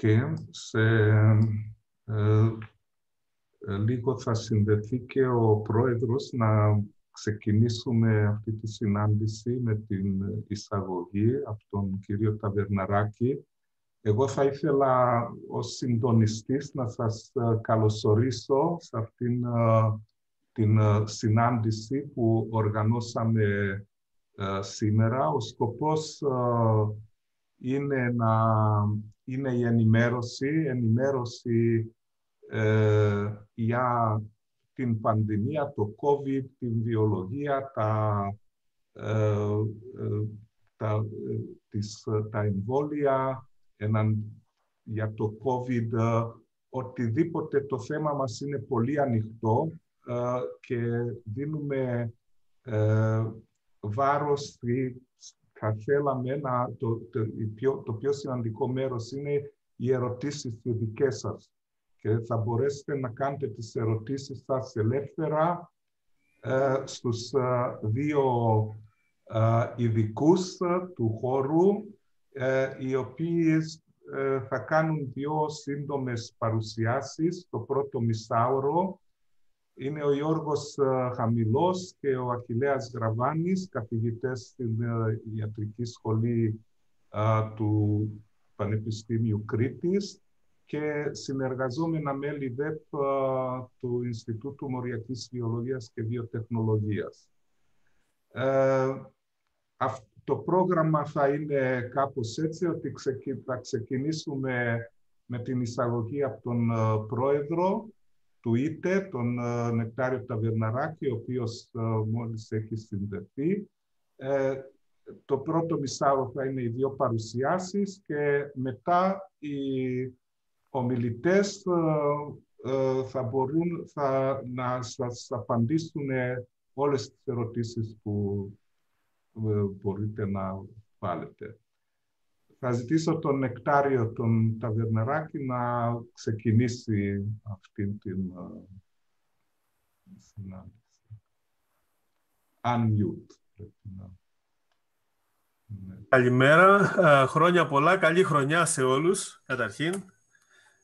και σε λίγο θα συνδεθεί και ο πρόεδρος να ξεκινήσουμε αυτή τη συνάντηση με την εισαγωγή από τον κύριο Ταβερναράκη. Εγώ θα ήθελα ως συντονιστής να σας καλωσορίσω σε αυτήν την συνάντηση που οργανώσαμε σήμερα. Ο σκοπός είναι, να, είναι η ενημέρωση, ενημέρωση ε, για την πανδημία, το COVID, την βιολογία, τα, ε, ε τα, τις, τα εμβόλια έναν, για το COVID, οτιδήποτε το θέμα μας είναι πολύ ανοιχτό και δίνουμε βάρος θα θέλαμε να, το, το, πιο, το πιο σημαντικό μέρος είναι οι ερωτήσεις οι δικές σας. Και θα μπορέσετε να κάνετε τις ερωτήσεις σας ελεύθερα ε, στους ε, δύο ε, ειδικούς του χώρου οι οποίοι θα κάνουν δύο σύντομες παρουσιάσεις το πρώτο μισάωρο είναι ο Γιώργος Χαμηλός και ο Αχιλέας Γραβάνης, καθηγητές στην Ιατρική Σχολή του Πανεπιστήμιου Κρήτης και συνεργαζόμενα μέλη ΔΕΠ του Ινστιτούτου Μοριακής Βιολογίας και Βιοτεχνολογίας. Ε, το πρόγραμμα θα είναι κάπως έτσι, ότι θα ξεκινήσουμε με την εισαγωγή από τον Πρόεδρο του ΙΤΕ, τον Νεκτάριο Ταβερναράκη, ο οποίος μόλις έχει συνδεθεί. Ε, το πρώτο μισάρο θα είναι οι δύο παρουσιάσεις και μετά οι ομιλητές ε, ε, θα μπορούν θα, να σας απαντήσουν όλες τις ερωτήσεις που ε, μπορείτε να βάλετε. Θα ζητήσω τον Νεκτάριο τον Ταβερνεράκη να ξεκινήσει αυτή την συνάντηση. Unmute. Ναι. Καλημέρα, χρόνια πολλά, καλή χρονιά σε όλους, καταρχήν.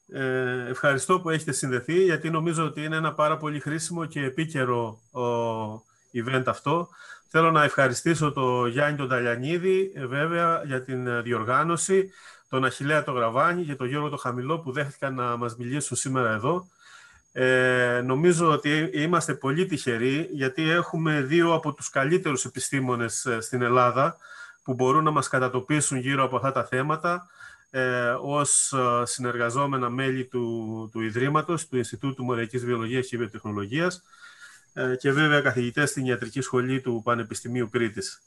Ε, ευχαριστώ που έχετε συνδεθεί, γιατί νομίζω ότι είναι ένα πάρα πολύ χρήσιμο και επίκαιρο event αυτό. Θέλω να ευχαριστήσω τον Γιάννη τον Ταλιανίδη, ε, βέβαια, για την ε, διοργάνωση, τον Αχιλέα τον Γραβάνη και τον Γιώργο τον Χαμηλό που δέχτηκαν να μας μιλήσουν σήμερα εδώ. Ε, νομίζω ότι είμαστε πολύ τυχεροί, γιατί έχουμε δύο από τους καλύτερους επιστήμονες στην Ελλάδα που μπορούν να μας κατατοπίσουν γύρω από αυτά τα θέματα ε, ως ε, συνεργαζόμενα μέλη του, του Ιδρύματος, του Ινστιτούτου Μοριακής Βιολογίας και Βιοτεχνολογίας ε, και βέβαια καθηγητές στην Ιατρική Σχολή του Πανεπιστημίου Κρήτης.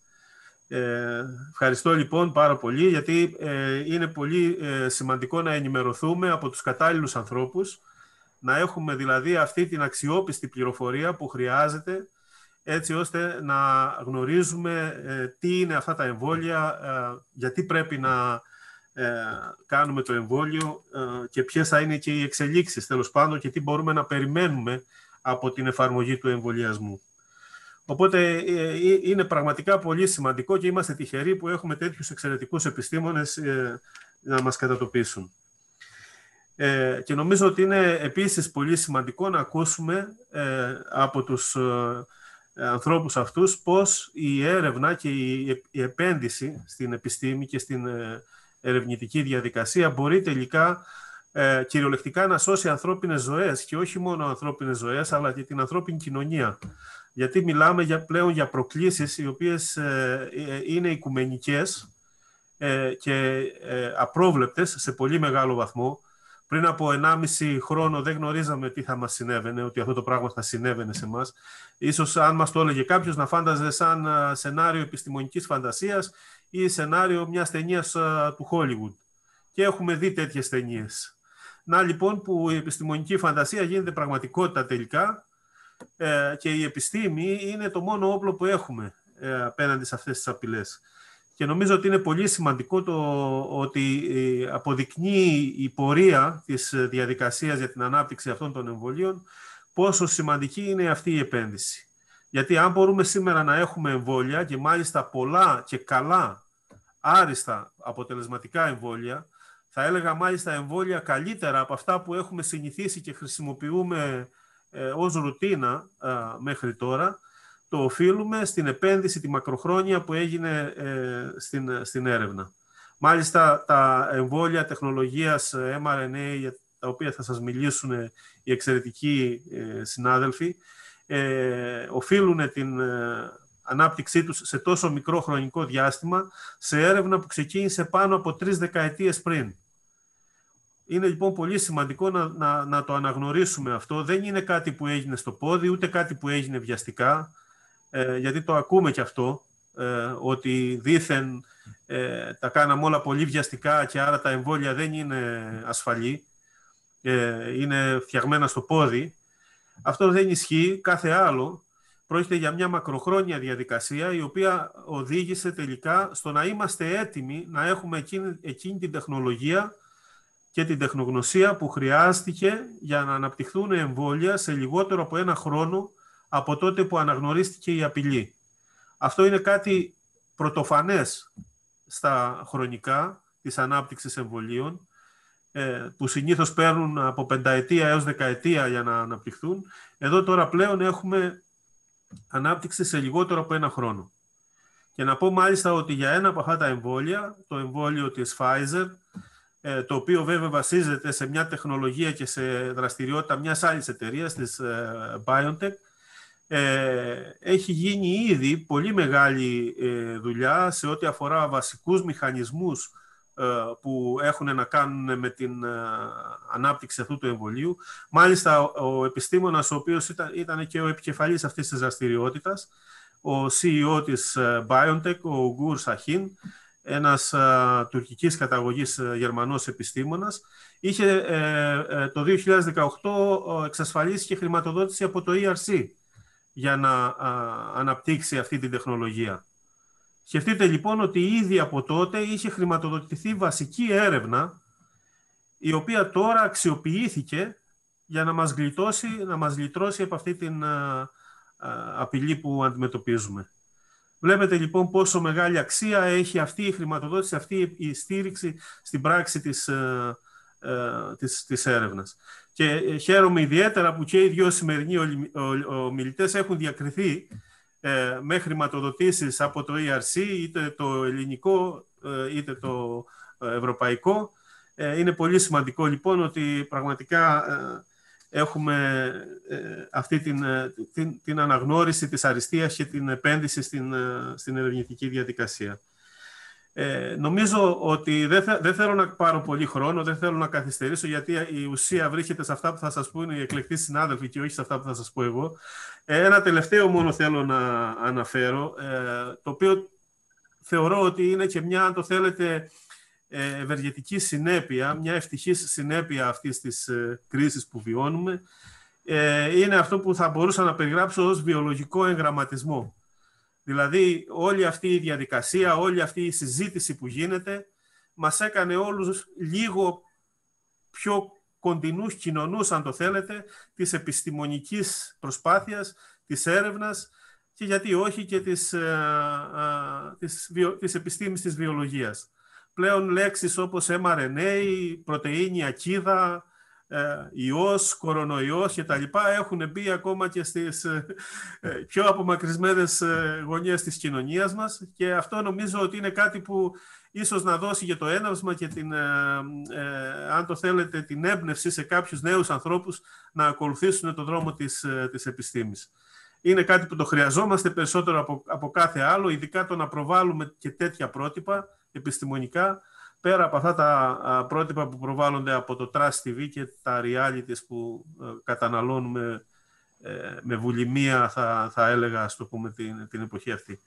Ε, ευχαριστώ λοιπόν πάρα πολύ γιατί ε, είναι πολύ ε, σημαντικό να ενημερωθούμε από τους κατάλληλους ανθρώπους να έχουμε δηλαδή αυτή την αξιόπιστη πληροφορία που χρειάζεται έτσι ώστε να γνωρίζουμε τι είναι αυτά τα εμβόλια, γιατί πρέπει να ε, κάνουμε το εμβόλιο ε, και ποιες θα είναι και οι εξελίξεις τέλος πάντων και τι μπορούμε να περιμένουμε από την εφαρμογή του εμβολιασμού. Οπότε ε, είναι πραγματικά πολύ σημαντικό και είμαστε τυχεροί που έχουμε τέτοιους εξαιρετικούς επιστήμονες να μας κατατοπίσουν. Και νομίζω ότι είναι επίσης πολύ σημαντικό να ακούσουμε από τους ανθρώπους αυτούς πώς η έρευνα και η επένδυση στην επιστήμη και στην ερευνητική διαδικασία μπορεί τελικά ε, κυριολεκτικά να σώσει ανθρώπινες ζωές και όχι μόνο ανθρώπινες ζωές αλλά και την ανθρώπινη κοινωνία. Γιατί μιλάμε για, πλέον για προκλήσεις οι οποίες ε, ε, είναι οικουμενικές ε, και ε, απρόβλεπτες σε πολύ μεγάλο βαθμό. Πριν από 1,5 χρόνο δεν γνωρίζαμε τι θα μας συνέβαινε, ότι αυτό το πράγμα θα συνέβαινε σε μας. Ίσως αν μας το έλεγε κάποιος να φάνταζε σαν σενάριο επιστημονικής φαντασίας ή σενάριο μιας ταινίας του Hollywood. Και έχουμε δει τέτοιες ταινίες. Να λοιπόν που η επιστημονική φαντασία γίνεται πραγματικότητα τελικά ε, και η επιστήμη είναι το μόνο όπλο που έχουμε ε, απέναντι σε αυτές τις απειλές. Και νομίζω ότι είναι πολύ σημαντικό το ότι ε, αποδεικνύει η πορεία της διαδικασίας για την ανάπτυξη αυτών των εμβολίων πόσο σημαντική είναι αυτή η επένδυση. Γιατί αν μπορούμε σήμερα να έχουμε εμβόλια και μάλιστα πολλά και καλά άριστα αποτελεσματικά εμβόλια, θα έλεγα μάλιστα εμβόλια καλύτερα από αυτά που έχουμε συνηθίσει και χρησιμοποιούμε ε, ως ρουτίνα μέχρι τώρα, το οφείλουμε στην επένδυση τη μακροχρόνια που έγινε ε, στην, στην έρευνα. Μάλιστα, τα εμβόλια τεχνολογίας ε, mRNA, για τα οποία θα σας μιλήσουν οι εξαιρετικοί ε, συνάδελφοι, ε, οφείλουν την ανάπτυξή τους σε τόσο μικρό χρονικό διάστημα σε έρευνα που ξεκίνησε πάνω από τρεις δεκαετίες πριν. Είναι λοιπόν πολύ σημαντικό να, να, να το αναγνωρίσουμε αυτό. Δεν είναι κάτι που έγινε στο πόδι, ούτε κάτι που έγινε βιαστικά, ε, γιατί το ακούμε και αυτό, ε, ότι δήθεν ε, τα κάναμε όλα πολύ βιαστικά και άρα τα εμβόλια δεν είναι ασφαλή, ε, είναι φτιαγμένα στο πόδι. Αυτό δεν ισχύει. Κάθε άλλο πρόκειται για μια μακροχρόνια διαδικασία η οποία οδήγησε τελικά στο να είμαστε έτοιμοι να έχουμε εκείνη, εκείνη την τεχνολογία και την τεχνογνωσία που χρειάστηκε για να αναπτυχθούν εμβόλια σε λιγότερο από ένα χρόνο από τότε που αναγνωρίστηκε η απειλή. Αυτό είναι κάτι πρωτοφανές στα χρονικά της ανάπτυξης εμβολίων, ε, που συνήθως παίρνουν από πενταετία έως δεκαετία για να αναπτυχθούν. Εδώ τώρα πλέον έχουμε ανάπτυξη σε λιγότερο από ένα χρόνο. Και να πω μάλιστα ότι για ένα από αυτά τα εμβόλια, το εμβόλιο της Pfizer, ε, το οποίο βέβαια βασίζεται σε μια τεχνολογία και σε δραστηριότητα μιας άλλης εταιρείας, της ε, BioNTech, ε, έχει γίνει ήδη πολύ μεγάλη δουλειά σε ό,τι αφορά βασικούς μηχανισμούς που έχουν να κάνουν με την ανάπτυξη αυτού του εμβολίου. Μάλιστα, ο επιστήμονας, ο οποίος ήταν, ήταν και ο επικεφαλής αυτής της δραστηριότητας, ο CEO της BioNTech, ο Γκουρ Σαχίν, ένας α, τουρκικής καταγωγής α, Γερμανός επιστήμονας, είχε ε, ε, το 2018 εξασφαλίσει και χρηματοδότηση από το ERC για να αναπτύξει αυτή την τεχνολογία. Σκεφτείτε λοιπόν ότι ήδη από τότε είχε χρηματοδοτηθεί βασική έρευνα η οποία τώρα αξιοποιήθηκε για να μας γλιτώσει, να μας γλιτρώσει από αυτή την απειλή που αντιμετωπίζουμε. Βλέπετε λοιπόν πόσο μεγάλη αξία έχει αυτή η χρηματοδότηση, αυτή η στήριξη στην πράξη της, ε, ε, της, της έρευνας. Και ε, χαίρομαι ιδιαίτερα που και οι δύο σημερινοί ομιλητές έχουν διακριθεί με χρηματοδοτήσεις από το ERC, είτε το ελληνικό είτε το ευρωπαϊκό. Είναι πολύ σημαντικό λοιπόν ότι πραγματικά έχουμε ε, αυτή την, ε, την, την, αναγνώριση της αριστείας και την επένδυση στην, ε, στην ερευνητική διαδικασία. Ε, νομίζω ότι δεν, δεν θέλω να πάρω πολύ χρόνο, δεν θέλω να καθυστερήσω, γιατί η ουσία βρίσκεται σε αυτά που θα σας πούνε οι εκλεκτοί συνάδελφοι και όχι σε αυτά που θα σας πω εγώ. ένα τελευταίο μόνο θέλω να αναφέρω, το οποίο θεωρώ ότι είναι και μια, αν το θέλετε, ε, ευεργετική συνέπεια, μια ευτυχής συνέπεια αυτής της ε, κρίσης που βιώνουμε, ε, είναι αυτό που θα μπορούσα να περιγράψω ως βιολογικό εγγραμματισμό. Δηλαδή, όλη αυτή η διαδικασία, όλη αυτή η συζήτηση που γίνεται, μας έκανε όλους λίγο πιο κοντινούς κοινωνούς, αν το θέλετε, της επιστημονικής προσπάθειας, της έρευνας και γιατί όχι και της, της, της επιστήμης της βιολογίας πλέον λέξεις όπως mRNA, πρωτεΐνη, ακίδα, ε, ιός, κορονοϊός και τα λοιπά έχουν μπει ακόμα και στις ε, ε, πιο απομακρυσμένες γωνιές της κοινωνίας μας και αυτό νομίζω ότι είναι κάτι που ίσως να δώσει για το έναυσμα και την, αν το θέλετε, την έμπνευση σε κάποιους νέους ανθρώπους να ακολουθήσουν τον δρόμο της, της επιστήμης. Είναι κάτι που το χρειαζόμαστε περισσότερο από, από κάθε άλλο, ειδικά το να προβάλλουμε και τέτοια πρότυπα, επιστημονικά, πέρα από αυτά τα πρότυπα που προβάλλονται από το Trust TV και τα realities που ε, καταναλώνουμε ε, με βουλημία, θα, θα έλεγα, ας το πούμε, την, την εποχή αυτή.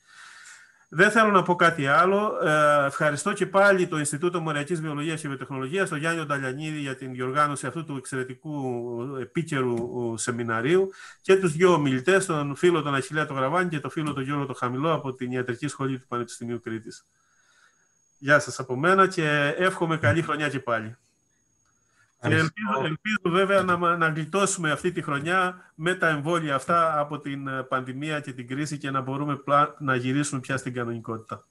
Δεν θέλω να πω κάτι άλλο. Ε, ευχαριστώ και πάλι το Ινστιτούτο Μοριακής Βιολογίας και Βιοτεχνολογίας, τον Γιάννη Ονταλιανίδη για την διοργάνωση αυτού του εξαιρετικού επίκαιρου σεμιναρίου και τους δύο ομιλητές, τον φίλο τον Αχιλέα το Γραβάνη και τον φίλο τον Γιώργο το Χαμηλό από την Ιατρική Σχολή του Πανεπιστημίου Κρήτης. Γεια σας από μένα και εύχομαι καλή χρονιά και πάλι. Και ελπίζω, ελπίζω βέβαια να, να γλιτώσουμε αυτή τη χρονιά με τα εμβόλια αυτά από την ε, πανδημία και την κρίση και να μπορούμε να γυρίσουμε πια στην κανονικότητα.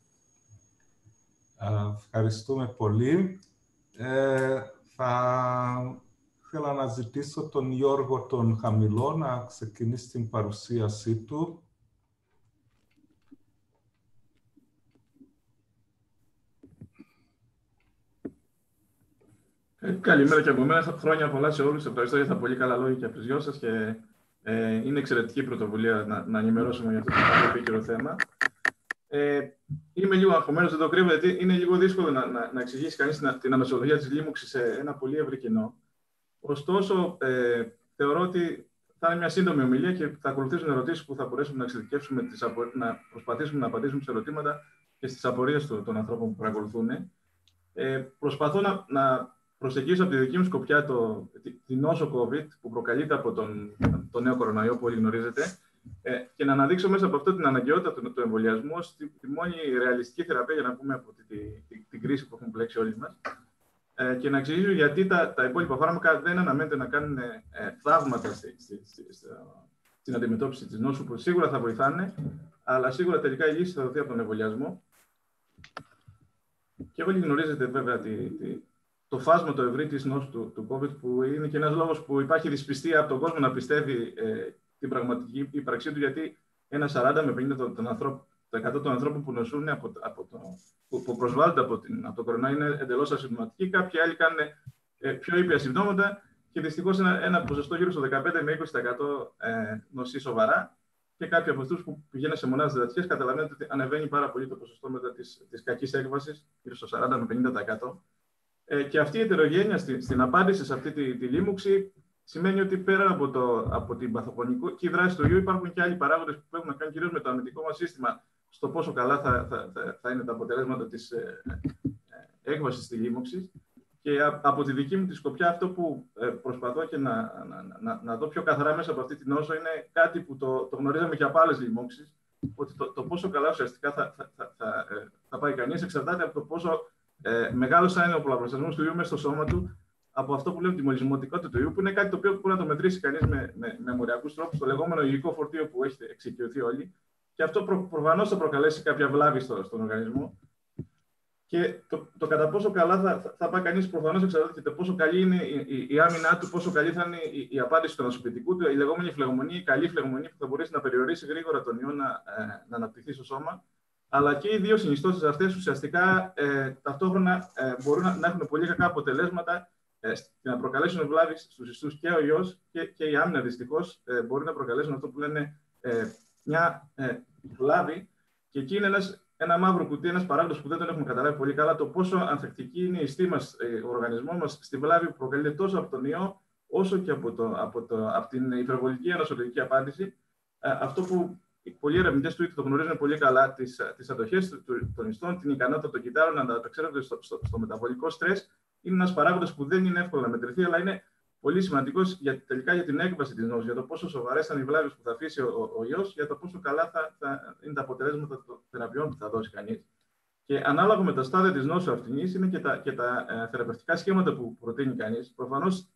Ευχαριστούμε πολύ. Ε, θα ήθελα να ζητήσω τον Γιώργο τον Χαμηλό να ξεκινήσει την παρουσίασή του. Ε, καλημέρα και από μένα. Χρόνια πολλά σε όλους. Ευχαριστώ για τα πολύ καλά λόγια και από τις δυο σας και ε, είναι εξαιρετική πρωτοβουλία να, να ενημερώσουμε για αυτό το επίκαιρο θέμα. Ε, είμαι λίγο αγχωμένος, δεν το κρύβω, γιατί είναι λίγο δύσκολο να, να, να εξηγήσει κανείς την, την ανασολογία της λίμωξης σε ένα πολύ ευρύ κοινό. Ωστόσο, ε, θεωρώ ότι θα είναι μια σύντομη ομιλία και θα ακολουθήσουν ερωτήσεις που θα μπορέσουμε να εξειδικεύσουμε, τις απο... να προσπαθήσουμε να απαντήσουμε σε ερωτήματα και στις απορίες των ανθρώπων που παρακολουθούν. Ε, προσπαθώ να, να προσεγγίσω από τη δική μου σκοπιά το, την νόσο COVID που προκαλείται από τον, τον νέο κορονοϊό που όλοι γνωρίζετε ε, και να αναδείξω μέσα από αυτό την αναγκαιότητα του, του εμβολιασμού ως τη, τη μόνη ρεαλιστική θεραπεία για να πούμε από τη, τη, την κρίση που έχουμε πλέξει όλοι μας ε, και να εξηγήσω γιατί τα, τα υπόλοιπα φάρμακα δεν αναμένεται να κάνουν ε, θαύματα στη, στη, στη, στην αντιμετώπιση της νόσου που σίγουρα θα βοηθάνε αλλά σίγουρα τελικά η λύση θα δοθεί από τον εμβολιασμό. Και όλοι γνωρίζετε βέβαια τη, τη, το φάσμα το ευρύ της νόσου του, του COVID που είναι και ένας λόγος που υπάρχει δυσπιστία από τον κόσμο να πιστεύει ε, την πραγματική ύπαρξή του, γιατί ένα 40 με 50 των ανθρώπων, το 100 των ανθρώπων που νοσούν από, από το, που, που προσβάλλονται από, την, από το κορονά είναι εντελώς ασυμπτωματικοί. Κάποιοι άλλοι κάνουν ε, πιο ήπια συμπτώματα και δυστυχώς ένα, ένα ποσοστό γύρω στο 15 με 20% ε, νοσεί σοβαρά. Και κάποιοι από αυτούς που πηγαίνουν σε μονάδες διδακτικές καταλαβαίνετε ότι ανεβαίνει πάρα πολύ το ποσοστό μετά της κακής έκβασης, γύρω στο 40 με 50%. Ε, και αυτή η ετερογένεια στη, στην απάντηση σε αυτή τη, τη λίμωξη σημαίνει ότι πέρα από, το, από την παθογονική δράση του ιού υπάρχουν και άλλοι παράγοντες που έχουν να κάνουν κυρίως με το αμυντικό μας σύστημα στο πόσο καλά θα, θα, θα, θα είναι τα αποτελέσματα της ε, ε, έκβασης τη λίμωξη. Και από τη δική μου τη σκοπιά, αυτό που ε, προσπαθώ και να, να, να, να δω πιο καθαρά μέσα από αυτή την όσο είναι κάτι που το, το γνωρίζαμε και από άλλες λοιμώξει, ότι το, το πόσο καλά ουσιαστικά θα, θα, θα, θα, θα πάει κανείς εξαρτάται από το πόσο ε, μεγάλος θα είναι ο πολλαπλασιασμός του ιού μέσα στο σώμα του από αυτό που λέμε τη μολυσμωτικότητα του ιού, που είναι κάτι το οποίο μπορεί να το μετρήσει κανείς με, με, με μοριακούς τρόπους, το λεγόμενο υλικό φορτίο που έχετε εξοικειωθεί όλοι. Και αυτό προ, προφανώς θα προκαλέσει κάποια βλάβη στο, στον οργανισμό. Και το, το κατά πόσο καλά θα, θα πάει κανείς, προφανώς εξαρτάται και το πόσο καλή είναι η, η, η, άμυνά του, πόσο καλή θα είναι η, η απάντηση του νοσοποιητικού του, η λεγόμενη φλεγμονή, η καλή φλεγμονή που θα μπορέσει να περιορίσει γρήγορα τον ιό να, ε, να αναπτυχθεί στο σώμα αλλά και οι δύο συνιστώσεις αυτές ουσιαστικά ε, ταυτόχρονα ε, μπορούν να, να, έχουν πολύ κακά αποτελέσματα ε, και να προκαλέσουν βλάβη στους ιστούς και ο ιό και, και η άμυνα δυστυχώς ε, μπορεί να προκαλέσουν αυτό που λένε ε, μια ε, βλάβη. Και εκεί είναι ένας, ένα μαύρο κουτί, ένας παράγοντας που δεν τον έχουμε καταλάβει πολύ καλά, το πόσο ανθεκτική είναι η ιστή μας, ε, ο οργανισμός μας στη βλάβη που προκαλείται τόσο από τον ιό, όσο και από, το, από, το, από την υπερβολική ανασωλητική απάντηση. Ε, αυτό που οι πολλοί ερευνητές του το γνωρίζουν πολύ καλά τις τις αντοχές των ιστών, την ικανότητα των κυτάρων να ανταπεξέλθουν στο, στο, στο μεταβολικό στρες. Είναι ένας παράγοντας που δεν είναι εύκολο να μετρηθεί, αλλά είναι πολύ σημαντικός για, τελικά για την έκβαση της νόσου, για το πόσο σοβαρές θα είναι οι βλάβες που θα αφήσει ο, ο, ιός, για το πόσο καλά θα, θα είναι τα αποτελέσματα των θεραπείων που θα δώσει κανείς. Και ανάλογα με τα στάδια της νόσου αυτήν είναι και τα, και τα ε, θεραπευτικά σχήματα που προτείνει κανείς. Προφανώς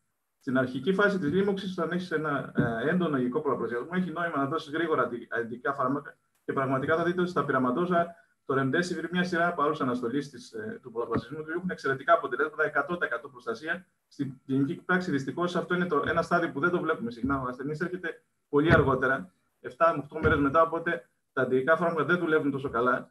στην αρχική φάση της λίμωξης, όταν έχεις ένα ε, έντονο υλικό πολλαπλασιασμό, έχει νόημα να δώσεις γρήγορα αντικά φάρμακα και πραγματικά θα δείτε ότι στα πειραματόζα το Remdesivir, μια σειρά από άλλου αναστολή ε, του πολλαπλασιασμού του έχουν εξαιρετικά αποτελέσματα, 100% προστασία. Στην κλινική πράξη δυστυχώς αυτό είναι το, ένα στάδιο που δεν το βλέπουμε συχνά. Ο ασθενής έρχεται πολύ αργότερα, 7 με 8 μέρες μετά, οπότε τα αντικά φάρμακα δεν δουλεύουν τόσο καλά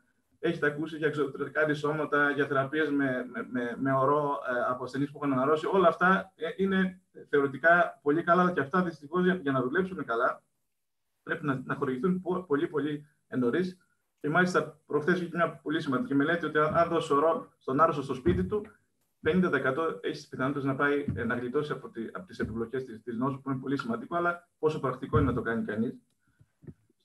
έχετε ακούσει για εξωτερικά δυσώματα, για θεραπείες με, με, με, με ορό ε, από ασθενείς που έχουν αναρρώσει. Όλα αυτά ε, είναι θεωρητικά πολύ καλά και αυτά δυστυχώς για, για, να δουλέψουν καλά πρέπει να, να χορηγηθούν πολύ πολύ νωρίς. Και μάλιστα προχθές είχε μια πολύ σημαντική μελέτη ότι αν δώσει ορό στον άρρωστο στο σπίτι του, 50% έχει τις πιθανότητες να πάει ε, να γλιτώσει από, τη, από τις επιπλοκές της νόσου, που είναι πολύ σημαντικό, αλλά πόσο πρακτικό είναι να το κάνει κανείς.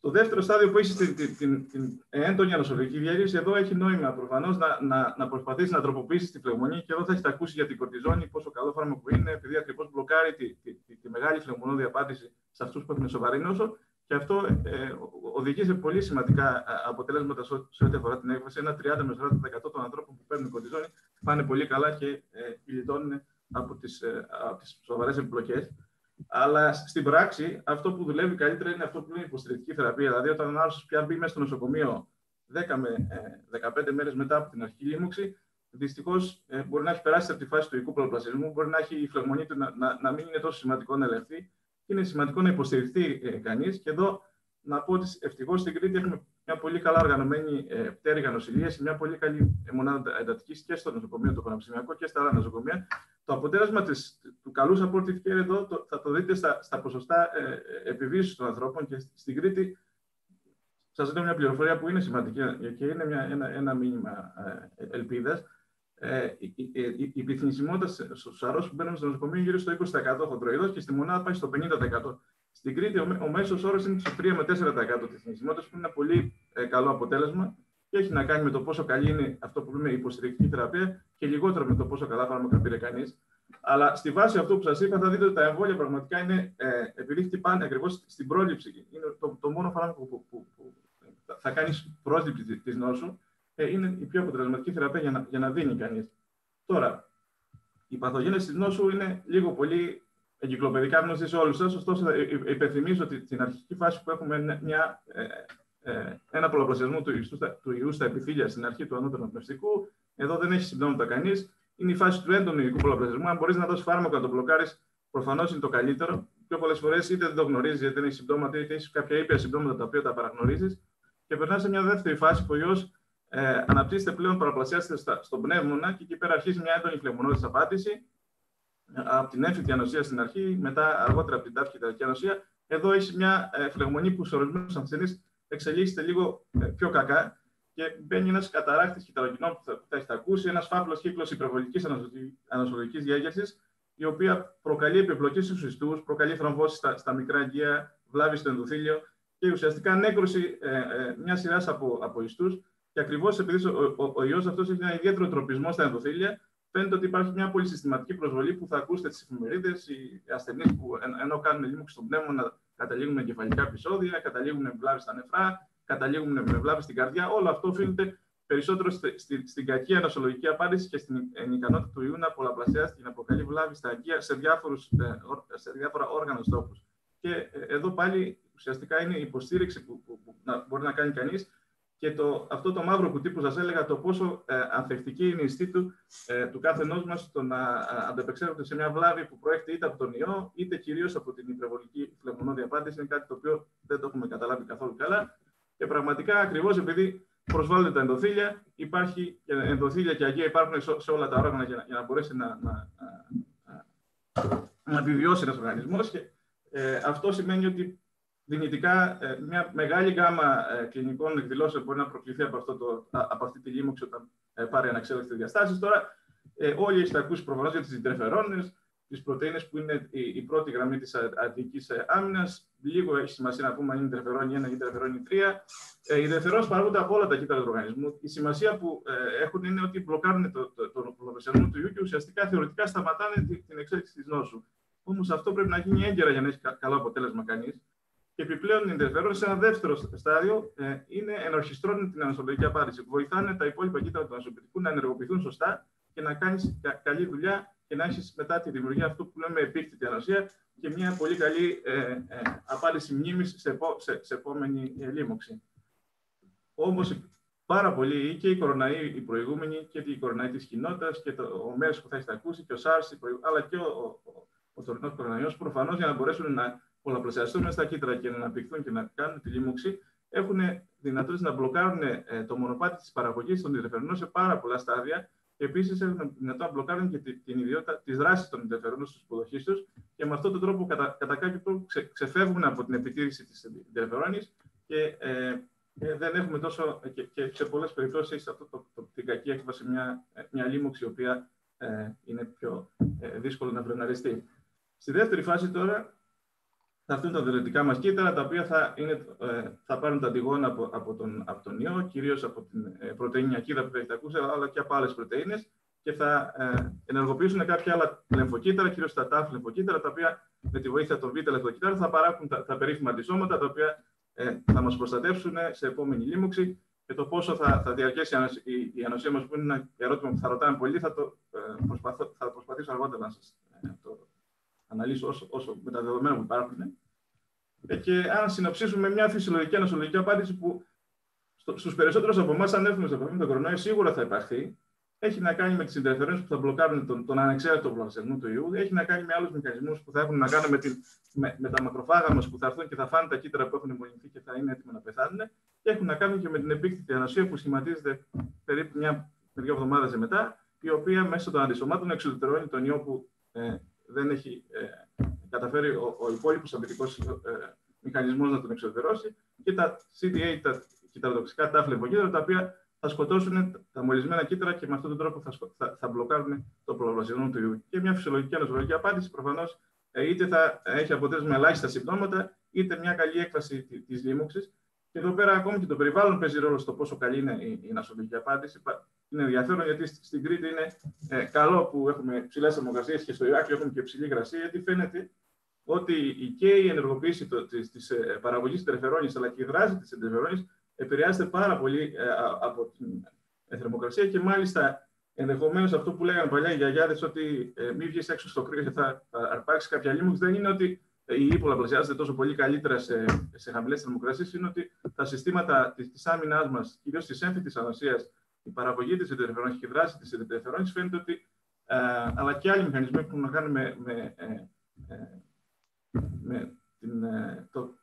Το δεύτερο στάδιο που έχεις την, την, την, την έντονη ανοσολογική διέλυση, εδώ έχει νόημα προφανώς να, να, να προσπαθήσεις να τροποποιήσεις τη φλεγμονή και εδώ θα έχετε ακούσει για την κορτιζόνη, πόσο καλό φάρμακο είναι, επειδή ακριβώς μπλοκάρει τη, τη, τη, τη μεγάλη φλεγμονώδη απάντηση σε αυτούς που έχουν σοβαρή νόσο. Και αυτό ε, οδηγεί σε πολύ σημαντικά ε, αποτελέσματα σε ό,τι αφορά την έκβαση. Ένα 30 με 40% των ανθρώπων που παίρνουν κορτιζόνη πάνε πολύ καλά και ε, γλιτώνουν από τις ε, σοβαρές επιπλοκέ. Αλλά στην πράξη, αυτό που δουλεύει καλύτερα είναι αυτό που είναι υποστηρικτική θεραπεία. Δηλαδή, όταν ένα άνθρωπο πια μπει μέσα στο νοσοκομείο 10 με 15 ε, μέρες μετά από την αρχική λίμωξη, δυστυχώς ε, μπορεί να έχει περάσει από τη φάση του οικού πολλαπλασιασμού, μπορεί να έχει η φλεγμονή του να, να, να μην είναι τόσο σημαντικό να ελεγχθεί. Είναι σημαντικό να υποστηριχθεί ε, κανείς. Και εδώ να πω ότι ευτυχώς στην Κρήτη έχουμε μια πολύ καλά οργανωμένη ε, πτέρυγα νοσηλεία και μια πολύ καλή ε, μονάδα εντατικής και στο νοσοκομείο το Πανεπιστημιακό και στα άλλα νοσοκομεία. Το αποτέλεσμα της, του καλού support εδώ το, θα το δείτε στα, στα ποσοστά ε, επιβίωσης των ανθρώπων και στην Κρήτη. Σας δίνω μια πληροφορία που είναι σημαντική και είναι μια, ένα, ένα μήνυμα ε, ελπίδας. Ε, η, η, η πληθυνσιμότητα στους αρρώστου που μπαίνουν στο νοσοκομείο είναι γύρω στο 20% χοντροειδό και στη μονάδα πάει στο 50%. Στην Κρήτη, ο, ο μέσος όρος είναι στο 3 με 4% τη θνησιμότητα, που είναι ένα πολύ ε, καλό αποτέλεσμα και έχει να κάνει με το πόσο καλή είναι αυτό που λέμε υποστηρικτική θεραπεία και λιγότερο με το πόσο καλά φάρμακα πήρε κανείς. Αλλά στη βάση αυτού που σας είπα, θα δείτε ότι τα εμβόλια πραγματικά είναι, ε, επειδή χτυπάνε ακριβώς στην πρόληψη, είναι το, το μόνο φάρμακο που, που, που, θα κάνεις πρόσληψη της νόσου, ε, είναι η πιο αποτελεσματική θεραπεία για να, για να δίνει κανείς. Τώρα, η παθογένεση της νόσου είναι λίγο πολύ εγκυκλοπαιδικά γνωστή σε όλους σας. Ωστόσο, ε, ε, υπενθυμίζω ότι στην αρχική φάση που έχουμε μια, ε, ε, ένα πολλαπλασιασμό του, του ιού στα επιφύλια στην αρχή του ανώτερου πνευστικού, εδώ δεν έχει συμπτώματα κανείς. Είναι η φάση του έντονου ειδικού πολλαπλασιασμού. Αν μπορείς να δώσεις φάρμακο να το μπλοκάρεις, προφανώς είναι το καλύτερο. Πιο πολλές φορές είτε δεν το γνωρίζεις, γιατί δεν έχει συμπτώματα, είτε έχεις κάποια ήπια συμπτώματα τα οποία τα παραγνωρίζεις. Και περνάς σε μια δεύτερη φάση που ο ιό ε, αναπτύσσεται πλέον, παραπλασιάζεται στον πνεύμονα και εκεί πέρα αρχίζει μια έντονη φλεγμονώδης απάντηση από την έμφυτη ανοσία στην αρχή, μετά αργότερα από την τάφη ανοσία. Εδώ έχει μια ε, φλεγμονή που σε ορισμένου ασθενεί εξελίσσεται λίγο ε, πιο κακά και μπαίνει ένας καταράκτη κυταροκοινών που θα, που θα έχετε ακούσει, ένας φαύλος κύκλος υπερβολικής ανασωλική διέγερσης, η οποία προκαλεί επιπλοκή στους ιστούς, προκαλεί θρομβώσεις στα, στα μικρά αγκαία, βλάβη στο ενδοθήλιο και ουσιαστικά νέκρωση ε, ε, μια σειράς από, από ιστούς. Και ακριβώς επειδή ο, ο, ο ιός αυτός έχει ένα ιδιαίτερο τροπισμό στα ενδοθήλια, φαίνεται ότι υπάρχει μια πολύ συστηματική προσβολή που θα ακούσετε στις εφημερίδες. Οι ασθενείς που ενώ κάνουν λίμωξη στον πνεύμα να καταλήγουν με κεφαλικά επεισόδια, καταλήγουν με βλάβη στα νεφρά, καταλήγουν με βλάβη στην καρδιά. Όλο αυτό οφείλεται περισσότερο στη, στη, στην κακή ανασολογική απάντηση και στην ικανότητα του ιού να πολλαπλασιάσει και να προκαλεί βλάβη στα αγκία σε, διάφορους, ε, σε διάφορα όργανα στόχου. Και ε, εδώ πάλι ουσιαστικά είναι η υποστήριξη που, που, που να, μπορεί να κάνει κανείς και το, αυτό το μαύρο κουτί που σας έλεγα, το πόσο ε, ανθεκτική είναι η ιστή του, ε, του κάθε ενός μας στο να ε, ανταπεξέρχονται σε μια βλάβη που προέρχεται είτε από τον ιό, είτε κυρίως από την υπερβολική φλεγμονώδη απάντηση. Είναι κάτι το οποίο δεν το έχουμε καταλάβει καθόλου καλά. Και πραγματικά ακριβώς επειδή προσβάλλονται τα ενδοθήλια, υπάρχει και ενδοθήλια και αγία υπάρχουν σε, όλα τα όργανα για, για να μπορέσει να, να, να, να επιβιώσει ένας οργανισμός. Και, ε, αυτό σημαίνει ότι δυνητικά ε, μια μεγάλη γάμα ε, κλινικών εκδηλώσεων μπορεί να προκληθεί από, αυτό το, από αυτή τη λίμωξη όταν ε, πάρει αναξέλεκτη διαστάσεις. Τώρα, όλοι έχετε ακούσει προφανώς για τις διντρεφερόνε, τις πρωτενε που είναι η, πρώτη γραμμή της αντική άμυνας. Λίγο έχει σημασία να πούμε αν είναι διντρεφερόνη 1 ή διντρεφερόνη 3. οι διντρεφερόνε παράγονται από όλα τα κύτταρα του οργανισμού. Η σημασία που έχουν είναι ότι μπλοκάρουν τον το, το, του ιού και ουσιαστικά θεωρητικά σταματάνε την εξέλιξη της νόσου. Όμως αυτό πρέπει να γίνει έγκαιρα για να έχει καλό αποτέλεσμα κανείς. Και επιπλέον ενδιαφέρον σε ένα δεύτερο στάδιο ε, είναι ενορχιστρώνουν την ανασωπητική απάντηση. Βοηθάνε τα υπόλοιπα κύτταρα του ανασωπητικού να ενεργοποιηθούν σωστά και να κάνεις καλή δουλειά και να έχεις μετά τη δημιουργία αυτού που λέμε επίκτητη ανοσία και μια πολύ καλή ε, ε, απάντηση μνήμης σε, σε, σε, επόμενη ε, λίμωξη. Όμως πάρα πολλοί και οι κοροναίοι οι προηγούμενοι και οι κοροναίοι της κοινότητας και το, ο μέρος που θα έχετε ακούσει και ο SARS, αλλά και ο, ο, ο, ο τωρινός κοροναϊός, προφανώς για να μπορέσουν να πολλαπλασιαστούν στα κύτταρα και να αναπτυχθούν και να κάνουν τη λίμωξη, έχουν δυνατότητα να μπλοκάρουν ε, το μονοπάτι της παραγωγής των ιδιαφερνών σε πάρα πολλά στάδια και επίσης έχουν δυνατότητα να μπλοκάρουν και την ιδιότητα τη δράση των ιδιαφερνών στους υποδοχή τους και με αυτόν τον τρόπο κατά, κατά κάποιο τρόπο ξε, ξεφεύγουν από την επιτήρηση της ιδιαφερόνη και ε, ε, δεν έχουμε τόσο και, και σε πολλές περιπτώσεις έχει αυτό το, το, την κακή έκβαση μια, μια λίμωξη η οποία ε, είναι πιο ε, δύσκολο να βρεναριστεί. Στη δεύτερη φάση τώρα θα έρθουν τα διαλυτικά μας κύτταρα, τα οποία θα, είναι, ε, θα πάρουν τα αντιγόνα από, από, τον, από τον ιό, κυρίως από την ε, πρωτενη ακίδα που έχετε ακούσει, αλλά και από άλλες πρωτενε, και θα ε, ενεργοποιήσουν κάποια άλλα λεμφοκύτταρα, κυρίως τα τάφ λεμφοκύτταρα, τα οποία με τη βοήθεια των β' λεμφοκύτταρων θα παράγουν τα, τα περίφημα αντισώματα, τα οποία ε, θα μας προστατεύσουν σε επόμενη λίμωξη. Και το πόσο θα, θα διαρκέσει η, η ανοσία μας, που είναι ένα ερώτημα που θα ρωτάμε πολύ, θα, το, ε, προσπαθώ, θα προσπαθήσω αργότερα να σας ε, το αναλύσω όσο, όσο με τα δεδομένα που υπάρχουν. Ε, και αν συνοψίσουμε μια φυσιολογική ανασολογική απάντηση που στους περισσότερους από εμάς, αν έρθουμε στο επόμενο με τον κορονοϊό, σίγουρα θα υπάρχει. έχει να κάνει με τις συντερφερόνε που θα μπλοκάρουν τον, τον ανεξέλεγκτο πλασιασμό του ιού, έχει να κάνει με άλλους μηχανισμούς που θα έχουν να κάνουν με, την, με, με τα μακροφάγα μας που θα έρθουν και θα φάνε τα κύτταρα που έχουν μολυνθεί και θα είναι έτοιμα να πεθάνουν, και έχουν να κάνουν και με την επίκτητη ανοσία που σχηματίζεται περίπου μια, δύο εβδομάδες μετά, η οποία μέσω των αντισωμάτων εξουδετερώνει τον ιό που ε, δεν έχει ε, καταφέρει ο, ο υπόλοιπος αμυντικός ε, μηχανισμός να τον εξουδετερώσει, και τα CDA, τα κυταροδοξικά τα τα οποία θα σκοτώσουν τα μολυσμένα κύτταρα και με αυτόν τον τρόπο θα, θα, θα μπλοκάρουν το προβασιασμό του ιού. Και μια φυσιολογική ανοσολογική απάντηση προφανώς ε, είτε θα έχει αποτέλεσμα ελάχιστα συμπτώματα, είτε μια καλή έκφραση της λίμωξης. Και εδώ πέρα ακόμη και το περιβάλλον παίζει ρόλο στο πόσο καλή είναι η, η νοσολογική απάντηση. Είναι ενδιαφέρον γιατί στην Κρήτη είναι ε, καλό που έχουμε ψηλές θερμοκρασίες και στο Ηράκλειο έχουμε και ψηλή υγρασία, γιατί φαίνεται ότι και η ενεργοποίηση της ε, παραγωγής τερεφερόνη αλλά και η δράση της τερεφερόνη επηρεάζεται πάρα πολύ ε, από την ε, θερμοκρασία και μάλιστα ενδεχομένως αυτό που λέγανε παλιά οι γιαγιάδες ότι ε, μην βγεις έξω στο κρύο και θα, θα αρπάξεις κάποια λίμωξη, δεν είναι ότι η ύλη πολλαπλασιάζεται τόσο πολύ καλύτερα σε, σε χαμηλές θερμοκρασίες, είναι ότι τα συστήματα της άμυνάς μας, κυρίως της έμφυτης ανοσία, η παραγωγή της εντερεφερόνη και η δράση της εντερεφερόνη φαίνεται ότι. Ε, αλλά και άλλοι μηχανισμοί που έχουν να κάνουν με, με, ε, με την, το,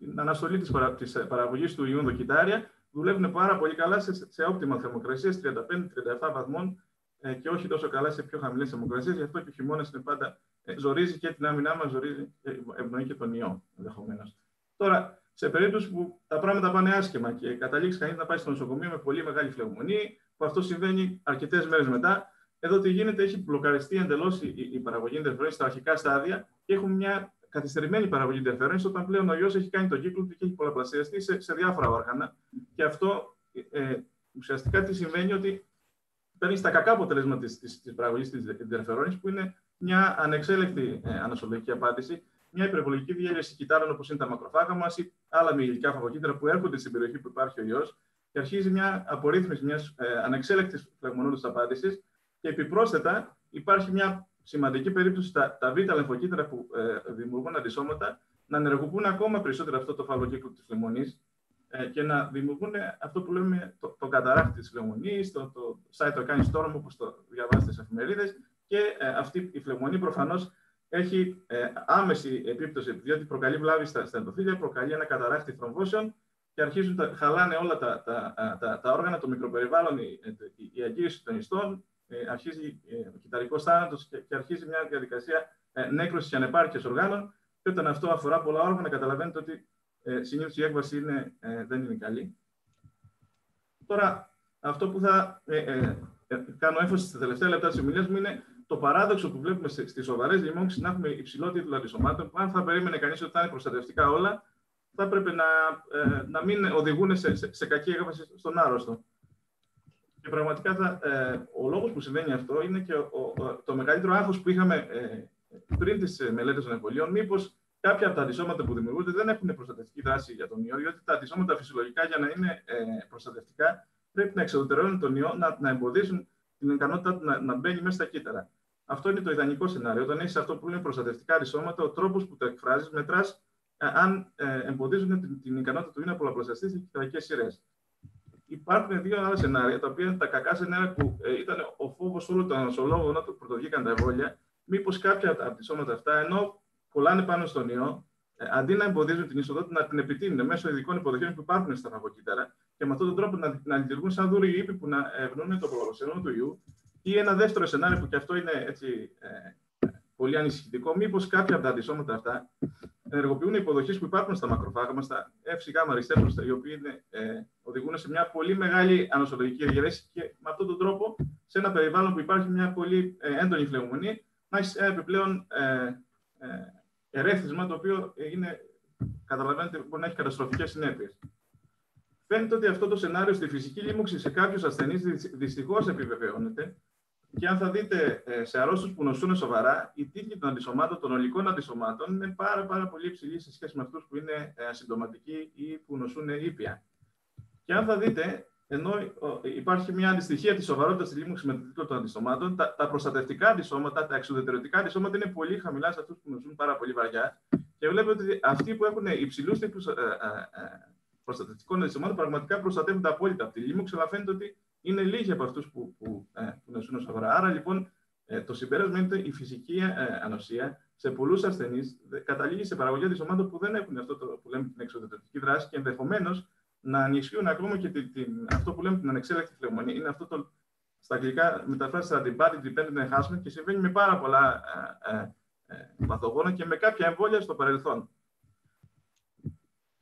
την αναστολή της, παρα, της ε, παραγωγής του ιού δοκιτάρια δουλεύουν πάρα πολύ καλά σε, σε όπτιμα θερμοκρασίες 35-37 βαθμών ε, και όχι τόσο καλά σε πιο χαμηλές θερμοκρασίες. Γι' αυτό και ο χειμώνα είναι πάντα ε, ζορίζει και την άμυνά μας, ζορίζει και ευνοεί και τον ιό ενδεχομένως. Τώρα, σε περίπτωση που τα πράγματα πάνε άσχημα και καταλήξει κανείς να πάει στο νοσοκομείο με πολύ μεγάλη φλεγμονή, που αυτό συμβαίνει αρκετές μέρες μετά, εδώ τι γίνεται, έχει μπλοκαριστεί εντελώς η, η παραγωγή εντερφερόνη στα αρχικά στάδια και έχουμε μια καθυστερημένη παραγωγή interference όταν πλέον ο ιός έχει κάνει τον κύκλο του και έχει πολλαπλασιαστεί σε, σε διάφορα όργανα. Και αυτό ε, ουσιαστικά τι συμβαίνει ότι παίρνεις στα κακά αποτελέσματα της της, της παραγωγής της interference, που είναι μια ανεξέλεκτη ε, ανασολογική απάντηση, μια υπερβολική διέλευση κυτάρων όπως είναι τα μακροφάγα μας ή άλλα μυϊκά φαγοκύτταρα που έρχονται στην περιοχή που υπάρχει ο ιός και αρχίζει μια απορρίθμιση μιας ε, ανεξέλεκτης φλεγμονώδου απάντησης και επιπρόσθετα υπάρχει μια σημαντική περίπτωση τα, τα β' λεμφοκύτταρα που ε, δημιουργούν αντισώματα να ενεργοποιούν ακόμα περισσότερο αυτό το φαλοκύκλο της λεμονής ε, και να δημιουργούν αυτό που λέμε το, το καταράκτη της λεμονής, το, το cytokine storm, όπως το διαβάζετε στις εφημερίδες. Και ε, αυτή η φλεγμονή προφανώς έχει ε, άμεση επίπτωση, διότι προκαλεί βλάβη στα, στα ενδοθήλια, προκαλεί ένα καταράκτη θρομβώσεων και αρχίζουν τα, χαλάνε όλα τα, τα, τα, τα όργανα, το μικροπεριβάλλον, η, η, η αγγίωση των ιστών, ε, αρχίζει ε, ο κυταρικός θάνατος και, και, αρχίζει μια διαδικασία ε, νέκρωσης και ανεπάρκειας οργάνων. Και όταν αυτό αφορά πολλά όργανα, καταλαβαίνετε ότι ε, συνήθως η έκβαση είναι, ε, δεν είναι καλή. Τώρα, αυτό που θα ε, ε, κάνω έμφαση στα τελευταία λεπτά της ομιλίας μου είναι το παράδοξο που βλέπουμε στις σοβαρές λοιμώξεις να έχουμε υψηλό τίτλο αντισωμάτων, που αν θα περίμενε κανείς ότι θα είναι προστατευτικά όλα, θα έπρεπε να, να μην οδηγούν σε, σε, σε κακή έκβαση στον άρρωστο. Και πραγματικά θα, ε, ο λόγος που συμβαίνει αυτό είναι και ο, ο, το μεγαλύτερο άγχος που είχαμε ε, πριν τις ε, μελέτες των εμβολίων. Μήπως κάποια από τα αντισώματα που δημιουργούνται δεν έχουν προστατευτική δράση για τον ιό, διότι τα αντισώματα φυσιολογικά για να είναι ε, προστατευτικά πρέπει να εξοδετερώνουν τον ιό, να, να εμποδίσουν την ικανότητά του να, να μπαίνει μέσα στα κύτταρα. Αυτό είναι το ιδανικό σενάριο. Όταν έχεις αυτό που είναι προστατευτικά αντισώματα, ο τρόπος που το εκφράζεις μετράς ε, αν ε, εμποδίζουν την, την ικανότητα του ή να πολλαπλασιαστεί στι κυτταρικέ σειρές υπάρχουν δύο άλλα σενάρια, τα οποία είναι τα κακά σενάρια που ε, ήταν ο φόβος όλων των ανοσολόγων όταν πρωτοβγήκαν τα εμβόλια. Μήπως κάποια από τα σώματα αυτά, ενώ κολλάνε πάνω στον ιό, ε, αντί να εμποδίζουν την είσοδο να την επιτείνουν μέσω ειδικών υποδοχών που υπάρχουν στα φαγοκύτταρα και με αυτόν τον τρόπο να, να λειτουργούν σαν δούροι ύπη που να ευνούν το προγραμματισμό του ιού. Ή ένα δεύτερο σενάριο που και αυτό είναι έτσι, ε, πολύ ανησυχητικό, μήπως κάποια από τα αντισώματα αυτά ενεργοποιούν υποδοχές που υπάρχουν στα μακροφάγα μα, τα FCG ριστέφροστα, οι οποίοι είναι, ε, οδηγούν σε μια πολύ μεγάλη ανοσολογική διαρρέση και με αυτόν τον τρόπο, σε ένα περιβάλλον που υπάρχει μια πολύ ε, έντονη φλεγμονή, να έχει ένα επιπλέον ε, ε, ερέθισμα το οποίο είναι, καταλαβαίνετε, μπορεί να έχει καταστροφικές συνέπειες. Φαίνεται ότι αυτό το σενάριο στη φυσική λίμωξη σε κάποιους ασθενείς δυστυχώς επιβεβαιώνεται και αν θα δείτε ε, σε αρρώστου που νοσούν σοβαρά, οι τίτλοι των αντισωμάτων, των ολικών αντισωμάτων, είναι πάρα, πάρα πολύ υψηλοί σε σχέση με αυτούς που είναι ε, ασυντοματικοί ή που νοσούν ήπια. Και αν θα δείτε, ενώ υπάρχει μια αντιστοιχία της σοβαρότητας της λίμωξη με τον τίτλο των αντισωμάτων, τα, τα προστατευτικά αντισώματα, τα εξουδετερωτικά αντισώματα είναι πολύ χαμηλά σε αυτούς που νοσούν πάρα πολύ βαριά. Και βλέπετε ότι αυτοί που έχουν υψηλούς τύπους ε, προστατευτικών αντισωμάτων πραγματικά προστατεύονται απόλυτα από τη λίμωξη, αλλά φαίνεται ότι είναι λίγοι από αυτούς που, που, ε, που νοσούν σοβαρά. Άρα λοιπόν ε, το συμπέρασμα είναι ότι η φυσική ε, ανοσία σε πολλούς ασθενείς καταλήγει σε παραγωγή αντισωμάτων που δεν έχουν αυτό το, που λέμε την εξοδοτική δράση και ενδεχομένως να ανισχύουν ακόμα και την, την, αυτό που λέμε την ανεξέλεκτη φλεγμονή. Είναι αυτό το, στα αγγλικά μεταφράζεται antibody dependent enhancement και συμβαίνει με πάρα πολλά ε, ε, ε, παθογόνα και με κάποια εμβόλια στο παρελθόν.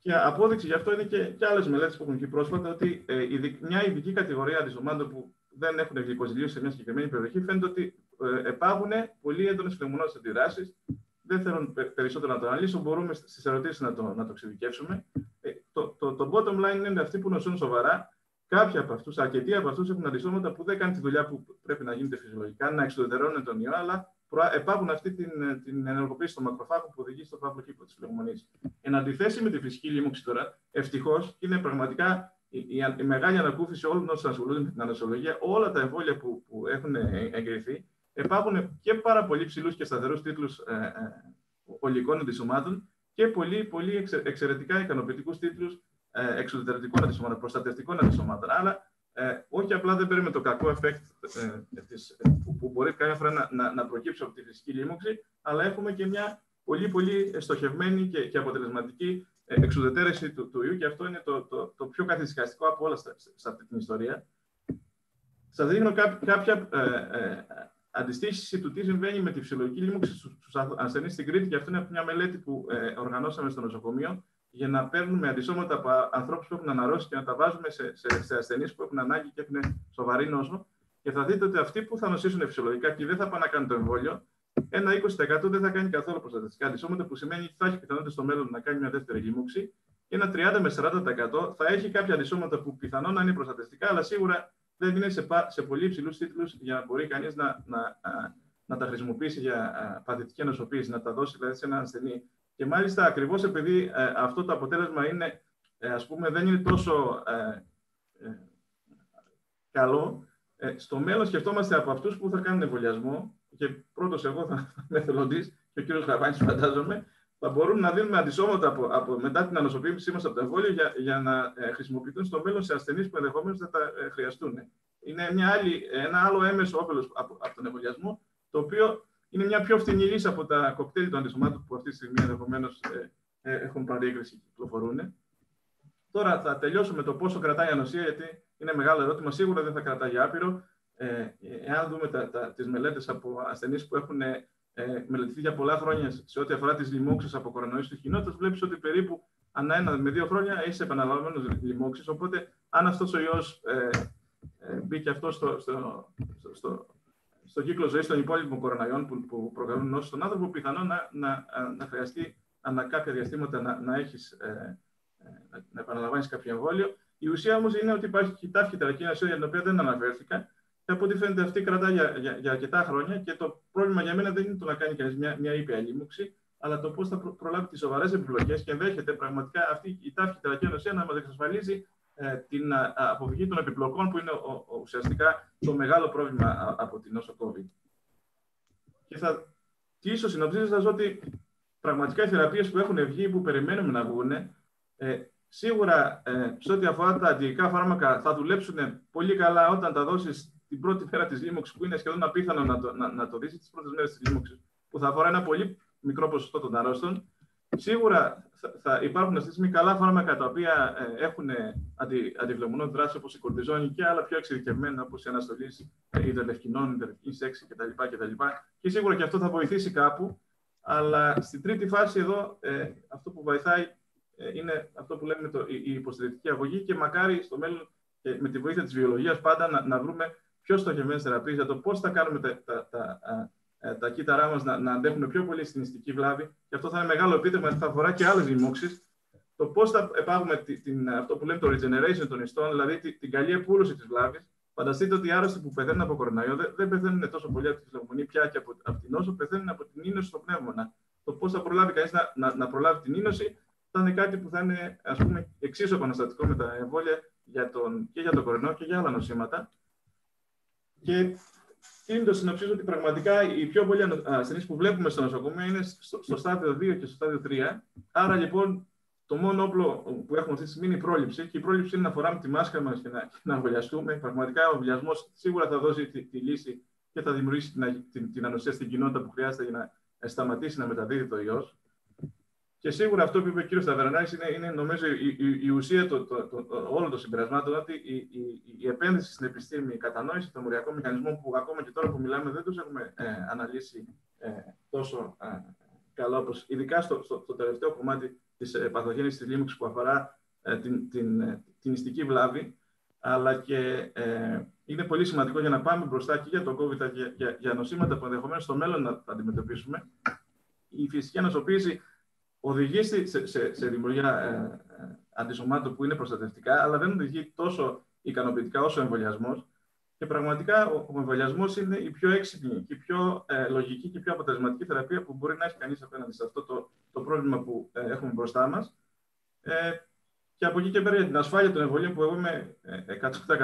Και απόδειξη γι' αυτό είναι και, και άλλες μελέτες που έχουν βγει πρόσφατα ότι ε, μια ειδική κατηγορία αντισωμάτων που δεν έχουν γλυκοζηλίωση σε μια συγκεκριμένη περιοχή φαίνεται ότι ε, επάγουν πολύ έντονες φλεγμονώδει αντιδράσεις. Δεν θέλω περισσότερο να το αναλύσω, μπορούμε στις ερωτήσεις να το, να το εξειδικεύσουμε. Ε, το, το, το bottom line είναι αυτοί που νοσούν σοβαρά. Κάποιοι από αυτούς, αρκετοί από αυτούς έχουν αντισώματα που δεν κάνουν τη δουλειά που πρέπει να γίνεται φυσιολογικά, να εξουδετερώνουν τον ιό, αλλά επάγουν αυτή την, την ενεργοποίηση των μακροφάγων που οδηγεί στο φαύλο κύκλο της φλεγμονή. Εν αντιθέσει με τη φυσική λίμωξη τώρα, ευτυχώς είναι πραγματικά η, η, μεγάλη ανακούφιση όλων όσων ασχολούνται με την ανασολογία, όλα τα εμβόλια που, που έχουν εγκριθεί, υπάρχουν και πάρα πολύ ψηλούς και σταθερούς τίτλους ε, ε, ολικών αντισωμάτων και πολύ, πολύ εξαιρετικά ικανοποιητικούς τίτλους ε, εξουδετερωτικών αντισωμάτων, προστατευτικών αντισωμάτων. Άρα ε, όχι απλά δεν παίρνουμε το κακό effect ε, ε, που, που, μπορεί κάποια φορά να, να, να, προκύψει από τη φυσική λίμωξη, αλλά έχουμε και μια πολύ πολύ στοχευμένη και, και αποτελεσματική ε, εξουδετέρεση του, του ιού και αυτό είναι το, το, το πιο καθησυχαστικό από όλα σε αυτή την ιστορία. Σας δείχνω κάποια ε, αντιστοίχηση του τι συμβαίνει με τη φυσιολογική λίμωξη στους ασθενείς στην Κρήτη και αυτό είναι μια μελέτη που οργανώσαμε στο νοσοκομείο για να παίρνουμε αντισώματα από ανθρώπους που έχουν αναρρώσει και να τα βάζουμε σε, σε, σε ασθενείς που έχουν ανάγκη και έχουν σοβαρή νόσο. Και θα δείτε ότι αυτοί που θα νοσήσουν φυσιολογικά και δεν θα πάνε να κάνουν το εμβόλιο, ένα 20% δεν θα κάνει καθόλου προστατευτικά αντισώματα, που σημαίνει ότι θα έχει πιθανότητα στο μέλλον να κάνει μια δεύτερη λίμωξη. Και ένα 30 με 40% θα έχει κάποια αντισώματα που πιθανόν να είναι προστατευτικά, αλλά σίγουρα δεν είναι σε, σε πολύ υψηλούς τίτλους για να μπορεί κανείς να, να, να, τα χρησιμοποιήσει για παθητική ενωσοποίηση, να τα δώσει δηλαδή σε έναν ασθενή και μάλιστα ακριβώς επειδή ε, αυτό το αποτέλεσμα είναι, ε, ας πούμε, δεν είναι τόσο ε, ε καλό, ε, στο μέλλον σκεφτόμαστε από αυτούς που θα κάνουν εμβολιασμό και πρώτος εγώ θα είμαι εθελοντής και ο κύριος Γαβάνης φαντάζομαι, θα μπορούν να δίνουμε αντισώματα από, από, μετά την ανοσοποίησή μας από το εμβόλιο για, για να χρησιμοποιηθούν στο μέλλον σε ασθενείς που ενδεχομένως θα τα χρειαστούν. Είναι μια άλλη, ένα άλλο έμεσο όφελο από, από τον εμβολιασμό, το οποίο είναι μια πιο φθηνή λύση από τα κοκτέιλ των αντισωμάτων που αυτή τη στιγμή ενδεχομένως ε, ε, έχουν πάρει έγκριση και κυκλοφορούν. Τώρα θα τελειώσω με το πόσο κρατάει η ανοσία, γιατί είναι μεγάλο ερώτημα. Σίγουρα δεν θα κρατάει για άπειρο. Ε, εάν δούμε τα, τα, τις μελέτες από ασθενείς που έχουν ε, μελετηθεί για πολλά χρόνια σε ό,τι αφορά τις λοιμώξεις από κορονοϊούς του κοινότητας, βλέπεις ότι περίπου ανά ένα με δύο χρόνια έχει επαναλαμβανόμενες λοιμώξεις. Οπότε, αν αυτός ο ιός ε, ε, μπήκε αυτό στο, στο, στο, στον κύκλο ζωής των υπόλοιπων κοροναϊών που, που προκαλούν νόσο στον άνθρωπο, πιθανόν να, να, να χρειαστεί ανά κάποια διαστήματα να, να, έχεις, ε, ε να επαναλαμβάνεις κάποιο εμβόλιο. Η ουσία όμως είναι ότι υπάρχει η τάφη ασία για την οποία δεν αναφέρθηκα. Και από ό,τι φαίνεται αυτή κρατά για, για, για, αρκετά χρόνια. Και το πρόβλημα για μένα δεν είναι το να κάνει κανείς μια, μια ήπια λίμωξη, αλλά το πώς θα προλάβει τις σοβαρές επιπλοκές και ενδέχεται πραγματικά αυτή η τάφη ασία να μας εξασφαλίζει ε, την αποφυγή των επιπλοκών που είναι ουσιαστικά το μεγάλο πρόβλημα από την νόσο COVID. Και θα κλείσω συνοψίζοντας ότι πραγματικά οι θεραπείες που έχουν βγει, που περιμένουμε να βγουν, ε, σίγουρα ε, σε ό,τι αφορά τα αντιοικά φάρμακα θα δουλέψουν πολύ καλά όταν τα δώσεις την πρώτη μέρα της λίμωξης, που είναι σχεδόν απίθανο να το, να, να το δεις τις πρώτες μέρες της λίμωξης, που θα αφορά ένα πολύ μικρό ποσοστό των αρρώστων. Σίγουρα θα υπάρχουν αυτή τη στιγμή καλά φάρμακα τα οποία ε, έχουν αντι, αντιβλεμονών δράση όπως η κορτιζόνη και άλλα πιο εξειδικευμένα όπως η αναστολή υδρελευκινών, υδρελευκή 6 κτλ, κτλ. Και σίγουρα και αυτό θα βοηθήσει κάπου. Αλλά στην τρίτη φάση εδώ ε, αυτό που βοηθάει ε, είναι αυτό που λέμε το, η, υποστηρικτική αγωγή και μακάρι στο μέλλον και με τη βοήθεια της βιολογίας πάντα να, να βρούμε πιο στοχευμένες θεραπείες για το πώς θα κάνουμε τα, τα, τα, ε, τα κύτταρά μας να, να αντέχουν πιο πολύ στην ιστική βλάβη. Και αυτό θα είναι μεγάλο επίτευγμα, γιατί θα αφορά και άλλες λοιμώξει. Το πώς θα επάγουμε την, αυτό που λέμε το regeneration των ιστών, δηλαδή την, την καλή επούλωση της βλάβης. Φανταστείτε ότι οι άρρωστοι που πεθαίνουν από κοροναϊό δεν, δεν πεθαίνουν τόσο πολύ από τη φλεγμονή πια και από, από την όσο, πεθαίνουν από την ίνωση στο πνεύμονα. Το πώς θα προλάβει κανείς να, να, να, προλάβει την ίνωση θα είναι κάτι που θα είναι ας πούμε, εξίσου επαναστατικό με τα εμβόλια για τον, και για τον κορονοϊό και για άλλα νοσήματα. Και είναι το συνοψίζω ότι πραγματικά οι πιο πολλοί ασθενείς που βλέπουμε στο νοσοκομείο είναι στο, στο στάδιο 2 και στο στάδιο 3. Άρα λοιπόν το μόνο όπλο που έχουμε αυτή τη στιγμή είναι η πρόληψη. Και η πρόληψη είναι να φοράμε τη μάσκα μας και να, να εμβολιαστούμε. Πραγματικά ο εμβολιασμό σίγουρα θα δώσει τη, τη, λύση και θα δημιουργήσει την, την, την ανοσία στην κοινότητα που χρειάζεται για να σταματήσει να μεταδίδει το ιός. Και σίγουρα αυτό που είπε ο κ. Σταβερνάκη είναι, είναι, νομίζω, η, η, η ουσία το, το, το, το, όλων των συμπερασμάτων, ότι η, η, η, επένδυση στην επιστήμη, η κατανόηση των μοριακών μηχανισμών που ακόμα και τώρα που μιλάμε δεν τους έχουμε ε, αναλύσει ε, τόσο ε, καλά όπως ειδικά στο, στο, στο τελευταίο κομμάτι της ε, παθογένειας της λίμωξη που αφορά ε, την, την, ε, την ιστική βλάβη, αλλά και ε, είναι πολύ σημαντικό για να πάμε μπροστά και για το COVID και για, για νοσήματα που ενδεχομένως στο μέλλον να αντιμετωπίσουμε. Η φυσική ανασωπήση οδηγεί σε, σε, σε δημιουργία ε, ε, αντισωμάτων που είναι προστατευτικά, αλλά δεν οδηγεί τόσο ικανοποιητικά όσο ο εμβολιασμός. Και πραγματικά ο, ο εμβολιασμός είναι η πιο έξυπνη και η πιο ε, λογική και η πιο αποτελεσματική θεραπεία που μπορεί να έχει κανείς απέναντι σε αυτό το, το πρόβλημα που ε, έχουμε μπροστά μας. Ε, και από εκεί και πέρα για την ασφάλεια των εμβολίων που εγώ είμαι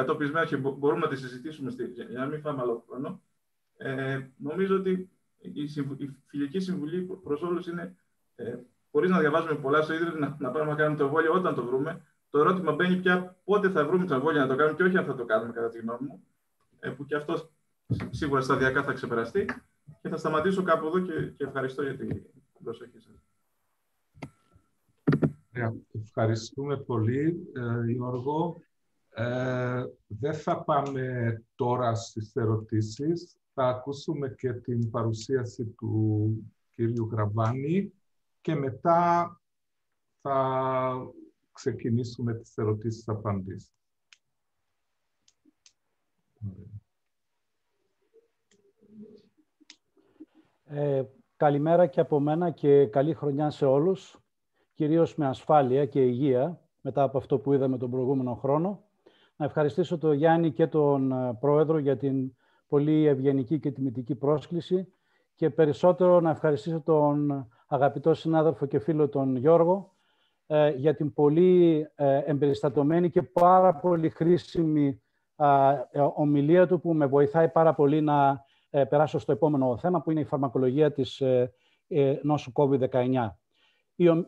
100% πεισμένος και μπορούμε να τη συζητήσουμε στη, για να μην φάμε άλλο χρόνο. Ε, νομίζω ότι η, η φιλική συμβουλή προ όλους είναι ε, χωρίς να διαβάζουμε πολλά στο ίδιο, να, να πάμε να κάνουμε το εμβόλιο όταν το βρούμε. Το ερώτημα μπαίνει πια πότε θα βρούμε το εμβόλιο να το κάνουμε και όχι αν θα το κάνουμε, κατά τη γνώμη μου. Ε, που και αυτός σίγουρα σταδιακά θα ξεπεραστεί. Και θα σταματήσω κάπου εδώ και, και ευχαριστώ για την προσοχή σας. Ευχαριστούμε πολύ, ε, Γιώργο. Ε, δεν θα πάμε τώρα στις ερωτήσεις. Θα ακούσουμε και την παρουσίαση του κύριου Γραβάνη και μετά θα ξεκινήσουμε τις ερωτήσεις απαντήσεις. Ε, καλημέρα και από μένα και καλή χρονιά σε όλους, κυρίως με ασφάλεια και υγεία, μετά από αυτό που είδαμε τον προηγούμενο χρόνο. Να ευχαριστήσω τον Γιάννη και τον ε, Πρόεδρο για την πολύ ευγενική και τιμητική πρόσκληση και περισσότερο να ευχαριστήσω τον αγαπητό συνάδελφο και φίλο τον Γιώργο ε, για την πολύ ε, εμπεριστατωμένη και πάρα πολύ χρήσιμη ε, ομιλία του που με βοηθάει πάρα πολύ να περάσω στο επόμενο θέμα που είναι η φαρμακολογία της νόσου COVID-19.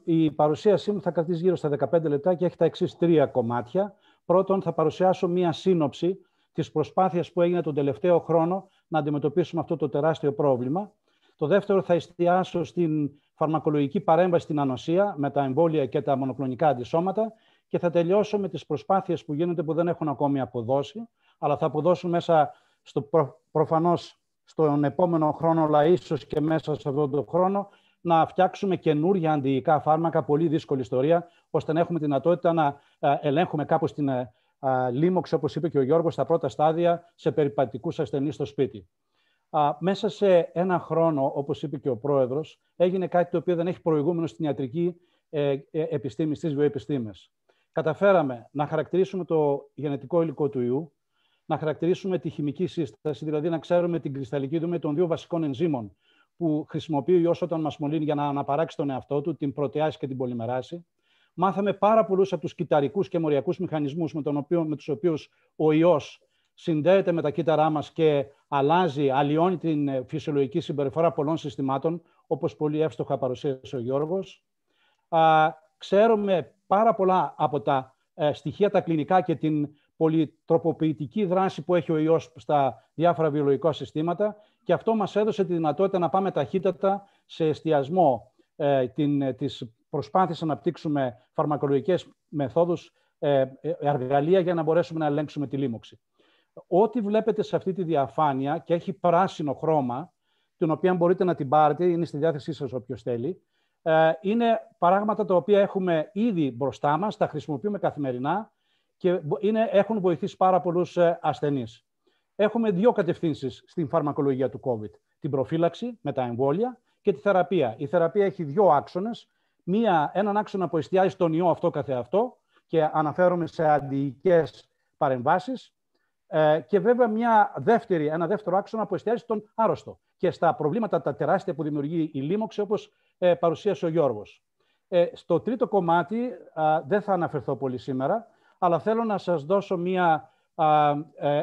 Η παρουσίασή μου θα κρατήσει γύρω στα 15 λεπτά και έχει τα εξής τρία κομμάτια. Πρώτον, θα παρουσιάσω μία σύνοψη της προσπάθειας που έγινε τον τελευταίο χρόνο να αντιμετωπίσουμε αυτό το τεράστιο πρόβλημα. Το δεύτερο, θα εστιάσω στην φαρμακολογική παρέμβαση στην ανοσία με τα εμβόλια και τα μονοκλονικά αντισώματα και θα τελειώσω με τις προσπάθειες που γίνονται που δεν έχουν ακόμη αποδώσει, αλλά θα αποδώσουν μέσα στο προ... προφανώς στον επόμενο χρόνο, αλλά ίσως και μέσα σε αυτόν τον χρόνο, να φτιάξουμε καινούργια αντιϊκά φάρμακα, πολύ δύσκολη ιστορία, ώστε να έχουμε τη δυνατότητα να ελέγχουμε κάπως την λίμωξη, όπως είπε και ο Γιώργος, στα πρώτα στάδια σε περιπατικούς ασθενείς στο σπίτι μέσα σε ένα χρόνο, όπως είπε και ο πρόεδρος, έγινε κάτι το οποίο δεν έχει προηγούμενο στην ιατρική ε, ε, επιστήμη, στις βιοεπιστήμες. Καταφέραμε να χαρακτηρίσουμε το γενετικό υλικό του ιού, να χαρακτηρίσουμε τη χημική σύσταση, δηλαδή να ξέρουμε την κρυσταλλική δομή των δύο βασικών ενζήμων που χρησιμοποιεί ο ιός όταν μας μολύνει για να αναπαράξει τον εαυτό του, την πρωτεάση και την πολυμεράση. Μάθαμε πάρα πολλούς από τους κυταρικούς και μοριακούς μηχανισμούς με, τον οποίο, με τους οποίους ο ιός συνδέεται με τα κύτταρά μας και αλλάζει, αλλοιώνει την ε, φυσιολογική συμπεριφορά πολλών συστημάτων, όπως πολύ εύστοχα παρουσίασε ο Γιώργος. Α, ξέρουμε πάρα πολλά από τα ε, στοιχεία τα κλινικά και την πολυτροποποιητική δράση που έχει ο ιός στα διάφορα βιολογικά συστήματα και αυτό μας έδωσε τη δυνατότητα να πάμε ταχύτατα σε εστιασμό ε, την, ε, της προσπάθειας να αναπτύξουμε φαρμακολογικές μεθόδους, ε, εργαλεία για να μπορέσουμε να ελέγξουμε τη λίμωξη ό,τι βλέπετε σε αυτή τη διαφάνεια και έχει πράσινο χρώμα, την οποία μπορείτε να την πάρετε, είναι στη διάθεσή σας όποιος θέλει, ε, είναι πράγματα τα οποία έχουμε ήδη μπροστά μας, τα χρησιμοποιούμε καθημερινά και είναι, έχουν βοηθήσει πάρα πολλούς ε, ασθενείς. Έχουμε δύο κατευθύνσεις στην φαρμακολογία του COVID. Την προφύλαξη με τα εμβόλια και τη θεραπεία. Η θεραπεία έχει δύο άξονες. Μία, έναν άξονα που εστιάζει στον ιό αυτό καθεαυτό και αναφέρομαι σε αντιοικές παρεμβάσεις ε, και βέβαια μια δεύτερη, ένα δεύτερο άξονα που εστιάζει στον άρρωστο και στα προβλήματα τα τεράστια που δημιουργεί η λίμωξη, όπως ε, παρουσίασε ο Γιώργος. Ε, στο τρίτο κομμάτι δεν θα αναφερθώ πολύ σήμερα, αλλά θέλω να σας δώσω μια,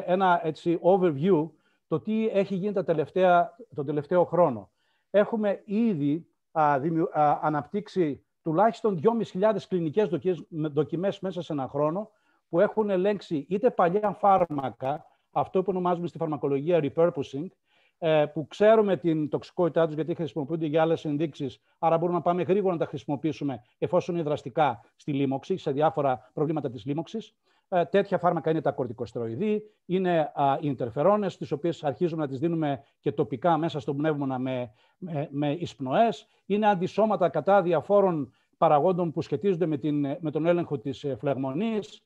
ένα έτσι, overview το τι έχει γίνει τα τελευταία, τον τελευταίο χρόνο. Έχουμε ήδη αναπτύξει τουλάχιστον 2.500 κλινικές δοκιμές μέσα σε ένα χρόνο που έχουν ελέγξει είτε παλιά φάρμακα, αυτό που ονομάζουμε στη φαρμακολογία repurposing, ε, που ξέρουμε την τοξικότητά τους γιατί χρησιμοποιούνται για άλλες ενδείξεις. Άρα μπορούμε να πάμε γρήγορα να τα χρησιμοποιήσουμε εφόσον είναι δραστικά στη λίμωξη, σε διάφορα προβλήματα της λίμωξης. Ε, τέτοια φάρμακα είναι τα κορτικοστροειδή, είναι οι ιντερφερόνε, τις οποίες αρχίζουμε να τις δίνουμε και τοπικά μέσα στο πνεύμονα με, με, με εισπνοές. Είναι αντισώματα κατά διαφόρων παραγόντων που σχετίζονται με, την, με τον έλεγχο της ε, φλεγμονής,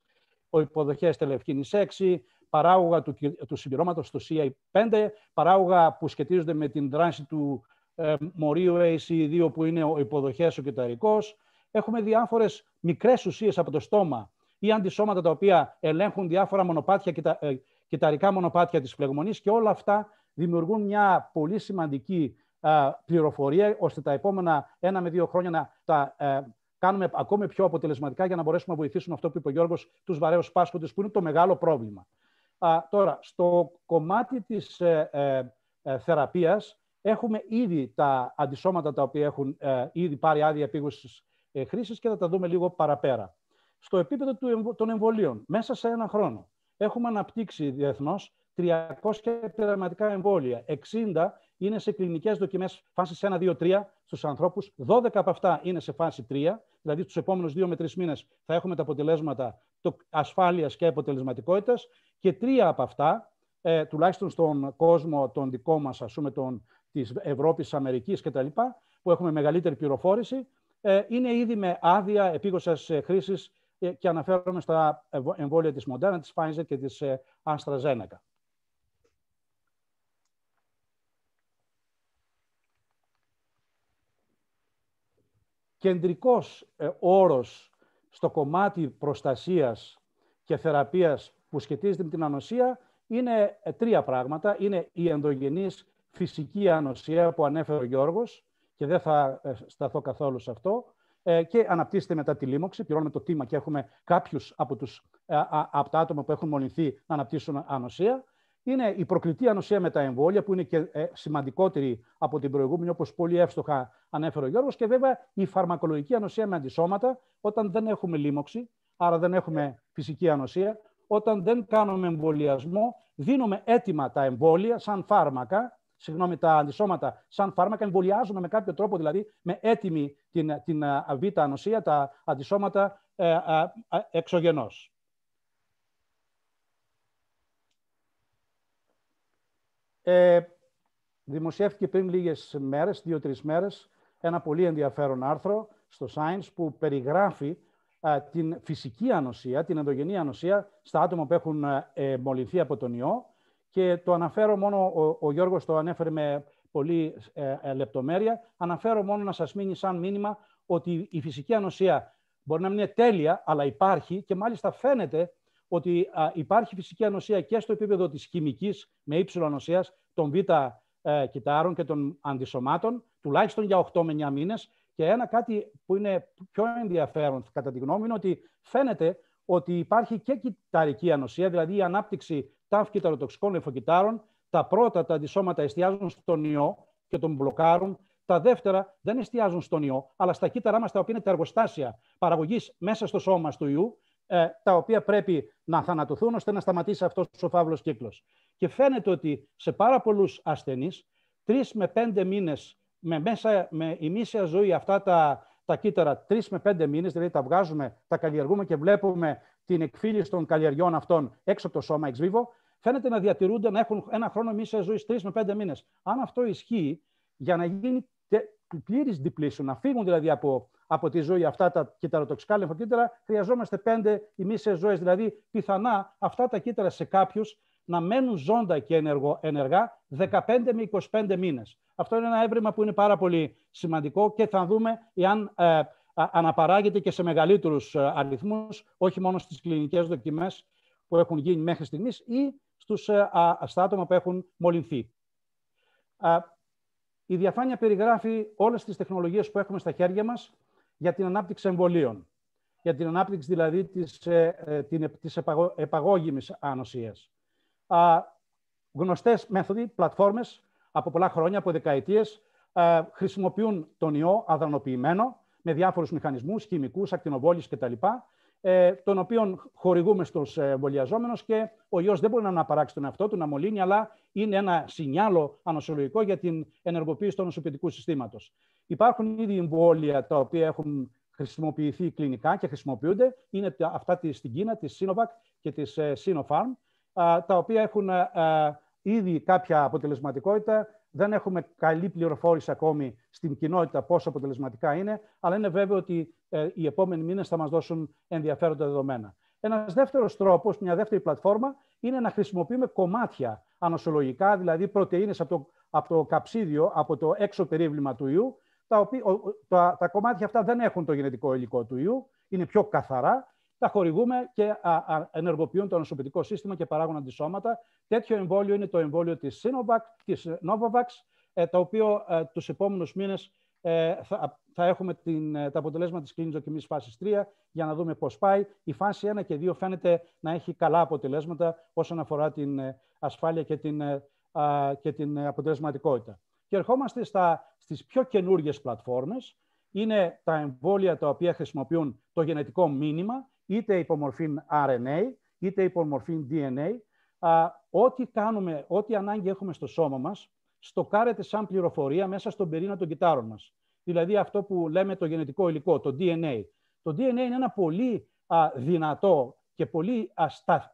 ο υποδοχές τελευκίνης 6, παράγωγα του, του συμπληρώματος στο CI5, παράγωγα που σχετίζονται με την δράση του ε, μορίου AC2 που είναι ο υποδοχές ο κυταρικός. Έχουμε διάφορες μικρές ουσίες από το στόμα ή αντισώματα τα οποία ελέγχουν διάφορα μονοπάτια, κυτα, ε, κυταρικά μονοπάτια της φλεγμονής και όλα αυτά δημιουργούν μια πολύ σημαντική πληροφορία ώστε τα επόμενα ένα με δύο χρόνια να τα ε, κάνουμε ακόμη πιο αποτελεσματικά για να μπορέσουμε να βοηθήσουμε αυτό που είπε ο Γιώργος, τους βαρέους πάσχοντες, που είναι το μεγάλο πρόβλημα. Α, τώρα, στο κομμάτι της ε, ε, ε, θεραπείας έχουμε ήδη τα αντισώματα τα οποία έχουν ε, ήδη πάρει άδεια επίγουσης ε, χρήσης και θα τα δούμε λίγο παραπέρα. Στο επίπεδο του, των εμβολίων, μέσα σε ένα χρόνο, έχουμε αναπτύξει διεθνώς 300 πειραματικά εμβόλια. 60 είναι σε κλινικές δοκιμές φάσης 1, 2, 3 στους ανθρώπους. 12 από αυτά είναι σε φάση 3, δηλαδή τους επόμενους 2 με 3 μήνες θα έχουμε τα αποτελέσματα ασφάλειας και αποτελεσματικότητας και τρία από αυτά, ε, τουλάχιστον στον κόσμο τον δικό μας, ας πούμε, τον, της Ευρώπης, Αμερικής κτλ., που έχουμε μεγαλύτερη πληροφόρηση, ε, είναι ήδη με άδεια επίγουσας ε, χρήσης ε, και αναφέρομαι στα εμβόλια της Moderna, της Pfizer και της ε, AstraZeneca. κεντρικός ε, όρος στο κομμάτι προστασίας και θεραπείας που σχετίζεται με την ανοσία είναι ε, τρία πράγματα. Είναι η ενδογενής φυσική ανοσία που ανέφερε ο Γιώργος και δεν θα ε, σταθώ καθόλου σε αυτό και αναπτύσσεται μετά τη λίμωξη, πληρώνουμε το τίμα και έχουμε κάποιους από, τους, από τα άτομα που έχουν μολυνθεί να αναπτύσσουν ανοσία. Είναι η προκλητή ανοσία με τα εμβόλια, που είναι και ε, σημαντικότερη από την προηγούμενη, όπως πολύ εύστοχα ανέφερε ο Γιώργος, και βέβαια η φαρμακολογική ανοσία με αντισώματα, όταν δεν έχουμε λίμωξη, άρα δεν έχουμε φυσική ανοσία, όταν δεν κάνουμε εμβολιασμό, δίνουμε έτοιμα τα εμβόλια σαν φάρμακα, συγγνώμη, τα αντισώματα σαν φάρμακα, εμβολιάζουμε με κάποιο τρόπο, δηλαδή με έτοιμη την, την β' ανοσία, τα αντισώματα ε, εξωγενώς. Ε, δημοσιεύτηκε πριν λίγες μέρες, δύο-τρεις μέρες, ένα πολύ ενδιαφέρον άρθρο στο Science που περιγράφει την φυσική ανοσία, την ενδογενή ανοσία στα άτομα που έχουν ε, μολυνθεί από τον ιό και το αναφέρω μόνο, ο, ο Γιώργος το ανέφερε με πολύ ε, ε, λεπτομέρεια, αναφέρω μόνο να σας μείνει σαν μήνυμα ότι η φυσική ανοσία μπορεί να μην είναι τέλεια, αλλά υπάρχει και μάλιστα φαίνεται ότι υπάρχει φυσική ανοσία και στο επίπεδο της χημικής με ύψιλο ανοσίας των β' ε, κυτάρων και των αντισωμάτων, τουλάχιστον για 8 με 9 μήνες. Και ένα κάτι που είναι πιο ενδιαφέρον κατά τη γνώμη είναι ότι φαίνεται ότι υπάρχει και κυταρική ανοσία, δηλαδή η ανάπτυξη τάφ κυταροτοξικών λεφοκυτάρων. Τα πρώτα, τα αντισώματα, εστιάζουν στον ιό και τον μπλοκάρουν. Τα δεύτερα δεν εστιάζουν στον ιό, αλλά στα κύτταρά μας, τα οποία είναι τα εργοστάσια παραγωγής μέσα στο σώμα του ιού, ε, τα οποία πρέπει να θανατωθούν ώστε να σταματήσει αυτός ο φαύλος κύκλος. Και φαίνεται ότι σε πάρα πολλούς ασθενείς, τρεις με πέντε μήνες με, μέσα, με ημίσια ζωή αυτά τα, τα κύτταρα, τρεις με πέντε μήνες, δηλαδή τα βγάζουμε, τα καλλιεργούμε και βλέπουμε την εκφύλιση των καλλιεργιών αυτών έξω από το σώμα, ex vivo, φαίνεται να διατηρούνται, να έχουν ένα χρόνο ημίσια ζωής τρεις με πέντε μήνες. Αν αυτό ισχύει, για να γίνει πλήρης depletion, να φύγουν δηλαδή από από τη ζωή αυτά τα κυταροτοξικά λεμφοκύτταρα, χρειαζόμαστε πέντε ημίσιε ζωές. Δηλαδή, πιθανά αυτά τα κύτταρα σε κάποιους να μένουν ζώντα και ενεργά 15 με 25 μήνες. Αυτό είναι ένα έβριμα που είναι πάρα πολύ σημαντικό και θα δούμε εάν ε, αναπαράγεται και σε μεγαλύτερους ε, αριθμούς, όχι μόνο στις κλινικές δοκιμές που έχουν γίνει μέχρι στιγμής ή στους, ε, στα άτομα που έχουν μολυνθεί. Η διαφάνεια περιγράφει όλες τις τεχνολογίες που έχουμε στα χέρια μας για την ανάπτυξη εμβολίων, για την ανάπτυξη δηλαδή της, ε, ε της επαγώγημης ανοσίας. Α, γνωστές μέθοδοι, πλατφόρμες από πολλά χρόνια, από δεκαετίες, χρησιμοποιούν τον ιό αδρανοποιημένο, με διάφορους μηχανισμούς, χημικούς, ακτινοβόλεις κτλ ε, τον οποίο χορηγούμε στους εμβολιαζόμενους και ο ιό δεν μπορεί να αναπαράξει τον εαυτό του, να μολύνει, αλλά είναι ένα σινιάλο ανοσολογικό για την ενεργοποίηση του νοσοποιητικού συστήματος. Υπάρχουν ήδη εμβόλια τα οποία έχουν χρησιμοποιηθεί κλινικά και χρησιμοποιούνται. Είναι αυτά στην Κίνα, της Sinovac και της ε, Sinopharm, τα οποία έχουν ε, ήδη κάποια αποτελεσματικότητα. Δεν έχουμε καλή πληροφόρηση ακόμη στην κοινότητα πόσο αποτελεσματικά είναι, αλλά είναι βέβαιο ότι ε, οι επόμενοι μήνες θα μας δώσουν ενδιαφέροντα δεδομένα. Ένας δεύτερος τρόπος, μια δεύτερη πλατφόρμα, είναι να χρησιμοποιούμε κομμάτια ανοσολογικά, δηλαδή πρωτεΐνες από το, από το καψίδιο, από το έξω περίβλημα του ιού, τα, οποία, τα, τα κομμάτια αυτά δεν έχουν το γενετικό υλικό του ιού, είναι πιο καθαρά, τα χορηγούμε και ενεργοποιούν το νοσοποιητικό σύστημα και παράγουν αντισώματα. Τέτοιο εμβόλιο είναι το εμβόλιο της Sinovac, της Novavax, ε, το οποίο ε, τους επόμενους μήνες ε, θα, θα έχουμε την, τα αποτελέσματα της κλίνης δοκιμής φάσης 3 για να δούμε πώς πάει. Η φάση 1 και 2 φαίνεται να έχει καλά αποτελέσματα όσον αφορά την ασφάλεια και την, και την αποτελεσματικότητα. Και ερχόμαστε στα, στις πιο καινούργιες πλατφόρμες. Είναι τα εμβόλια τα οποία χρησιμοποιούν το γενετικό μήνυμα, είτε υπομορφή RNA, είτε υπομορφή DNA. ό,τι κάνουμε, ό,τι ανάγκη έχουμε στο σώμα μας, στοκάρεται σαν πληροφορία μέσα στον πυρήνα των κυτάρων μας. Δηλαδή αυτό που λέμε το γενετικό υλικό, το DNA. Το DNA είναι ένα πολύ α, δυνατό και πολύ α,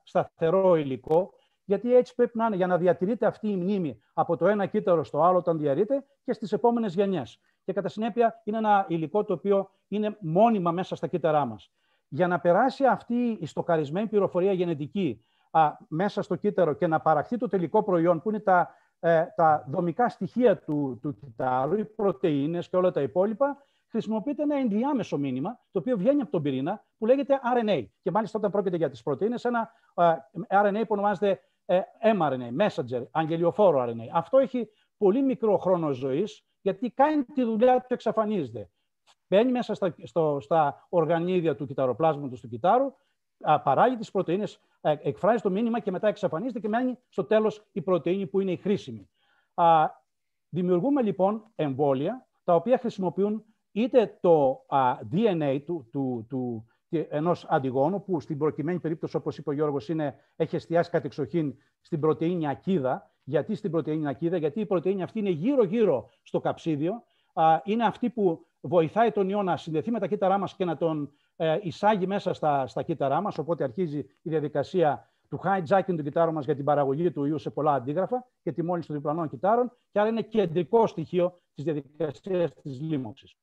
σταθερό υλικό, γιατί έτσι πρέπει να είναι για να διατηρείται αυτή η μνήμη από το ένα κύτταρο στο άλλο όταν διαρρείται και στις επόμενες γενιές. Και κατά συνέπεια είναι ένα υλικό το οποίο είναι μόνιμα μέσα στα κύτταρά μας. Για να περάσει αυτή η στοκαρισμένη πληροφορία γενετική α, μέσα στο κύτταρο και να παραχθεί το τελικό προϊόν που είναι τα ε, τα δομικά στοιχεία του, του κυτάρου, οι πρωτεΐνες και όλα τα υπόλοιπα, χρησιμοποιείται ένα ενδιάμεσο μήνυμα, το οποίο βγαίνει από τον πυρήνα, που λέγεται RNA. Και μάλιστα όταν πρόκειται για τις πρωτεΐνες, ένα ε, RNA που ονομάζεται ε, mRNA, messenger, αγγελιοφόρο RNA. Αυτό έχει πολύ μικρό χρόνο ζωής, γιατί κάνει τη δουλειά του εξαφανίζεται. Μπαίνει μέσα στα, στο, στα οργανίδια του κυταροπλάσματος του κυτάρου, παράγει τις πρωτεΐνες, ε, εκφράζει το μήνυμα και μετά εξαφανίζεται και μένει στο τέλος η πρωτεΐνη που είναι η χρήσιμη. Δημιουργούμε λοιπόν εμβόλια τα οποία χρησιμοποιούν είτε το DNA του, του, του, ενός αντιγόνου που στην προκειμένη περίπτωση, όπως είπε ο Γιώργος, είναι, έχει εστιάσει κατεξοχήν στην πρωτεΐνη ακίδα. Γιατί στην πρωτεΐνη ακίδα, γιατί η πρωτεΐνη αυτή είναι γύρω-γύρω στο καψίδιο. Είναι αυτή που βοηθάει τον ιό να συνδεθεί με τα κύτταρά μας και να τον ε, εισάγει μέσα στα, στα κύτταρά μας, οπότε αρχίζει η διαδικασία του hijacking του κυτάρου μας για την παραγωγή του ιού σε πολλά αντίγραφα και τη μόλυνση των διπλανών κυτάρων και άρα είναι κεντρικό στοιχείο της διαδικασίας της λίμωξης.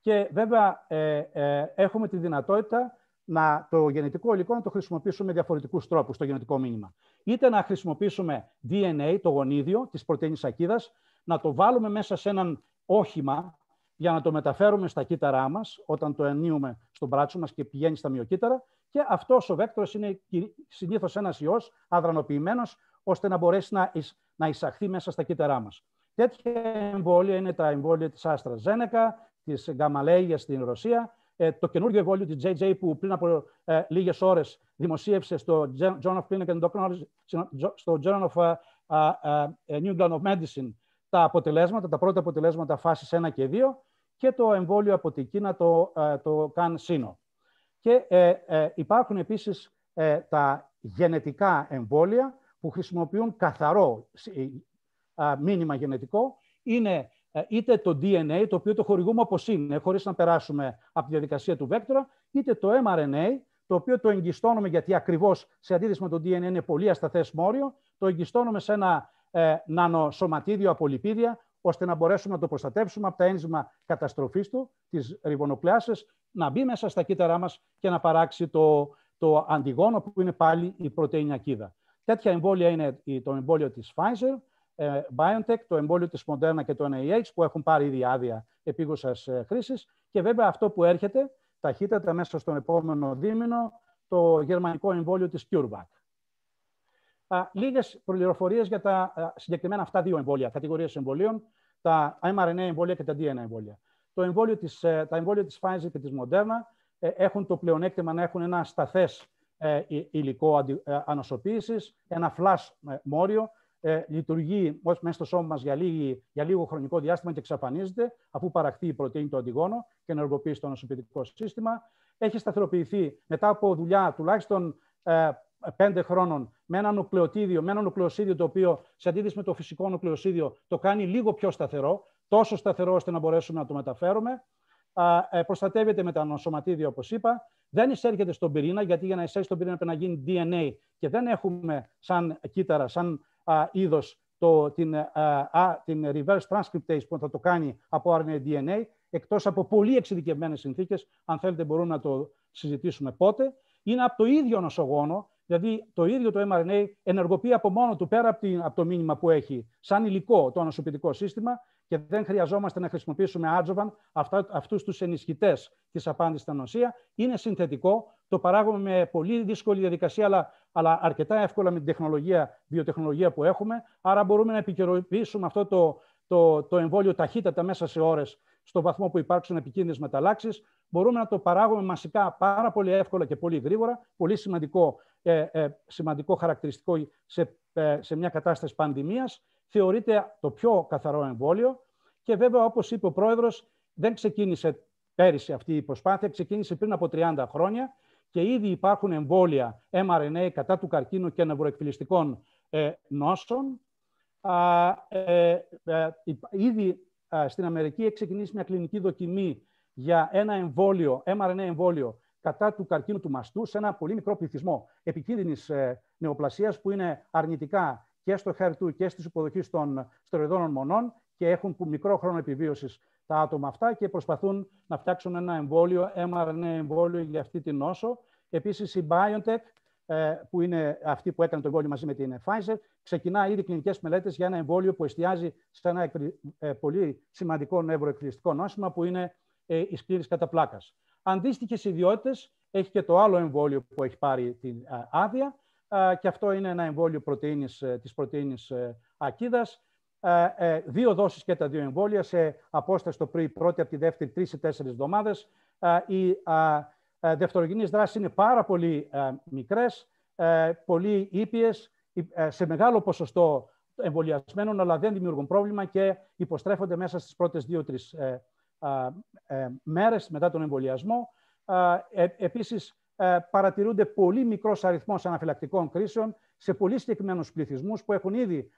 Και βέβαια ε, ε, έχουμε τη δυνατότητα να το γενετικό υλικό να το χρησιμοποιήσουμε με διαφορετικούς τρόπους, το γενετικό μήνυμα. Είτε να χρησιμοποιήσουμε DNA, το γονίδιο της πρωτεΐνης ακίδας, να το βάλουμε μέσα σε έναν όχημα για να το μεταφέρουμε στα κύτταρά μας, όταν το ενίουμε στο μπράτσο μας και πηγαίνει στα μυοκύτταρα. Και αυτός ο βέκτορος είναι συνήθως ένας ιός αδρανοποιημένος, ώστε να μπορέσει να, να εισαχθεί μέσα στα κύτταρά μας. Τέτοια εμβόλια είναι τα εμβόλια της AstraZeneca, της Gamaleya στην Ρωσία, ε, το καινούργιο εμβόλιο της JJ που πριν από ε, λίγες ώρες δημοσίευσε στο Journal of Clinical Endocrinology, στο Journal of uh, uh, New England of Medicine τα αποτελέσματα, τα πρώτα αποτελέσματα φάσης 1 και 2 και το εμβόλιο από την Κίνα, το, ε, το CanSino. Και ε, ε, υπάρχουν επίσης ε, τα γενετικά εμβόλια που χρησιμοποιούν καθαρό μήνυμα γενετικό. Είναι είτε το DNA, το οποίο το χορηγούμε όπως είναι, χωρίς να περάσουμε από τη διαδικασία του βέκτορα, είτε το mRNA, το οποίο το εγκιστώνουμε, γιατί ακριβώς σε αντίθεση με το DNA είναι πολύ ασταθές μόριο, το εγκιστώνουμε σε ένα ε, νανοσωματίδιο από λιπίδια, ώστε να μπορέσουμε να το προστατεύσουμε από τα ένζημα καταστροφής του, της ριβονοπλάσης, να μπει μέσα στα κύτταρά μας και να παράξει το, το αντιγόνο που είναι πάλι η πρωτεΐνη ακίδα. Τέτοια εμβόλια είναι το εμβόλιο της Pfizer, ε, BioNTech, το εμβόλιο της Moderna και το NIH που έχουν πάρει ήδη άδεια επίγουσας ε, χρήσης και βέβαια αυτό που έρχεται ταχύτατα μέσα στον επόμενο δίμηνο το γερμανικό εμβόλιο της CureVac. Λίγες πληροφορίες για τα συγκεκριμένα αυτά δύο εμβόλια, κατηγορίες εμβολίων, τα mRNA εμβόλια και τα DNA εμβόλια. Το εμβόλιο της, ε, τα εμβόλια της Pfizer και της Moderna ε, έχουν το πλεονέκτημα να έχουν ένα σταθές ε, υλικό ανοσοποίησης, ένα flash μόριο, ε, λειτουργεί ως μέσα στο σώμα μας για, για λίγο χρονικό διάστημα και εξαφανίζεται, αφού παραχθεί η πρωτεΐνη του αντιγόνου και ενεργοποιήσει το νοσοποιητικό σύστημα. Έχει σταθεροποιηθεί μετά από δουλειά τουλάχιστον ε, πέντε χρόνων με ένα νουκλεοτίδιο, με ένα νουκλεοσίδιο το οποίο σε αντίθεση με το φυσικό νουκλεοσίδιο το κάνει λίγο πιο σταθερό, τόσο σταθερό ώστε να μπορέσουμε να το μεταφέρουμε. Ε, προστατεύεται με τα νοσοματίδια, όπως είπα. Δεν εισέρχεται στον πυρήνα, γιατί για να εισέρχεται στον πυρήνα πρέπει να γίνει DNA και δεν έχουμε σαν κύτταρα, σαν είδος την, την reverse transcriptase που θα το κάνει από RNA-DNA, εκτός από πολύ εξειδικευμένες συνθήκες, αν θέλετε μπορούμε να το συζητήσουμε πότε. Είναι από το ίδιο νοσογόνο, Δηλαδή, το ίδιο το mRNA ενεργοποιεί από μόνο του, πέρα από, το μήνυμα που έχει, σαν υλικό το ανοσοποιητικό σύστημα και δεν χρειαζόμαστε να χρησιμοποιήσουμε adjuvant αυτούς τους ενισχυτές της απάντησης στην ανοσία. Είναι συνθετικό, το παράγουμε με πολύ δύσκολη διαδικασία, αλλά, αλλά αρκετά εύκολα με την τεχνολογία, βιοτεχνολογία που έχουμε. Άρα μπορούμε να επικαιροποιήσουμε αυτό το, το, το εμβόλιο ταχύτατα μέσα σε ώρες στο βαθμό που υπάρξουν επικίνδυνες μεταλλάξεις. Μπορούμε να το παράγουμε μασικά πάρα πολύ εύκολα και πολύ γρήγορα. Πολύ σημαντικό, ε, ε, σημαντικό χαρακτηριστικό σε, ε, σε μια κατάσταση πανδημίας. Θεωρείται το πιο καθαρό εμβόλιο. Και βέβαια, όπως είπε ο Πρόεδρος, δεν ξεκίνησε πέρυσι αυτή η προσπάθεια, ξεκίνησε πριν από 30 χρόνια και ήδη υπάρχουν εμβόλια mRNA κατά του καρκίνου και νευροεκφυλιστικών ε, νόσων. Ε, ε, ήδη στην Αμερική έχει ξεκινήσει μια κλινική δοκιμή για ένα εμβόλιο, mRNA εμβόλιο, κατά του καρκίνου του μαστού σε ένα πολύ μικρό πληθυσμό επικίνδυνης ε, νεοπλασίας που είναι αρνητικά και στο HER2 και στις υποδοχή των στεροειδών μονών και έχουν μικρό χρόνο επιβίωσης τα άτομα αυτά και προσπαθούν να φτιάξουν ένα εμβόλιο, mRNA εμβόλιο για αυτή την νόσο. Επίσης η BioNTech ε, που είναι αυτή που έκανε το εμβόλιο μαζί με την Pfizer, ξεκινά ήδη κλινικές μελέτες για ένα εμβόλιο που εστιάζει σε ένα ε, πολύ σημαντικό νευροεκκληστικό νόσημα που είναι ε, η σκλήρης κατά πλάκας. Αντίστοιχες ιδιότητες έχει και το άλλο εμβόλιο που έχει πάρει την άδεια και αυτό είναι ένα εμβόλιο πρωτεΐνης, της πρωτεΐνης ακίδας. Δύο δόσεις και τα δύο εμβόλια σε απόσταση το πρώτη από τη δεύτερη τρεις ή τέσσερις εβδομάδες. Η ε, δευτερογενείς δράσεις είναι πάρα πολύ ε, μικρές, ε, πολύ ήπιες, σε μεγάλο ποσοστό εμβολιασμένων, αλλά δεν δημιουργούν πρόβλημα και υποστρέφονται μέσα στις πρώτες δύο-τρεις μέρες μετά τον εμβολιασμό. Επίσης, παρατηρούνται πολύ μικρός αριθμός αναφυλακτικών κρίσεων σε πολύ συγκεκριμένους πληθυσμούς που έχουν ήδη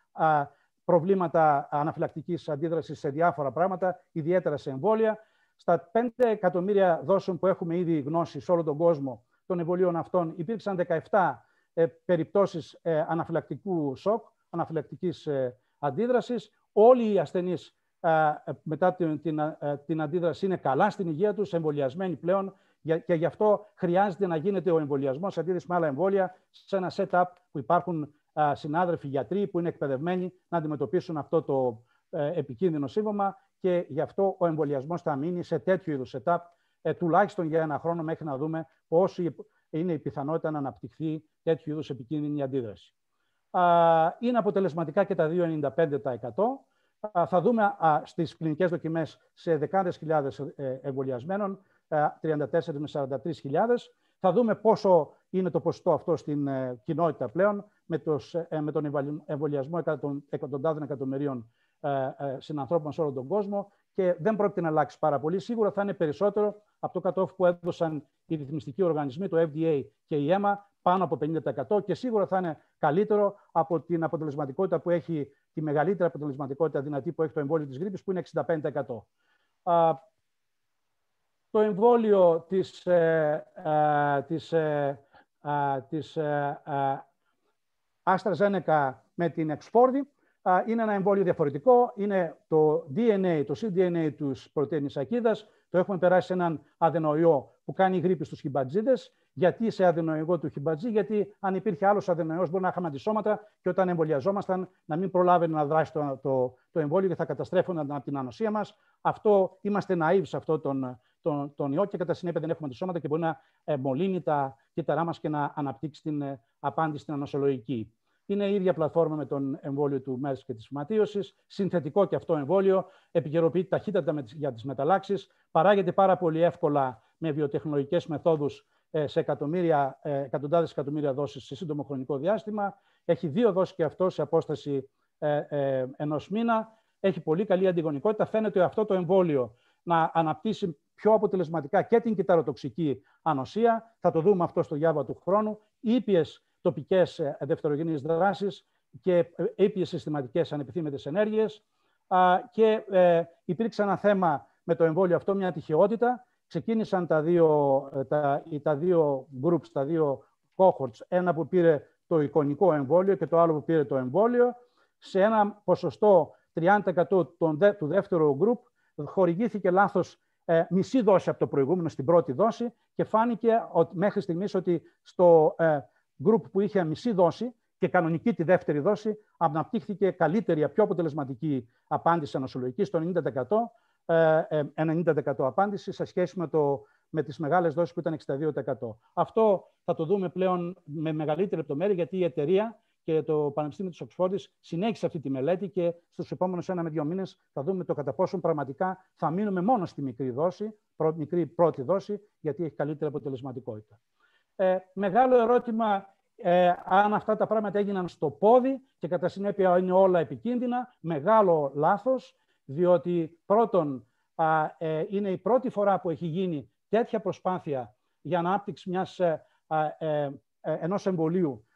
προβλήματα αναφυλακτικής αντίδρασης σε διάφορα πράγματα, ιδιαίτερα σε εμβόλια. Στα 5 εκατομμύρια δόσεων που έχουμε ήδη γνώση σε όλο τον κόσμο των εμβολίων αυτών, υπήρξαν 17 ε, περιπτώσεις ε, αναφυλακτικού σοκ, αναφυλακτικής ε, αντίδρασης. Όλοι οι ασθενείς ε, μετά την, την, την, αντίδραση είναι καλά στην υγεία τους, εμβολιασμένοι πλέον και γι' αυτό χρειάζεται να γίνεται ο εμβολιασμός σε αντίθεση με άλλα εμβόλια σε ένα setup που υπάρχουν συνάδελφοι γιατροί που είναι εκπαιδευμένοι να αντιμετωπίσουν αυτό το επικίνδυνο σύμβομα και γι' αυτό ο εμβολιασμός θα μείνει σε τέτοιο είδους setup ε, τουλάχιστον για ένα χρόνο μέχρι να δούμε πόση είναι η πιθανότητα να αναπτυχθεί τέτοιου είδους επικίνδυνη αντίδραση. Είναι αποτελεσματικά και τα 2,95%. Θα δούμε στις κλινικές δοκιμές σε δεκάδες χιλιάδες ε, εμβολιασμένων, 34 με 43 χιλιάδες. Θα δούμε πόσο είναι το ποσοστό αυτό στην ε, κοινότητα πλέον με, με τον εμβολιασμό εκατοντάδων εκατομμυρίων ε, ε, συνανθρώπων σε όλο τον κόσμο και δεν πρόκειται να αλλάξει πάρα πολύ. Σίγουρα θα είναι περισσότερο από το κατόφ που έδωσαν οι ρυθμιστικοί οργανισμοί, το FDA και η ΕΜΑ, πάνω από 50% και σίγουρα θα είναι καλύτερο από την αποτελεσματικότητα που έχει, τη μεγαλύτερη αποτελεσματικότητα δυνατή που έχει το εμβόλιο της γρήπης, που είναι 65%. Το εμβόλιο της, ε, της, της AstraZeneca με την Εξφόρδη είναι ένα εμβόλιο διαφορετικό. Είναι το DNA, το cDNA του πρωτεΐνης ακίδας. Το έχουμε περάσει σε έναν αδενοϊό που κάνει γρήπη στους χιμπατζίδες. Γιατί σε αδενοϊό του χιμπατζή, γιατί αν υπήρχε άλλος αδενοϊός, μπορεί να είχαμε αντισώματα και όταν εμβολιαζόμασταν να μην προλάβει να δράσει το, το, το εμβόλιο και θα καταστρέφονταν από την ανοσία μας. Αυτό είμαστε naive σε αυτό τον, τον, τον ιό και κατά συνέπεια δεν έχουμε αντισώματα και μπορεί να μολύνει τα κύτταρά μας και να αναπτύξει την ε, απάντηση στην ανοσολογική. Είναι η ίδια πλατφόρμα με τον εμβόλιο του MERS και της φυματίωση. Συνθετικό και αυτό εμβόλιο. Επικαιροποιείται ταχύτατα για τις μεταλλάξεις. Παράγεται πάρα πολύ εύκολα με βιοτεχνολογικές μεθόδους σε εκατομμύρια, εκατοντάδες εκατομμύρια δόσεις σε σύντομο χρονικό διάστημα. Έχει δύο δόσεις και αυτό σε απόσταση ενός μήνα. Έχει πολύ καλή αντιγονικότητα. Φαίνεται αυτό το εμβόλιο να αναπτύσσει πιο αποτελεσματικά και την κυταροτοξική ανοσία. Θα το δούμε αυτό στο διάβα του χρόνου. Ήπιες τοπικές δευτερογενείς δράσεις και ήπιες συστηματικές ανεπιθύμητες ενέργειες. Και υπήρξε ένα θέμα με το εμβόλιο αυτό, μια τυχαιότητα. Ξεκίνησαν τα δύο, ε, τα, τα δύο groups, τα δύο cohorts, ένα που πήρε το εικονικό εμβόλιο και το άλλο που πήρε το εμβόλιο. Σε ένα ποσοστό 30% του δεύτερου group χορηγήθηκε λάθος ε, μισή δόση από το προηγούμενο στην πρώτη δόση και φάνηκε ότι, μέχρι στιγμής ότι στο ε, group που είχε μισή δόση και κανονική τη δεύτερη δόση αναπτύχθηκε καλύτερη, πιο αποτελεσματική απάντηση ανοσολογική στο 90%, 90% ε, απάντηση σε σχέση με, το, με τις μεγάλες δόσεις που ήταν 62%. Αυτό θα το δούμε πλέον με μεγαλύτερη λεπτομέρεια γιατί η εταιρεία και το Πανεπιστήμιο της Οξφόρδης συνέχισε αυτή τη μελέτη και στους επόμενους ένα με δύο μήνες θα δούμε το κατά πόσο πραγματικά θα μείνουμε μόνο στη μικρή δόση, μικρή πρώτη δόση, γιατί έχει καλύτερη αποτελεσματικότητα. Ε, μεγάλο ερώτημα ε, αν αυτά τα πράγματα έγιναν στο πόδι και κατά συνέπεια είναι όλα επικίνδυνα. Μεγάλο λάθος, διότι πρώτον ε, είναι η πρώτη φορά που έχει γίνει τέτοια προσπάθεια για ανάπτυξη μιας, ε, ε, ενός εμβολίου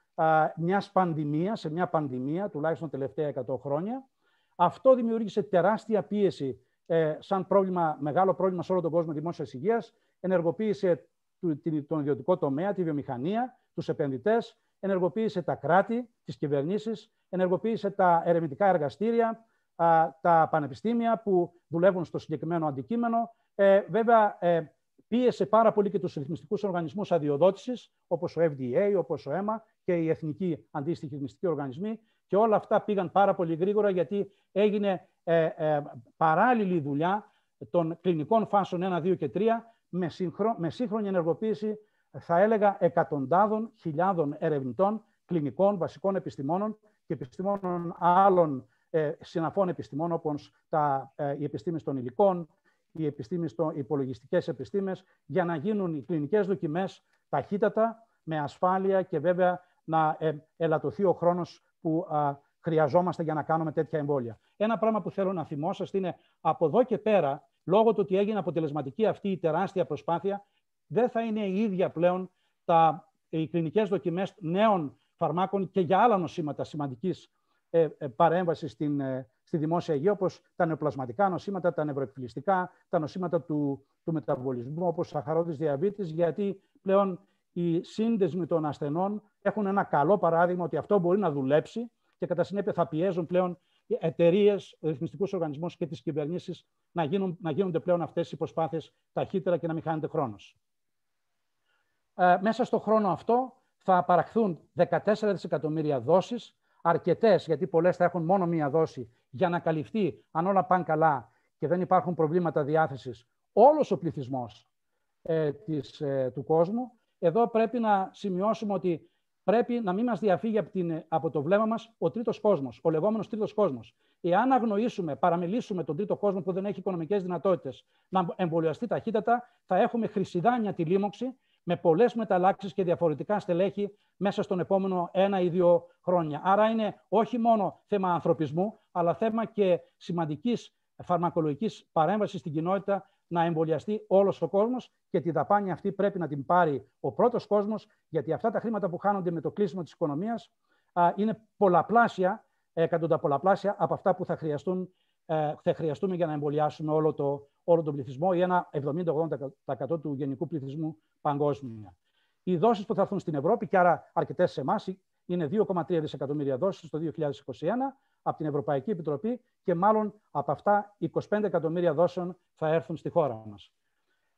μιας πανδημίας, σε μια πανδημία, τουλάχιστον τελευταία 100 χρόνια. Αυτό δημιούργησε τεράστια πίεση σαν πρόβλημα, μεγάλο πρόβλημα σε όλο τον κόσμο δημόσιας υγείας, ενεργοποίησε τον ιδιωτικό τομέα, τη βιομηχανία, τους επενδυτές, ενεργοποίησε τα κράτη, τις κυβερνήσεις, ενεργοποίησε τα ερευνητικά εργαστήρια, τα πανεπιστήμια που δουλεύουν στο συγκεκριμένο αντικείμενο. Ε, βέβαια, ε, πίεσε πάρα πολύ και τους ρυθμιστικούς οργανισμούς αδειοδότησης, όπως ο FDA, όπως ο ΕΜΑ και οι εθνικοί αντίστοιχοι ρυθμιστικοί οργανισμοί. Και όλα αυτά πήγαν πάρα πολύ γρήγορα γιατί έγινε ε, ε, παράλληλη δουλειά των κλινικών φάσεων 1, 2 και 3 με, σύγχρο, με σύγχρονη ενεργοποίηση, θα έλεγα, εκατοντάδων χιλιάδων ερευνητών, κλινικών, βασικών επιστημόνων και επιστημόνων άλλων ε, συναφών επιστημών, όπως τα, ε, οι επιστήμες των υλικών, οι, επιστήμες των, οι υπολογιστικές επιστήμες, για να γίνουν οι κλινικές δοκιμές ταχύτατα, με ασφάλεια και βέβαια να ε, ελαττωθεί ο χρόνος που α, χρειαζόμαστε για να κάνουμε τέτοια εμβόλια. Ένα πράγμα που θέλω να θυμόσαστε είναι από εδώ και πέρα, λόγω του ότι έγινε αποτελεσματική αυτή η τεράστια προσπάθεια, δεν θα είναι η ίδια πλέον τα, οι κλινικές δοκιμές νέων φαρμάκων και για άλλα νοσήματα σημαντικής ε, ε, παρέμβασης στην, ε, στη δημόσια υγεία, όπως τα νεοπλασματικά νοσήματα, τα νευροεκφυλιστικά, τα νοσήματα του, του μεταβολισμού, όπως σαχαρόδης διαβήτης, γιατί πλέον οι σύνδεσμοι των ασθενών έχουν ένα καλό παράδειγμα ότι αυτό μπορεί να δουλέψει και κατά συνέπεια θα πιέζουν πλέον οι εταιρείες, ρυθμιστικού οργανισμού και τις κυβερνήσεις να, να γίνονται πλέον αυτές οι προσπάθειες ταχύτερα και να μην χάνεται χρόνος. Ε, μέσα στο χρόνο αυτό θα παραχθούν 14 δισεκατομμύρια δόσεις αρκετές, γιατί πολλές θα έχουν μόνο μία δόση, για να καλυφθεί, αν όλα πάνε καλά και δεν υπάρχουν προβλήματα διάθεσης, όλος ο πληθυσμός ε, ε, του κόσμου. Εδώ πρέπει να σημειώσουμε ότι πρέπει να μην μας διαφύγει από, την, από το βλέμμα μας ο τρίτος κόσμος, ο λεγόμενος τρίτος κόσμος. Εάν αγνοήσουμε, παραμελήσουμε τον τρίτο κόσμο που δεν έχει οικονομικές δυνατότητες να εμβολιαστεί ταχύτατα, θα έχουμε χρυσιδάνια τη λίμωξη με πολλές μεταλλάξεις και διαφορετικά στελέχη μέσα στον επόμενο ένα ή δύο χρόνια. Άρα είναι όχι μόνο θέμα ανθρωπισμού, αλλά θέμα και σημαντικής φαρμακολογικής παρέμβασης στην κοινότητα να εμβολιαστεί όλος ο κόσμος και τη δαπάνη αυτή πρέπει να την πάρει ο πρώτος κόσμος, γιατί αυτά τα χρήματα που χάνονται με το κλείσιμο της οικονομίας είναι πολλαπλάσια, εκατονταπολαπλάσια από αυτά που θα, χρειαστούν, ε, θα χρειαστούμε για να εμβολιάσουμε όλο, το, όλο τον πληθυσμό ή ένα 70-80% του γενικού πληθυσμού παγκόσμια. Οι δόσεις που θα έρθουν στην Ευρώπη, και άρα αρκετές σε εμάς, είναι 2,3 δισεκατομμύρια δόσεις το 2021 από την Ευρωπαϊκή Επιτροπή και μάλλον από αυτά 25 εκατομμύρια δόσεων θα έρθουν στη χώρα μας.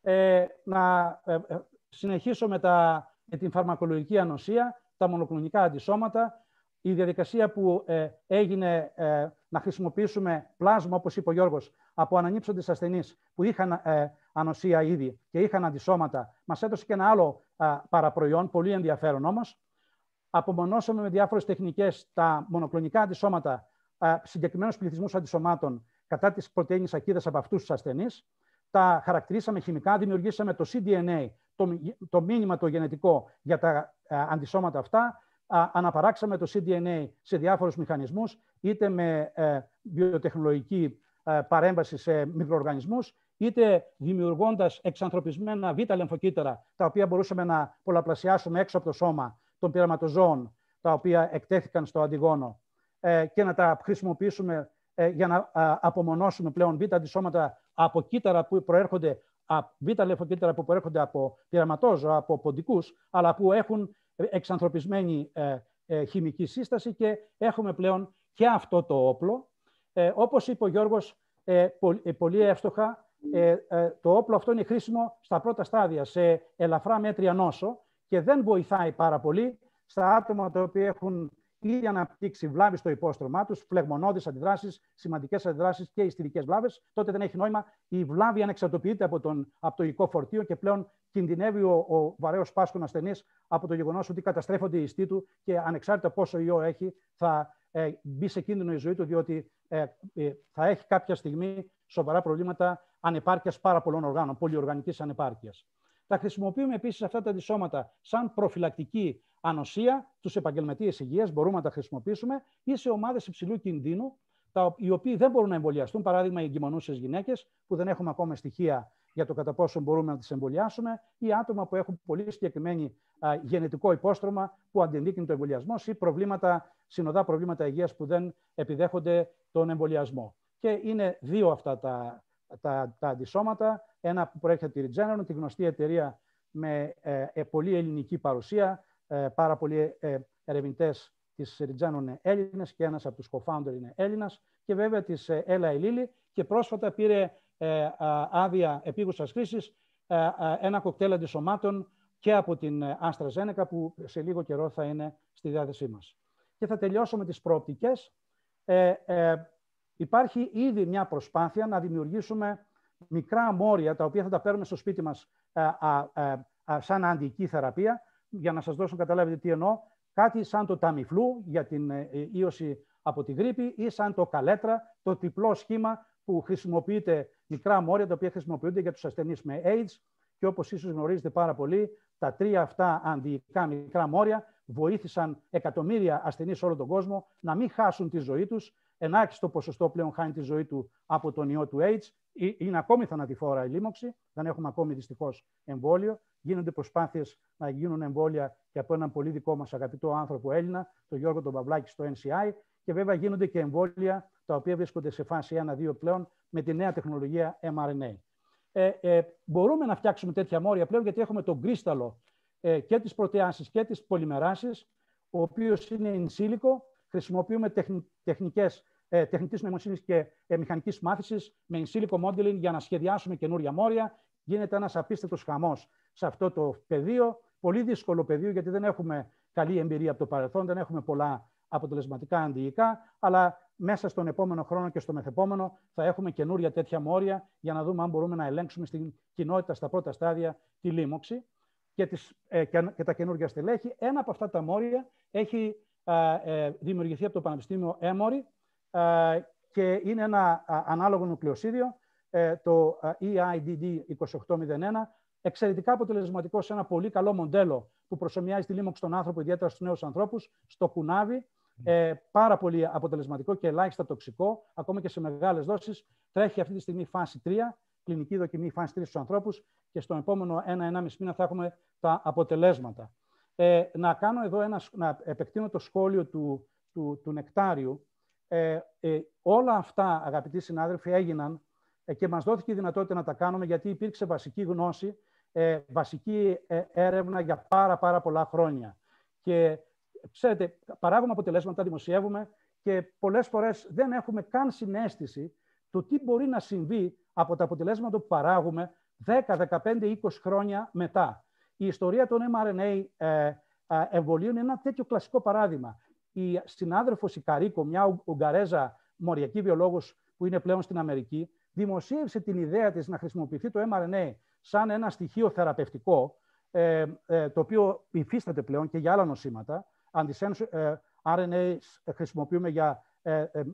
Ε, να ε, ε, συνεχίσω με, τα, με την φαρμακολογική ανοσία, τα μονοκλονικά αντισώματα, η διαδικασία που ε, έγινε ε, να χρησιμοποιήσουμε πλάσμα, όπως είπε ο Γιώργος, από ανανύψοντες ασθενείς που είχαν ε, ανοσία ήδη και είχαν αντισώματα, μας έδωσε και ένα άλλο παραπροϊόν, πολύ ενδιαφέρον όμως. Απομονώσαμε με διάφορες τεχνικές τα μονοκλονικά αντισώματα συγκεκριμένους πληθυσμούς αντισωμάτων κατά της πρωτεΐνης ακίδας από αυτούς τους ασθενείς. Τα χαρακτηρίσαμε χημικά, δημιουργήσαμε το cDNA, το, το μήνυμα το γενετικό για τα αντισώματα αυτά, αναπαράξαμε το cDNA σε διάφορους μηχανισμούς, είτε με ε, βιοτεχνολογική ε, παρέμβαση σε μικροοργανισμούς, είτε δημιουργώντας εξανθρωπισμένα β' λεμφοκύτταρα, τα οποία μπορούσαμε να πολλαπλασιάσουμε έξω από το σώμα των πειραματοζώων, τα οποία εκτέθηκαν στο αντιγόνο, ε, και να τα χρησιμοποιήσουμε για να απομονώσουμε πλέον β' αντισώματα από κύτταρα που προέρχονται β' λεμφοκύτταρα που προέρχονται από πειραματόζωα, από ποντικούς, αλλά που έχουν εξανθρωπισμένη ε, ε, χημική σύσταση και έχουμε πλέον και αυτό το όπλο. Ε, όπως είπε ο Γιώργος ε, πολύ εύστοχα, το όπλο αυτό είναι χρήσιμο στα πρώτα στάδια, σε ελαφρά μέτρια νόσο και δεν βοηθάει πάρα πολύ στα άτομα τα οποία έχουν ήδη αναπτύξει βλάβη στο υπόστρωμά τους, φλεγμονώδεις αντιδράσεις, σημαντικές αντιδράσεις και ιστηρικές βλάβες, τότε δεν έχει νόημα. Η βλάβη ανεξαρτοποιείται από, τον, από το υλικό φορτίο και πλέον κινδυνεύει ο, ο βαρέως πάσχων ασθενής από το γεγονός ότι καταστρέφονται οι ιστοί του και ανεξάρτητα πόσο ιό έχει, θα ε, μπει σε κίνδυνο η ζωή του, διότι ε, ε, θα έχει κάποια στιγμή σοβαρά προβλήματα ανεπάρκειας πάρα πολλών οργάνων, πολυοργανικής ανεπάρκειας. Τα χρησιμοποιούμε επίσης αυτά τα αντισώματα σαν προφυλακτική ανοσία στους επαγγελματίες υγείας, μπορούμε να τα χρησιμοποιήσουμε, ή σε ομάδες υψηλού κινδύνου, τα, οι οποίοι δεν μπορούν να εμβολιαστούν, παράδειγμα οι εγκυμονούσε γυναίκες, που δεν έχουμε ακόμα στοιχεία για το κατά πόσο μπορούμε να τις εμβολιάσουμε, ή άτομα που έχουν πολύ συγκεκριμένη γενετικό υπόστρωμα που αντιδείκνει το εμβολιασμό, ή προβλήματα, συνοδά προβλήματα υγείας που δεν επιδέχονται τον εμβολιασμό. Και είναι δύο αυτά τα, τα, τα αντισώματα. Ένα που προέρχεται από τη Regeneron, τη γνωστή εταιρεία με ε, ε πολύ ελληνική παρουσία, ε, πάρα πολλοί ε, ερευνητές της Regeneron είναι Έλληνες και ένας από τους co-founder είναι Έλληνας. Και βέβαια της Έλα Ελίλη και πρόσφατα πήρε άδεια επίγουσας χρήσης ένα κοκτέιλ αντισωμάτων και από την AstraZeneca που σε λίγο καιρό θα είναι στη διάθεσή μας. Και θα τελειώσω με τις προοπτικές. Ε, ε, υπάρχει ήδη μια προσπάθεια να δημιουργήσουμε μικρά μόρια, τα οποία θα τα παίρνουμε στο σπίτι μας ε, σαν αντική θεραπεία, για να σας δώσω καταλάβετε τι εννοώ, κάτι σαν το ταμιφλού για την ε, ίωση από τη γρήπη ή σαν το καλέτρα, το τυπλό σχήμα που χρησιμοποιείται μικρά μόρια, τα οποία χρησιμοποιούνται για τους ασθενείς με AIDS και όπως ίσως γνωρίζετε πάρα πολύ, τα τρία αυτά αντιϊκά μικρά μόρια βοήθησαν εκατομμύρια ασθενείς σε όλο τον κόσμο να μην χάσουν τη ζωή τους. Ενάχιστο ποσοστό πλέον χάνει τη ζωή του από τον ιό του AIDS. Είναι ακόμη θανατηφόρα η λίμωξη. Δεν έχουμε ακόμη δυστυχώς εμβόλιο. Γίνονται προσπάθειες να γίνουν εμβόλια και από έναν πολύ δικό μας αγαπητό άνθρωπο Έλληνα, τον Γιώργο τον Παυλάκη στο NCI. Και βέβαια γίνονται και εμβόλια τα οποία βρίσκονται σε φάση 1-2 πλέον με τη νέα τεχνολογία mRNA. Ε, ε, μπορούμε να φτιάξουμε τέτοια μόρια πλέον γιατί έχουμε τον κρίσταλο ε, και τις πρωτεάσεις και τις πολυμεράσεις, ο οποίος είναι in silico. Χρησιμοποιούμε τεχνικές ε, τεχνητής νοημοσύνης και ε, μηχανικής μάθησης με in silico modeling για να σχεδιάσουμε καινούρια μόρια. Γίνεται ένας απίστευτος χαμός σε αυτό το πεδίο. Πολύ δύσκολο πεδίο γιατί δεν έχουμε καλή εμπειρία από το παρελθόν, δεν έχουμε πολλά αποτελεσματικά αντιϊκά, αλλά μέσα στον επόμενο χρόνο και στο μεθεπόμενο θα έχουμε καινούρια τέτοια μόρια για να δούμε αν μπορούμε να ελέγξουμε στην κοινότητα στα πρώτα στάδια τη λίμωξη και, τις, ε, και τα καινούργια στελέχη. Ένα από αυτά τα μόρια έχει ε, δημιουργηθεί από το Πανεπιστήμιο Έμορι και είναι ένα ανάλογο νουκλεοσίδιο, ε, το EIDD 2801, εξαιρετικά αποτελεσματικό σε ένα πολύ καλό μοντέλο που προσωμιάζει τη λίμωξη των άνθρωπων, ιδιαίτερα στους νέους ανθρώπους, στο κουνάβι, ε, πάρα πολύ αποτελεσματικό και ελάχιστα τοξικό, ακόμα και σε μεγάλες δόσεις. Τρέχει αυτή τη στιγμή φάση 3, κλινική δοκιμή φάση 3 στους ανθρώπους και στο επόμενο 1-1,5 μήνα θα έχουμε τα αποτελέσματα. Ε, να κάνω εδώ ένα, να επεκτείνω το σχόλιο του, του, του Νεκτάριου. Ε, ε, όλα αυτά, αγαπητοί συνάδελφοι, έγιναν ε, και μας δόθηκε η δυνατότητα να τα κάνουμε γιατί υπήρξε βασική γνώση, ε, βασική ε, έρευνα για πάρα πάρα πολλά χρόνια. Και ξέρετε, παράγουμε αποτελέσματα, δημοσιεύουμε και πολλές φορές δεν έχουμε καν συνέστηση το τι μπορεί να συμβεί από τα αποτελέσματα που παράγουμε 10, 15, 20 χρόνια μετά. Η ιστορία των mRNA ε, εμβολίων είναι ένα τέτοιο κλασικό παράδειγμα. Η συνάδελφος η Καρίκο, μια Ουγγαρέζα μοριακή βιολόγος που είναι πλέον στην Αμερική, δημοσίευσε την ιδέα της να χρησιμοποιηθεί το mRNA σαν ένα στοιχείο θεραπευτικό, ε, ε, το οποίο υφίσταται πλέον και για άλλα νοσήματα. Αντισένους ε, RNA χρησιμοποιούμε για,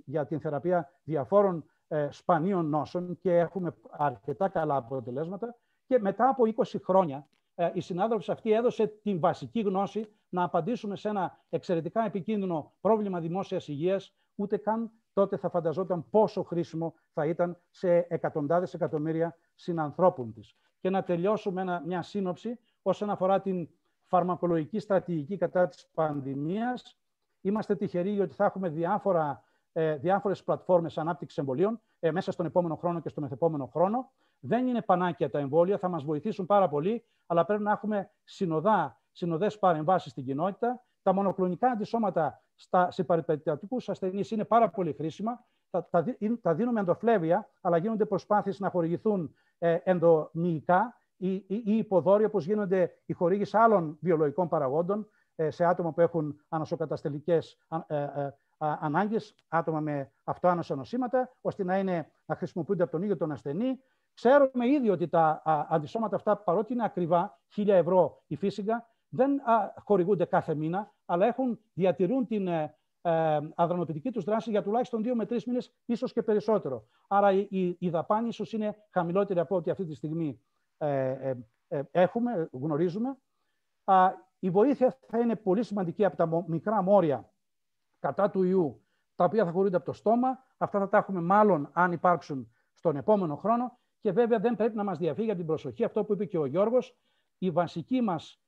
για την θεραπεία διαφόρων σπανίων νόσων και έχουμε αρκετά καλά αποτελέσματα. Και μετά από 20 χρόνια ε, η συνάδελφος αυτή έδωσε την βασική γνώση να απαντήσουμε σε ένα εξαιρετικά επικίνδυνο πρόβλημα δημόσιας υγείας, ούτε καν τότε θα φανταζόταν πόσο χρήσιμο θα ήταν σε εκατοντάδες εκατομμύρια συνανθρώπων της. Και να τελειώσουμε ένα, μια σύνοψη όσον αφορά την φαρμακολογική στρατηγική κατά της πανδημίας. Είμαστε τυχεροί γιατί θα έχουμε διάφορα, ε, διάφορες πλατφόρμες ανάπτυξης εμβολίων ε, μέσα στον επόμενο χρόνο και στον μεθεπόμενο χρόνο. Δεν είναι πανάκια τα εμβόλια, θα μας βοηθήσουν πάρα πολύ, αλλά πρέπει να έχουμε συνοδά, συνοδές παρεμβάσεις στην κοινότητα. Τα μονοκλονικά αντισώματα στα, σε παρυπετιατικούς ασθενείς είναι πάρα πολύ χρήσιμα. Τα, τα, τα δίνουμε ενδοφλέβια, αλλά γίνονται προσπάθειες να χορηγηθούν ε, ενδομυϊκά ή, ή, ή υποδόρια, όπως γίνονται οι χορήγηση άλλων βιολογικών παραγόντων ε, σε άτομα που έχουν ανασοκαταστελικές ε, ε, ανάγκες, άτομα με αυτοάνωσα νοσήματα, ώστε να, είναι, να χρησιμοποιούνται από τον ίδιο τον ασθενή. Ξέρουμε ήδη ότι τα αντισώματα αυτά, παρότι είναι ακριβά, 1000 ευρώ η φύσιγκα, δεν χορηγούνται κάθε μήνα, αλλά έχουν, διατηρούν την ε, ε, αδρανοποιητική τους δράση για τουλάχιστον δύο με τρεις μήνες, ίσως και περισσότερο. Άρα η, η, η δαπάνη ίσως είναι χαμηλότερη από ό,τι αυτή τη στιγμή ε, ε, ε έχουμε, γνωρίζουμε. Α, η βοήθεια θα είναι πολύ σημαντική από τα μικρά μόρια κατά του ιού, τα οποία θα χωρούνται από το στόμα. Αυτά θα τα έχουμε μάλλον αν υπάρξουν στον επόμενο χρόνο. Και βέβαια δεν πρέπει να μας διαφύγει από την προσοχή αυτό που είπε και ο Γιώργος. Η βασική μας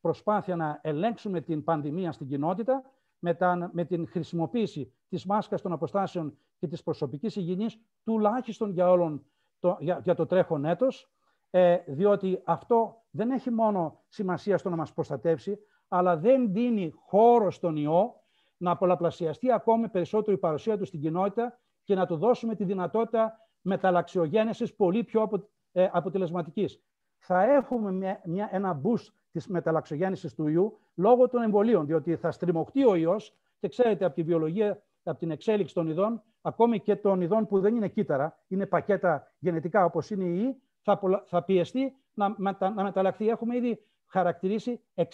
προσπάθεια να ελέγξουμε την πανδημία στην κοινότητα με, τα, με την χρησιμοποίηση της μάσκας των αποστάσεων και της προσωπικής υγιεινής τουλάχιστον για, όλον το, για, για το τρέχον έτος, ε, διότι αυτό δεν έχει μόνο σημασία στο να μας προστατεύσει, αλλά δεν δίνει χώρο στον ιό να πολλαπλασιαστεί ακόμη περισσότερο η παρουσία του στην κοινότητα και να του δώσουμε τη δυνατότητα μεταλλαξιογένεσης πολύ πιο απο, ε, αποτελεσματικής. Θα έχουμε μια, μια, ένα boost της μεταλλαξιογέννησης του ιού λόγω των εμβολίων, διότι θα στριμωχτεί ο ιός και ξέρετε από τη βιολογία, από την εξέλιξη των ειδών, ακόμη και των ειδών που δεν είναι κύτταρα, είναι πακέτα γενετικά όπως είναι η ιή, θα, θα πιεστεί να, μετα, να μεταλλαχθεί. Έχουμε ήδη χαρακτηρίσει 6.500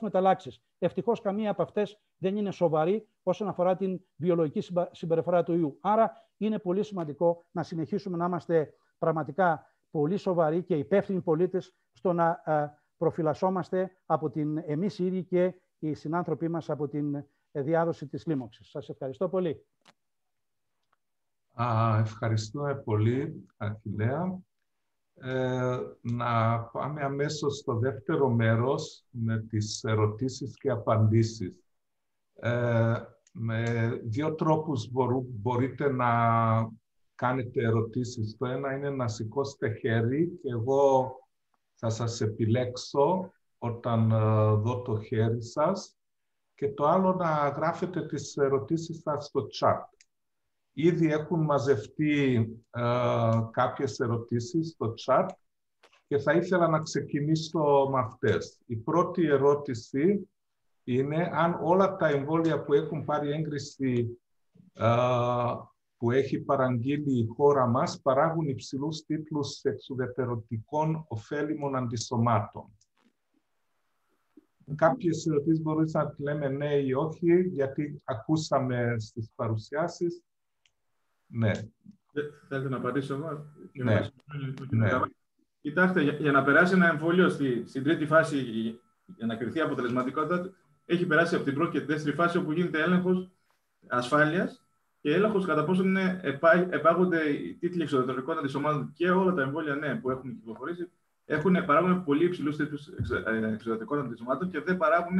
μεταλλάξεις. Ευτυχώς καμία από αυτές δεν είναι σοβαρή όσον αφορά την βιολογική συμπεριφορά του ιού. Άρα είναι πολύ σημαντικό να συνεχίσουμε να είμαστε πραγματικά πολύ σοβαροί και υπεύθυνοι πολίτες στο να προφυλασσόμαστε από την εμείς οι ίδιοι και οι συνάνθρωποι μας από την ε, διάδοση της λίμωξης. Σας ευχαριστώ πολύ. Α, ευχαριστούμε πολύ, Αχιλέα. Ε, να πάμε αμέσως στο δεύτερο μέρος με τις ερωτήσεις και απαντήσεις. Ε, με δύο τρόπους μπορείτε να κάνετε ερωτήσεις. Το ένα είναι να σηκώσετε χέρι και εγώ θα σας επιλέξω όταν ε, δω το χέρι σας και το άλλο να γράφετε τις ερωτήσεις σας στο chat. Ήδη έχουν μαζευτεί ε, κάποιες ερωτήσεις στο chat και θα ήθελα να ξεκινήσω με αυτές. Η πρώτη ερώτηση είναι αν όλα τα εμβόλια που έχουν πάρει έγκριση ε, που έχει παραγγείλει η χώρα μας παράγουν υψηλούς τίτλους εξουδετερωτικών ωφέλιμων αντισωμάτων. Κάποιες ερωτήσεις μπορείς να λέμε ναι ή όχι, γιατί ακούσαμε στις παρουσιάσεις. Ναι. Θέλετε να απαντήσω εγώ; Ναι. ναι. Κοιτάξτε, για, να περάσει ένα εμβόλιο στη, στην τρίτη φάση για να κρυθεί αποτελεσματικότητα, έχει περάσει από την πρώτη και τη δεύτερη φάση όπου γίνεται έλεγχος ασφάλειας και έλεγχος κατά πόσο είναι, επάγονται οι τίτλοι εξωτερικών αντισωμάτων και όλα τα εμβόλια νέα που έχουν κυκλοφορήσει έχουν, παράγουν πολύ υψηλούς τίτλους ε, εξωτερικών αντισωμάτων και δεν παράγουν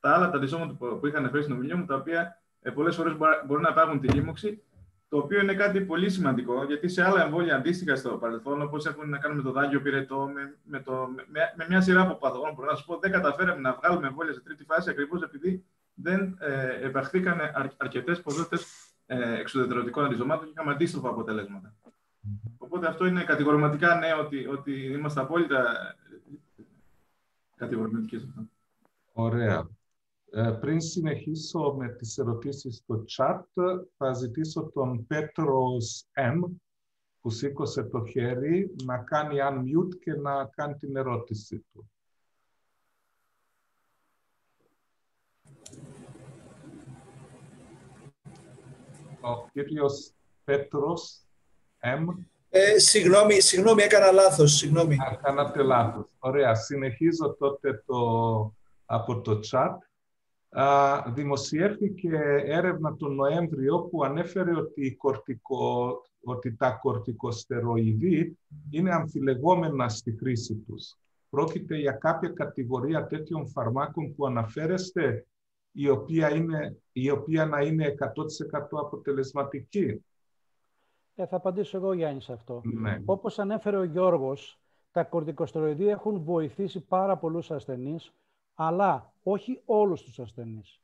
τα άλλα τα αντισώματα που είχαν φέρει στην ομιλία μου, τα οποία ε, πολλές φορές μπορεί να πάγουν τη λίμωξη. Το οποίο είναι κάτι πολύ σημαντικό, γιατί σε άλλα εμβόλια αντίστοιχα στο παρελθόν, όπως έχουν να κάνουν με το δάγιο πυρετό, με, με, το, με, με μια σειρά από παθογόνων, μπορώ να σα πω, δεν καταφέραμε να βγάλουμε εμβόλια σε τρίτη φάση ακριβώς επειδή δεν ε, επαχθήκαν αρκετές ποσότητε ε, εξουδετερωτικών αντιζωμάτων και είχαμε αντίστοιχα αποτελέσματα. Οπότε αυτό είναι κατηγορηματικά ναι, ότι, ότι είμαστε απόλυτα κατηγορηματικοί σε αυτό. Ωραία. Ε, πριν συνεχίσω με τις ερωτήσεις στο chat, θα ζητήσω τον Πέτρος M, που σήκωσε το χέρι, να κάνει unmute και να κάνει την ερώτηση του. Ο κύριος Πέτρος M. Ε, συγγνώμη, συγγνώμη, έκανα λάθος. Συγγνώμη. Κάνατε λάθος. Ωραία. Συνεχίζω τότε το, από το chat. Α, δημοσιεύτηκε έρευνα τον Νοέμβριο που ανέφερε ότι, κορτικο, ότι τα κορτικοστεροειδή είναι αμφιλεγόμενα στη χρήση τους. Πρόκειται για κάποια κατηγορία τέτοιων φαρμάκων που αναφέρεστε; Η οποία, είναι, η οποία να είναι 100% αποτελεσματική. Ε, θα απαντήσω εγώ, Γιάννης, σε αυτό. Ναι. Όπως ανέφερε ο Γιώργος, τα κορτικοστεροειδή έχουν βοηθήσει πάρα πολλούς ασθενείς, αλλά όχι όλους τους ασθενείς.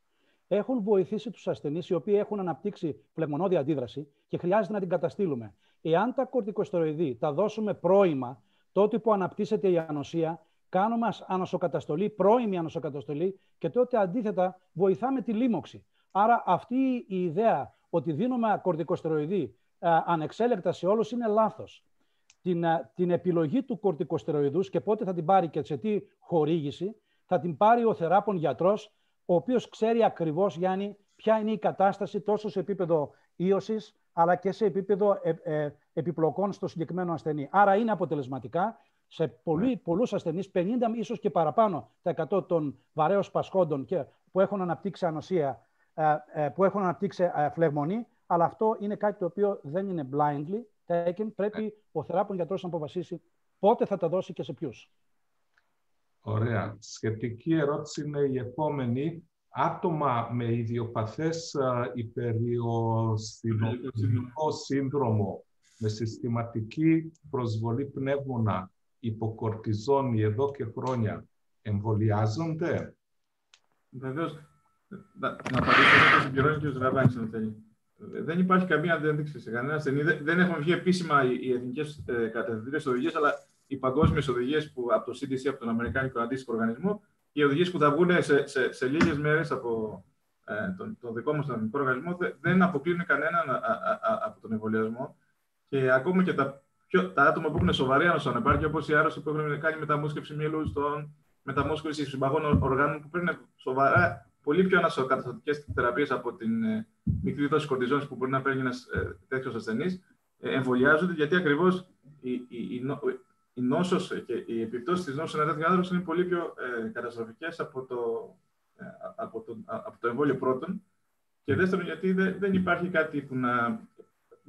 Έχουν βοηθήσει τους ασθενείς οι οποίοι έχουν αναπτύξει φλεγμονώδη αντίδραση και χρειάζεται να την καταστήλουμε. Εάν τα κορτικοστεροειδή τα δώσουμε πρώιμα, τότε που αναπτύσσεται η ανοσία, κάνουμε ανοσοκαταστολή, πρώιμη ανοσοκαταστολή και τότε αντίθετα βοηθάμε τη λίμωξη. Άρα αυτή η ιδέα ότι δίνουμε κορτικοστεροειδή ανεξέλεκτα σε όλους είναι λάθος. Την, την επιλογή του κορτικοστεροειδούς και πότε θα την πάρει και σε τι χορήγηση θα την πάρει ο θεράπων γιατρός ο οποίος ξέρει ακριβώς, Γιάννη, ποια είναι η κατάσταση τόσο σε επίπεδο ίωσης αλλά και σε επίπεδο ε, ε, επιπλοκών στο συγκεκριμένο ασθενή. Άρα είναι αποτελεσματικά σε πολλοί, πολλούς ασθενείς, 50 ίσως και παραπάνω τα 100 των βαρέως πασχόντων και, που έχουν αναπτύξει ανοσία, ε, ε, που έχουν αναπτύξει ε, φλεγμονή, αλλά αυτό είναι κάτι το οποίο δεν είναι blindly taken. Πρέπει ο θεράπων γιατρός να αποφασίσει πότε θα τα δώσει και σε ποιους. Ωραία. Σχετική ερώτηση είναι η επόμενη. Άτομα με ιδιοπαθές υπεριοσυνοπτικό σύνδρομο με συστηματική προσβολή πνεύμονα υποκορτιζόνη εδώ και χρόνια εμβολιάζονται; Βεβαίως. Να, να απαντήσω να συμπληρώνει και ο Ζραβάνης αν θέλει. Δεν υπάρχει καμία αντένδειξη σε κανένα ασθενή. Δεν έχουν βγει επίσημα οι εθνικές ε, κατευθυντήρε οδηγίες, αλλά οι παγκόσμιες οδηγίες από το CDC, από τον Αμερικάνικο Αντίστοιχο Οργανισμό, και οι οδηγίες που θα βγουν σε, σε, σε λίγες μέρες από ε, τον, τον δικό μας Εθνικό Οργανισμό δεν αποκλίνουν κανέναν από τον εμβολιασμό. Και ακόμα και τα πιο, τα άτομα που έχουν σοβαρή ανοσοανεπάρκεια, όπως οι άρρωστοι που έχουν κάνει μεταμόσχευση μυελού, στον μεταμόσχευση συμπαγών οργάνων, που παίρνουν σοβαρά πολύ πιο ανασοκαταστατικές θεραπείες από την ε, μικρή δόση κορτιζόνη που μπορεί να παίρνει ένας ε, τέτοιος ασθενής, ε, εμβολιάζονται γιατί ακριβώς η, η, η, η νόσος και οι επιπτώσεις της νόσου ένα τέτοιο άνθρωπο είναι πολύ πιο ε, καταστροφικές από το, ε, από, το, από το εμβόλιο πρώτον. Και δεύτερον, γιατί δεν, δεν υπάρχει κάτι που να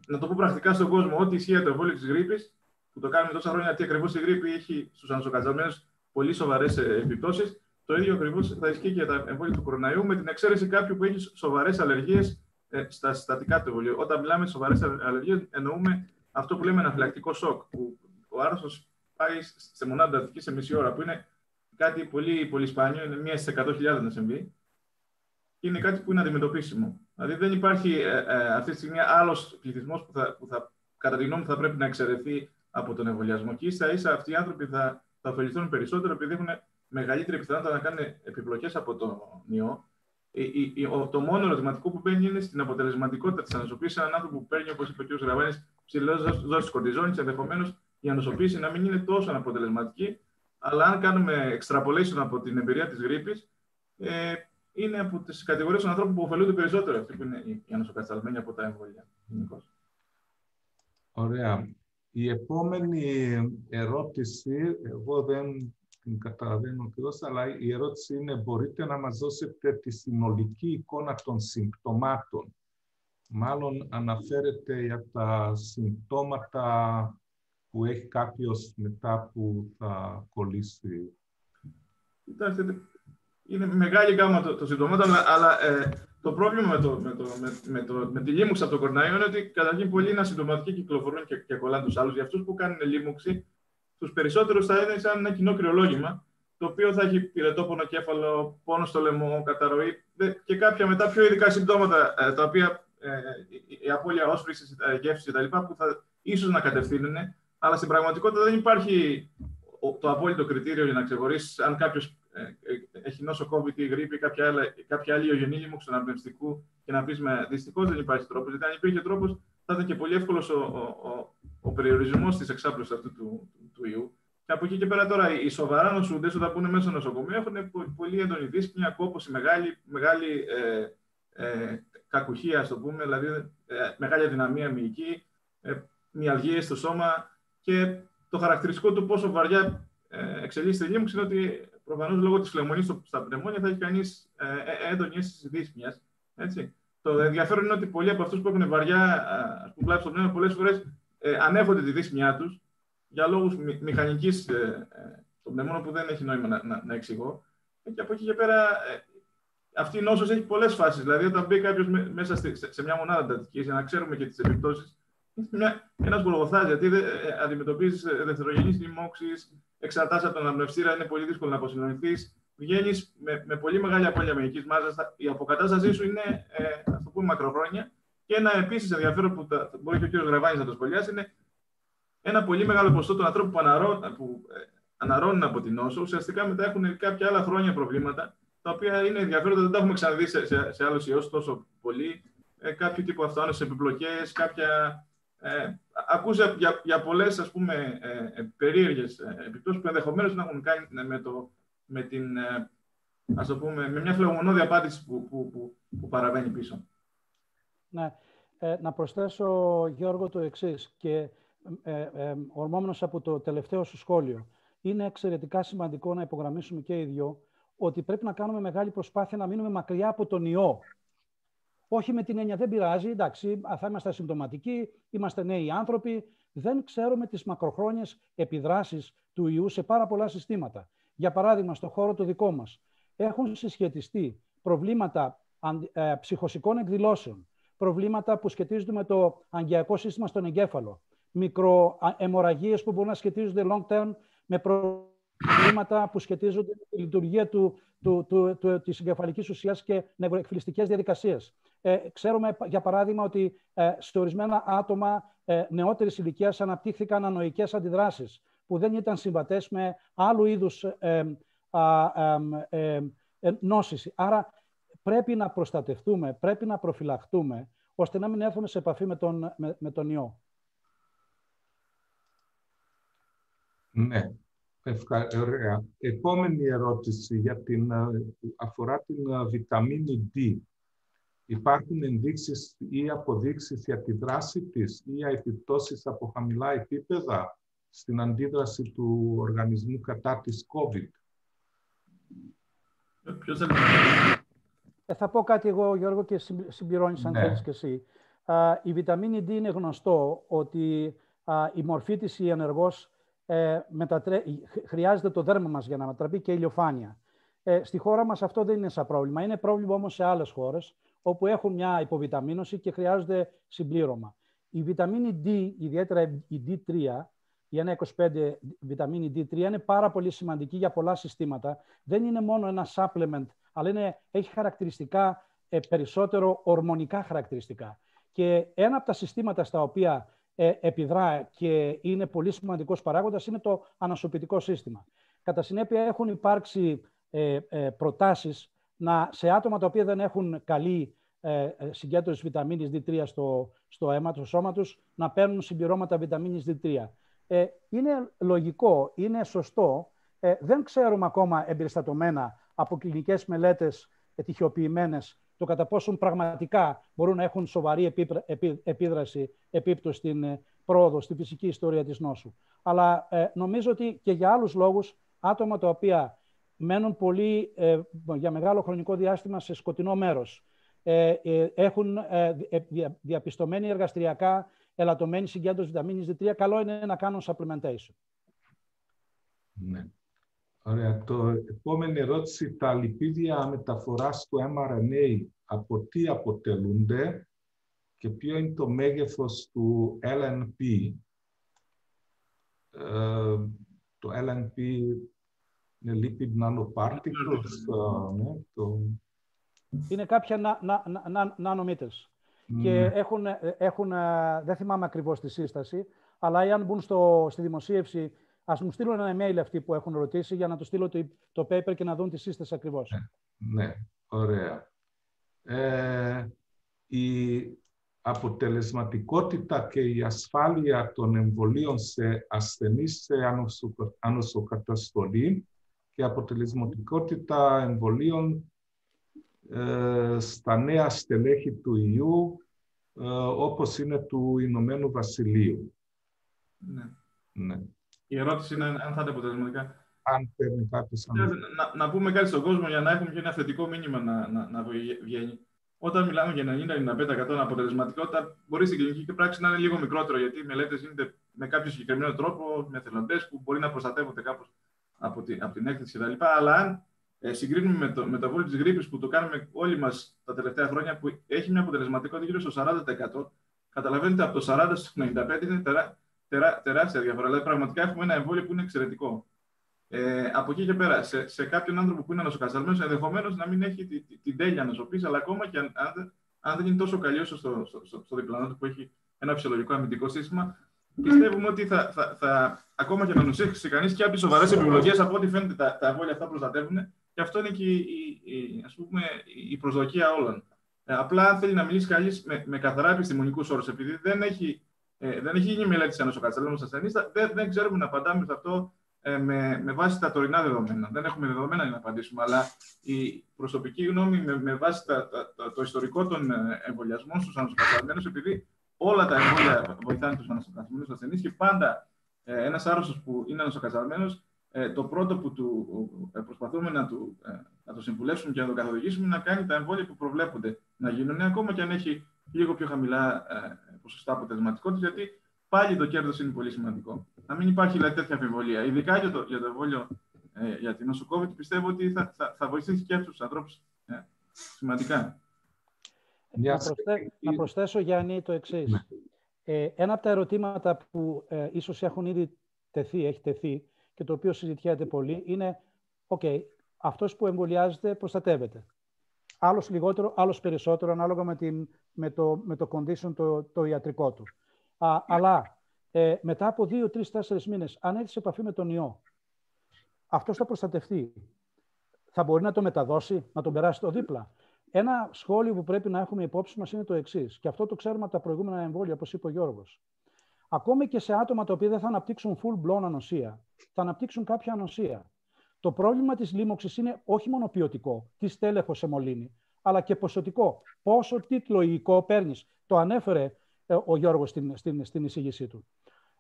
να το πω πρακτικά στον κόσμο, ό,τι ισχύει για το εμβόλιο της γρήπης, που το κάνουμε τόσα χρόνια, γιατί ακριβώς η γρήπη έχει στους ανοσοκατζαμένου πολύ σοβαρές ε, επιπτώσεις, το ίδιο ακριβώς θα ισχύει και για τα εμβόλια του κοροναϊού, με την εξαίρεση κάποιου που έχει σοβαρές αλλεργίες ε, στα συστατικά του εμβολίου. Όταν μιλάμε σοβαρές αλλεργίες, εννοούμε αυτό που λέμε αναφυλακτικό σοκ, που ο άρρωστος πάει σε μονάδα αντατική σε μισή ώρα, που είναι κάτι πολύ, πολύ σπάνιο, είναι μία στις 100.000 να συμβεί, είναι κάτι που είναι αντιμετωπίσιμο. Δηλαδή δεν υπάρχει ε, ε, αυτή τη στιγμή άλλος πληθυσμός που, θα, που θα, κατά τη γνώμη θα πρέπει να εξαιρεθεί από τον εμβολιασμό. Και ίσα ίσα αυτοί οι άνθρωποι θα, θα ωφεληθούν περισσότερο επειδή έχουν μεγαλύτερη πιθανότητα να κάνουν επιπλοκές από τον ιό. το μόνο ερωτηματικό που μπαίνει είναι στην αποτελεσματικότητα της ανοσοποίηση. Έναν άνθρωπο που παίρνει, όπως είπε ο κ. Γραβάνης, ψηλές δόσεις κορτιζόνη, ενδεχομένως η ανοσοποίηση να μην είναι τόσο αποτελεσματική. Αλλά αν κάνουμε extrapolation από την εμπειρία της γρήπης, ε, είναι από τις κατηγορίες των ανθρώπων που ωφελούνται περισσότερο αυτοί που είναι οι ανοσοκατασταλμένοι από τα εμβόλια. Ωραία. Η επόμενη ερώτηση, εγώ δεν την καταλαβαίνω ακριβώς, αλλά η ερώτηση είναι μπορείτε να μας δώσετε τη συνολική εικόνα των συμπτωμάτων; Μάλλον αναφέρεται για τα συμπτώματα που έχει κάποιος μετά που θα κολλήσει. Κοιτάξτε, είναι μεγάλη γάμα το, το συμπτωμάτων, αλλά ε, το πρόβλημα με, το, με, το, με, με, το, με τη λίμωξη από το κορνάιο είναι ότι καταρχήν πολλοί είναι ασυντοματικοί κυκλοφορούν και, και κολλάνε τους άλλους. Για αυτούς που κάνουν λίμωξη, τους περισσότερους θα είναι σαν ένα κοινό κρυολόγημα, το οποίο θα έχει πυρετό πονοκέφαλο, πόνο στο λαιμό, καταρροή και κάποια μετά πιο ειδικά συμπτώματα, ε, τα οποία ε, η απώλεια όσφρηση, ε, γεύσης κτλ. που θα ίσως να κατευθύνουν, αλλά στην πραγματικότητα δεν υπάρχει το απόλυτο κριτήριο για να ξεχωρίσει αν κάποιος ε, ε, έχει νόσο COVID ή γρήπη ή κάποια, άλλη, κάποια άλλη ιογενή λίμωξη αναπνευστικού και να πεις με δυστυχώς δεν υπάρχει τρόπος. Γιατί αν υπήρχε τρόπος, θα ήταν και πολύ εύκολος ο, ο, ο, ο περιορισμός της εξάπλωσης αυτού του, του, του, ιού. Και από εκεί και πέρα τώρα οι σοβαρά νοσούντες, όταν μπουν μέσα στο νοσοκομείο, έχουν πολύ έντονη δύσπνοια, κόπωση, μεγάλη, μεγάλη ε, ε, κακουχία, ας το πούμε, δηλαδή ε, μεγάλη αδυναμία μυϊκή. Ε, μυαλγίες στο σώμα και το χαρακτηριστικό του πόσο βαριά ε, εξελίσσεται η λίμωξη είναι ότι προφανώς λόγω της φλεγμονή στα πνευμόνια θα έχει κανείς ε, ε, έντονη αίσθηση δύσπνοια. Το ενδιαφέρον είναι ότι πολλοί από αυτούς που έχουν βαριά βλάβη στο πνεύμα πολλές φορές ε, ανέχονται τη δύσπνοιά τους για λόγους μηχανικής ε, ε, των πνευμόνων που δεν έχει νόημα να, να, να εξηγώ. Και από εκεί και πέρα ε, αυτή η νόσος έχει πολλές φάσεις. Δηλαδή, όταν μπει κάποιος μέσα στη, σε μια μονάδα εντατική, για να ξέρουμε και τις επιπτώσεις, είναι ένας γολογοθά γιατί ε, αντιμετωπίζεις δευτερογενείς λοιμώξει, εξαρτάσαι από τον αναπνευστήρα, είναι πολύ δύσκολο να αποσυλλονιθεί. Βγαίνεις με, με πολύ μεγάλη απώλεια μυϊκής μάζας. Η αποκατάστασή σου είναι, ε, ας το πούμε, μακροχρόνια. Και ένα επίσης ενδιαφέρον που τα, μπορεί και ο κύριος Γραβάνης να το σχολιάσει είναι ένα πολύ μεγάλο ποσοστό των ανθρώπων που, αναρώ, που ε, αναρώνουν από την νόσο ουσιαστικά μετά έχουν κάποια άλλα χρόνια προβλήματα τα οποία είναι ενδιαφέροντα, δεν τα έχουμε ξαναδεί σε, σε, σε άλλους ιού τόσο πολύ. Ε, κάποιο τύπο αυτοάνωση επιπλοκές, κάποια. Ε, ακούσα για, για πολλές ε, ε, περίεργες ε, επιπτώσεις που ενδεχομένως να έχουν κάνει με, το, με, την, ε, ας το πούμε, με μια φλεγμονώδη απάντηση που, που, που, που παραβαίνει πίσω. Ναι. Ε, να προσθέσω, Γιώργο, το εξής και ε, ε, ορμόμενος από το τελευταίο σου σχόλιο. Είναι εξαιρετικά σημαντικό να υπογραμμίσουμε και οι δυο ότι πρέπει να κάνουμε μεγάλη προσπάθεια να μείνουμε μακριά από τον ιό. Όχι με την έννοια δεν πειράζει, εντάξει, θα είμαστε ασυμπτωματικοί, είμαστε νέοι άνθρωποι, δεν ξέρουμε τις μακροχρόνιες επιδράσεις του ιού σε πάρα πολλά συστήματα. Για παράδειγμα, στο χώρο το δικό μας έχουν συσχετιστεί προβλήματα ε, ψυχοσικών εκδηλώσεων, προβλήματα που σχετίζονται με το αγκιακό σύστημα στον εγκέφαλο, μικροαιμορραγίες που μπορούν να σχετίζονται long term με προβλήματα που σχετίζονται με τη λειτουργία του, του, του, του, της εγκεφαλικής ουσίας και νευροεκφυλιστικές διαδικασίες. Ε, ξέρουμε, για παράδειγμα, ότι ε, σε ορισμένα άτομα ε, νεότερης ηλικίας αναπτύχθηκαν ανοικές αντιδράσεις που δεν ήταν συμβατές με άλλου είδους ε, ε, ε, νόσηση. Άρα πρέπει να προστατευτούμε, πρέπει να προφυλαχτούμε, ώστε να μην έρθουμε σε επαφή με τον, με, με τον ιό. Ναι, Ευχα... ωραία. Επόμενη ερώτηση για την, αφορά την βιταμίνη D. Υπάρχουν ενδείξεις ή αποδείξεις για τη δράση της ή για επιπτώσεις από χαμηλά επίπεδα στην αντίδραση του οργανισμού κατά της COVID; Ε, θα πω κάτι εγώ, Γιώργο, και συμπληρώνεις αν ναι. θέλεις και εσύ. η βιταμίνη D είναι γνωστό ότι η μορφή της η ενεργός ε, μετατρέ... χρειάζεται το δέρμα μας για να μετατραπεί και ηλιοφάνεια. Ε, στη χώρα μας αυτό δεν είναι σαν πρόβλημα. Είναι πρόβλημα όμως σε άλλες χώρες, όπου έχουν μια υποβιταμίνωση και χρειάζονται συμπλήρωμα. Η βιταμίνη D, ιδιαίτερα η D3, η 1,25 βιταμίνη D3, είναι πάρα πολύ σημαντική για πολλά συστήματα. Δεν είναι μόνο ένα supplement, αλλά είναι, έχει χαρακτηριστικά ε, περισσότερο ορμονικά χαρακτηριστικά. Και ένα από τα συστήματα στα οποία ε, επιδρά και είναι πολύ σημαντικός παράγοντας είναι το ανασωπητικό σύστημα. Κατά συνέπεια έχουν υπάρξει ε, ε, προτάσεις να, σε άτομα τα οποία δεν έχουν καλή ε, ε συγκέντρωση βιταμίνης D3 στο, στο αίμα, στο σώμα τους, να παίρνουν συμπληρώματα βιταμίνης D3. Ε, είναι λογικό, είναι σωστό. Ε, δεν ξέρουμε ακόμα εμπεριστατωμένα από κλινικές μελέτες ετυχιοποιημένες το κατά πόσον πραγματικά μπορούν να έχουν σοβαρή επίδραση, επίπτωση στην ε, πρόοδο, στη φυσική ιστορία της νόσου. Αλλά ε, νομίζω ότι και για άλλους λόγους, άτομα τα οποία μένουν πολύ ε, για μεγάλο χρονικό διάστημα σε σκοτεινό μέρος, ε, έχουν διαπιστωμένη εργαστηριακά ελαττωμένη συγκέντρωση βιταμίνης D3, καλό είναι να κάνουν supplementation. Ναι. Ωραία. Το επόμενη ερώτηση, τα λιπίδια μεταφοράς του mRNA από τι αποτελούνται και ποιο είναι το μέγεθος του LNP. Ε, το LNP είναι lipid nanoparticles. Ε, ναι, το... Είναι κάποια να, να, να, Και ναι. έχουν, έχουν, ε, δεν θυμάμαι ακριβώς τη σύσταση, αλλά αν μπουν στο, στη δημοσίευση Α μου στείλουν ένα email αυτοί που έχουν ρωτήσει για να του στείλω το, το paper και να δουν τη σύσταση ακριβώς. Ναι, ναι, ωραία. Ε, η αποτελεσματικότητα και η ασφάλεια των εμβολίων σε ασθενείς σε ανοσοκαταστολή και αποτελεσματικότητα εμβολίων ε, στα νέα στελέχη του ιού, ε, όπως είναι του Ηνωμένου Βασιλείου. Ναι. Ναι. Η ερώτηση είναι αν θα είναι αποτελεσματικά. Αν παίρνει κάποιος να, να, να πούμε κάτι στον κόσμο για να έχουμε και ένα θετικό μήνυμα να, να, να βγαίνει. Όταν μιλάμε για 90-95% αποτελεσματικότητα, μπορεί στην κλινική πράξη να είναι λίγο μικρότερο, γιατί οι μελέτες γίνεται με κάποιο συγκεκριμένο τρόπο, με θελοντέ που μπορεί να προστατεύονται κάπως από, την, από την έκθεση κτλ. Αλλά αν ε, συγκρίνουμε με το, με το βόλιο της γρήπης που το κάνουμε όλοι μας τα τελευταία χρόνια, που έχει μια αποτελεσματικότητα γύρω στο 40%, καταλαβαίνετε από το 40% στο 95% είναι τερά, τερά, τεράστια διαφορά. Δηλαδή, πραγματικά έχουμε ένα εμβόλιο που είναι εξαιρετικό. Ε, από εκεί και πέρα, σε, σε κάποιον άνθρωπο που είναι νοσοκατασταλμένο, ενδεχομένως να μην έχει την τη, τη τέλεια νοσοποίηση, αλλά ακόμα και αν, αν, αν δεν είναι τόσο καλή όσο στο, στο, στο, στο διπλανό του που έχει ένα φυσιολογικό αμυντικό σύστημα, πιστεύουμε ότι θα, θα, θα, ακόμα και να νοσήσει κανείς και από τι σοβαρές επιλογές, από ό,τι φαίνεται τα, τα εμβόλια αυτά προστατεύουν. Και αυτό είναι και η, η, ας πούμε, η προσδοκία όλων. Ε, απλά, αν θέλει να μιλήσει κανείς με, με καθαρά επιστημονικούς όρους, επειδή δεν έχει, ε, δεν έχει γίνει μελέτη σε νοσοκατασταλμένο ασθενή, δεν, δεν ξέρουμε να απαντάμε σε αυτό ε, με, με βάση τα τωρινά δεδομένα. Δεν έχουμε δεδομένα για να απαντήσουμε, αλλά η προσωπική γνώμη με, με βάση τα, τα, το ιστορικό των ε, εμβολιασμών στους ανοσοκατασταλμένου, επειδή όλα τα εμβόλια βοηθάνε τους ανοσοκατασταλμένου ασθενεί και πάντα ε, ένας άρρωστος που είναι ανοσοκατασταλμένο, ε, το πρώτο που του, ε, προσπαθούμε να, του, ε, να το συμβουλεύσουμε και να το καθοδηγήσουμε είναι να κάνει τα εμβόλια που προβλέπονται να γίνουν, ακόμα και αν έχει λίγο πιο χαμηλά ποσοστά αποτελεσματικότητας, γιατί πάλι το κέρδος είναι πολύ σημαντικό. Να μην υπάρχει δηλαδή, τέτοια αμφιβολία. Ειδικά για το, για το εμβόλιο ε, για την νόσο COVID, πιστεύω ότι θα, θα, θα βοηθήσει και αυτούς τους ανθρώπους ε, σημαντικά. Να, προσθέ, να προσθέσω, Γιάννη, το εξής. Ναι. Ε, ένα από τα ερωτήματα που ε, ίσως έχουν ήδη τεθεί, έχει τεθεί και το οποίο συζητιέται πολύ, είναι «ΟΚ, αυτός που εμβολιάζεται προστατεύεται». Άλλος λιγότερο, άλλος περισσότερο, ανάλογα με, την, με, το, με το condition το, το ιατρικό του. Α, αλλά ε, μετά από δύο, τρεις, τέσσερις μήνες, αν έρθεις σε επαφή με τον ιό, αυτός θα προστατευτεί. Θα μπορεί να το μεταδώσει, να τον περάσει το δίπλα. Ένα σχόλιο που πρέπει να έχουμε υπόψη μας είναι το εξής, και αυτό το ξέρουμε από τα προηγούμενα εμβόλια, όπως είπε ο Γιώργος. Ακόμη και σε άτομα τα οποία δεν θα αναπτύξουν full blown ανοσία, θα αναπτύξουν κάποια ανοσία. Το πρόβλημα της λίμωξης είναι όχι μόνο ποιοτικό, τι τέλεχο σε μολύνει, αλλά και ποσοτικό. Πόσο τίτλο υλικό παίρνεις. Το ανέφερε ε, ο Γιώργος στην, στην, στην εισήγησή του.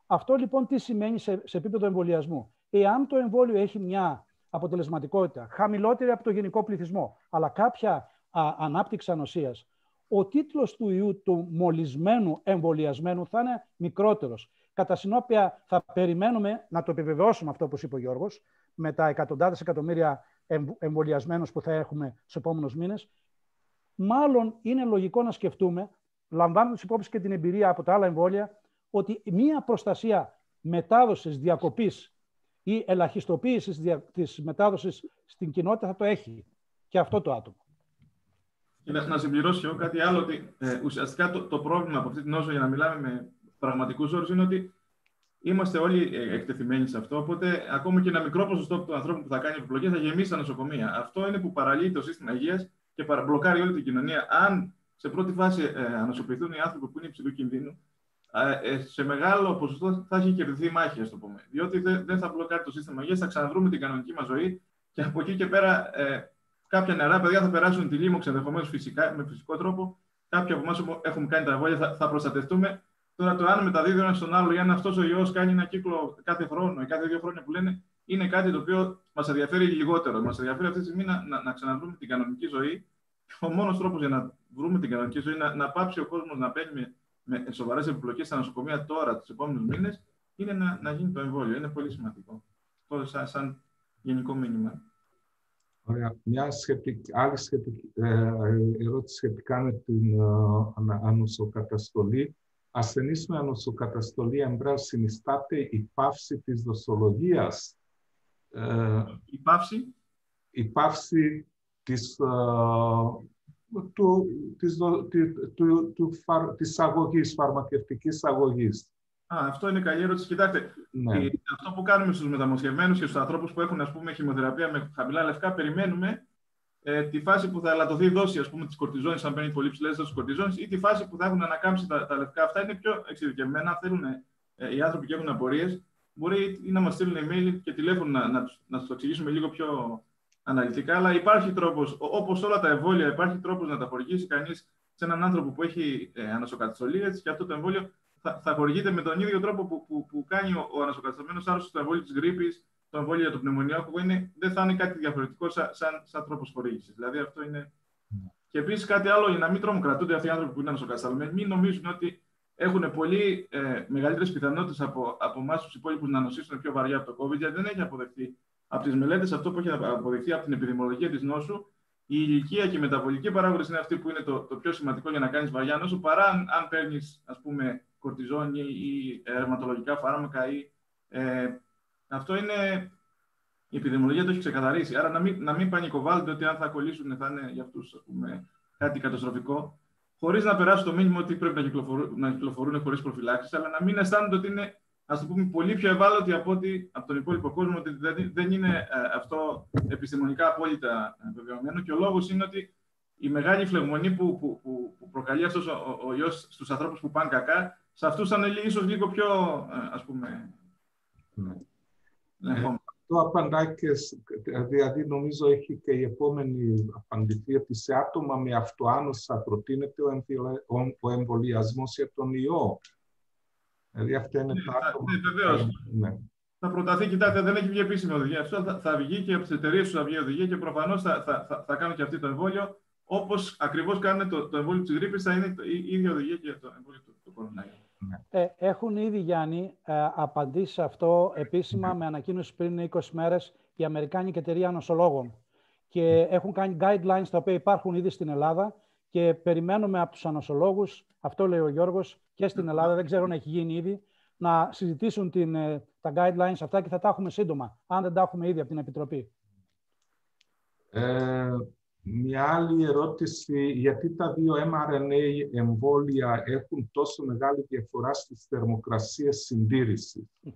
Αυτό λοιπόν τι σημαίνει σε, σε επίπεδο εμβολιασμού; Εάν το εμβόλιο έχει μια αποτελεσματικότητα χαμηλότερη από το γενικό πληθυσμό, αλλά κάποια α, ανάπτυξη ανοσίας, ο τίτλος του ιού του μολυσμένου εμβολιασμένου θα είναι μικρότερος. Κατά συνόπια θα περιμένουμε να το επιβεβαιώσουμε αυτό, όπως είπε ο Γιώργος, με τα εκατοντάδες εκατομμύρια εμβολιασμένους που θα έχουμε στους επόμενους μήνες. Μάλλον είναι λογικό να σκεφτούμε λαμβάνοντας υπόψη και την εμπειρία από τα άλλα εμβόλια, ότι μία προστασία μετάδοσης, διακοπής ή ελαχιστοποίησης της μετάδοσης στην κοινότητα θα το έχει και αυτό το άτομο. Και να συμπληρώσω εγώ κάτι άλλο, ότι ε, ουσιαστικά το, το πρόβλημα από αυτή την όσο για να μιλάμε με πραγματικούς όρους είναι ότι είμαστε όλοι ε, εκτεθειμένοι σε αυτό. Οπότε, ακόμα και ένα μικρό ποσοστό των ανθρώπων που θα κάνει επιλογέ θα γεμίσει τα νοσοκομεία. Αυτό είναι που παραλύει το σύστημα υγείας και παραμπλοκάρει όλη την κοινωνία. Αν σε πρώτη φάση ε, ανοσοποιηθούν οι άνθρωποι που είναι υψηλού κινδύνου, ε, σε μεγάλο ποσοστό θα έχει κερδιθεί η μάχη, ας το πούμε. Διότι δεν, δεν θα μπλοκάρει το σύστημα υγείας, θα ξαναβρούμε την κανονική μας ζωή και από εκεί και πέρα ε, κάποια νερά παιδιά θα περάσουν τη λίμωξη ενδεχομένως με φυσικό τρόπο. Κάποιοι από εμάς έχουμε κάνει τα εμβόλια, θα, θα προστατευτούμε. Τώρα το αν μεταδίδει ένας στον άλλο ή αν αυτός ο ιός κάνει ένα κύκλο κάθε χρόνο ή κάθε δύο χρόνια που λένε, είναι κάτι το οποίο μας ενδιαφέρει λιγότερο. Μας ενδιαφέρει αυτή τη στιγμή να, να, να ξαναβρούμε την κανονική ζωή. Ο μόνος τρόπος για να βρούμε την κανονική ζωή, να, να πάψει ο κόσμος να παίρνει με, με σοβαρές επιπλοκές στα νοσοκομεία τώρα, τους επόμενους μήνες, είναι να, να γίνει το εμβόλιο. Είναι πολύ σημαντικό. Αυτό σαν, σαν γενικό μήνυμα. Ωραία. Μια σχετική, άλλη σχετική, ε, ερώτηση σχετικά με την ε, ανοσοκαταστολή. Ασθενής με ανοσοκαταστολή εμπρά συνιστάται η πάυση της δοσολογίας; Ε, η πάυση; Η πάυση της, ε, του, της, του, του, φαρ, της αγωγής, φαρμακευτικής αγωγής. Α, αυτό είναι καλή ερώτηση. Κοιτάξτε, ναι. αυτό που κάνουμε στους μεταμοσχευμένους και στους ανθρώπους που έχουν ας πούμε, χημειοθεραπεία με χαμηλά λευκά, περιμένουμε ε, τη φάση που θα ελαττωθεί η δόση ας πούμε, της κορτιζόνης, αν παίρνει πολύ ψηλές δόσεις κορτιζόνης, ή τη φάση που θα έχουν ανακάμψει τα, τα λευκά. Αυτά είναι πιο εξειδικευμένα. Θέλουν ε, οι άνθρωποι και έχουν απορίες, μπορεί ή να μας στείλουν email και τηλέφωνο να, να, να, το εξηγήσουμε λίγο πιο αναλυτικά, αλλά υπάρχει τρόπος, όπως όλα τα εμβόλια, υπάρχει τρόπος να τα χορηγήσει κανείς σε έναν άνθρωπο που έχει ε, ανασοκαταστολή, και αυτό το εμβόλιο θα, θα χορηγείται με τον ίδιο τρόπο που, που, που κάνει ο, ο ανασοκατασταμένος άρρωστος στο εμβόλιο της γρήπης, το εμβόλιο για το πνευμονιάκο, που είναι, δεν θα είναι κάτι διαφορετικό σαν, σαν, σαν τρόπος χορήγησης. Δηλαδή αυτό είναι. Και επίσης κάτι άλλο, για να μην τρομοκρατούνται αυτοί οι άνθρωποι που είναι ανασοκατασταλμένοι, μην νομίζουν ότι έχουν πολύ ε, μεγαλύτερες πιθανότητες από, από εμάς τους υπόλοιπους να νοσήσουν πιο βαριά από το COVID, γιατί δεν έχει αποδεχτεί από τις μελέτες αυτό που έχει αποδεχτεί από την επιδημιολογία της νόσου. Η ηλικία και οι μεταβολικοί παράγοντε είναι αυτοί που είναι το, το πιο σημαντικό για να κάνεις βαριά νόσο, παρά αν, αν παίρνεις, ας πούμε, κορτιζόνη ή ερματολογικά φάρμακα. Ή, ε, αυτό είναι. Η επιδημιολογία το έχει ξεκαθαρίσει. Άρα να μην, να μην πανικοβάλλονται ότι αν θα κολλήσουν θα είναι για αυτούς κάτι καταστροφικό χωρίς να περάσουν το μήνυμα ότι πρέπει να κυκλοφορούν, να κυκλοφορούν χωρίς προφυλάξεις, αλλά να μην αισθάνονται ότι είναι ας το πούμε, πολύ πιο ευάλωτοι από, ότι, από τον υπόλοιπο κόσμο, ότι δεν, δεν είναι ε, αυτό επιστημονικά απόλυτα βεβαιωμένο. Και ο λόγος είναι ότι η μεγάλη φλεγμονή που, που, που, που προκαλεί αυτός ο, ο, ο ιό στους ανθρώπους που πάνε κακά, σε αυτούς θα είναι ίσως λίγο πιο ε, ας πούμε. Ναι. Ναι αυτό απαντάει και, δηλαδή νομίζω έχει και η επόμενη απαντηθεί ότι σε άτομα με αυτοάνωσα προτείνεται ο, ο εμβολιασμός για τον ιό. Δηλαδή αυτά είναι τα άτομα. Ναι, βεβαίως. Ναι. Θα προταθεί, κοιτάξτε, δεν έχει βγει επίσημη οδηγία. Αυτό θα, θα βγει και από τις εταιρείες του θα βγει οδηγία και προφανώς θα, θα, θα, θα κάνουν και αυτοί το εμβόλιο. Όπως ακριβώς κάνουν το, το εμβόλιο της γρήπης, θα είναι η ίδια οδηγία και το εμβόλιο του, του κοροναϊού. Ε, έχουν ήδη, Γιάννη, ε, απαντήσει αυτό επίσημα με ανακοίνωση πριν 20 μέρες η Αμερικάνικη Εταιρεία Νοσολόγων. Και έχουν κάνει guidelines τα οποία υπάρχουν ήδη στην Ελλάδα και περιμένουμε από τους ανοσολόγους, αυτό λέει ο Γιώργος, και στην Ελλάδα, δεν ξέρω αν έχει γίνει ήδη, να συζητήσουν την, ε, τα guidelines αυτά και θα τα έχουμε σύντομα, αν δεν τα έχουμε ήδη από την Επιτροπή. Ε, μια άλλη ερώτηση, γιατί τα δύο mRNA εμβόλια έχουν τόσο μεγάλη διαφορά στις θερμοκρασίες συντήρησης;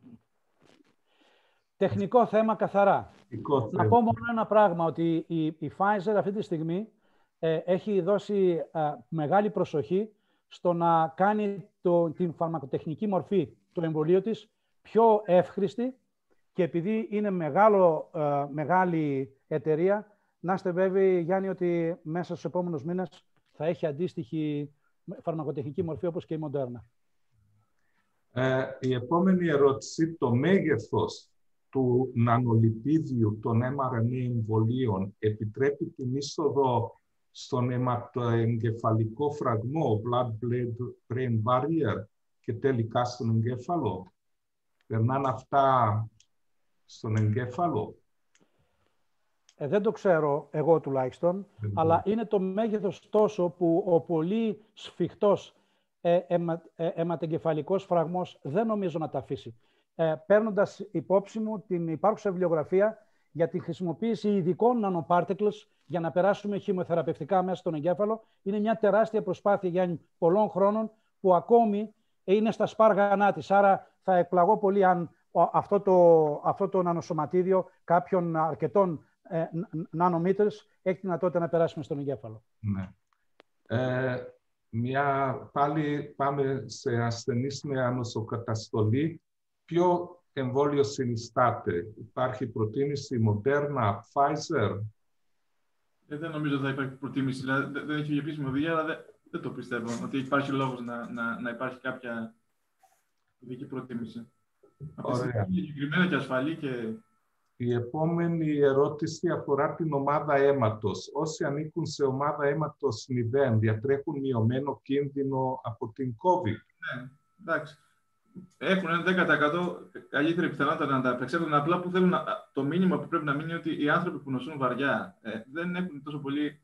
Τεχνικό θέμα καθαρά. Τεχνικό Να πω μόνο ένα πράγμα, ότι η, η Pfizer αυτή τη στιγμή ε, έχει δώσει μεγάλη προσοχή στο να κάνει το, την φαρμακοτεχνική μορφή του εμβολίου της πιο εύχρηστη και επειδή είναι μεγάλο, μεγάλη εταιρεία, να είστε βέβαιοι, Γιάννη, ότι μέσα στους επόμενους μήνες θα έχει αντίστοιχη φαρμακοτεχνική μορφή όπως και η Μοντέρνα. Ε, η επόμενη ερώτηση, το μέγεθος του νανολιπίδιου των mRNA εμβολίων επιτρέπει την είσοδο στον αιματοεγκεφαλικό φραγμό, blood-brain barrier, και τελικά στον εγκέφαλο; Περνάνε αυτά στον εγκέφαλο; Ε, δεν το ξέρω εγώ τουλάχιστον, αλλά είναι το μέγεθος τόσο που ο πολύ σφιχτός ε, αιμα, ε, αιματεγκεφαλικός φραγμός δεν νομίζω να τα αφήσει. Ε, παίρνοντας υπόψη μου την υπάρχουσα βιβλιογραφία για τη χρησιμοποίηση ειδικών nanoparticles για να περάσουμε χημοθεραπευτικά μέσα στον εγκέφαλο, είναι μια τεράστια προσπάθεια για πολλών χρόνων που ακόμη είναι στα σπάργανά της. Άρα θα εκπλαγώ πολύ αν αυτό το, αυτό το νανοσωματίδιο κάποιων αρκετών ε, nanometers έχει δυνατότητα να περάσουμε στον εγκέφαλο. Ναι. Ε, μια, πάλι πάμε σε ασθενείς με ανοσοκαταστολή. Ποιο εμβόλιο συνιστάται; Υπάρχει προτίμηση Moderna, Pfizer; Ε, δεν νομίζω ότι θα υπάρχει προτίμηση. Δηλαδή, δεν έχει επίσημη οδηγία, αλλά δεν, δεν, το πιστεύω ότι υπάρχει λόγος να, να, να υπάρχει κάποια ειδική προτίμηση. Ωραία. Συγκεκριμένα και ασφαλή και η επόμενη ερώτηση αφορά την ομάδα αίματος. Όσοι ανήκουν σε ομάδα αίματος 0 διατρέχουν μειωμένο κίνδυνο από την COVID. Ναι, εντάξει. Έχουν ένα 10% καλύτερη πιθανότητα να τα απεξέλθουν. Απλά που θέλουν το μήνυμα που πρέπει να μείνει ότι οι άνθρωποι που νοσούν βαριά ε, δεν έχουν τόσο πολύ.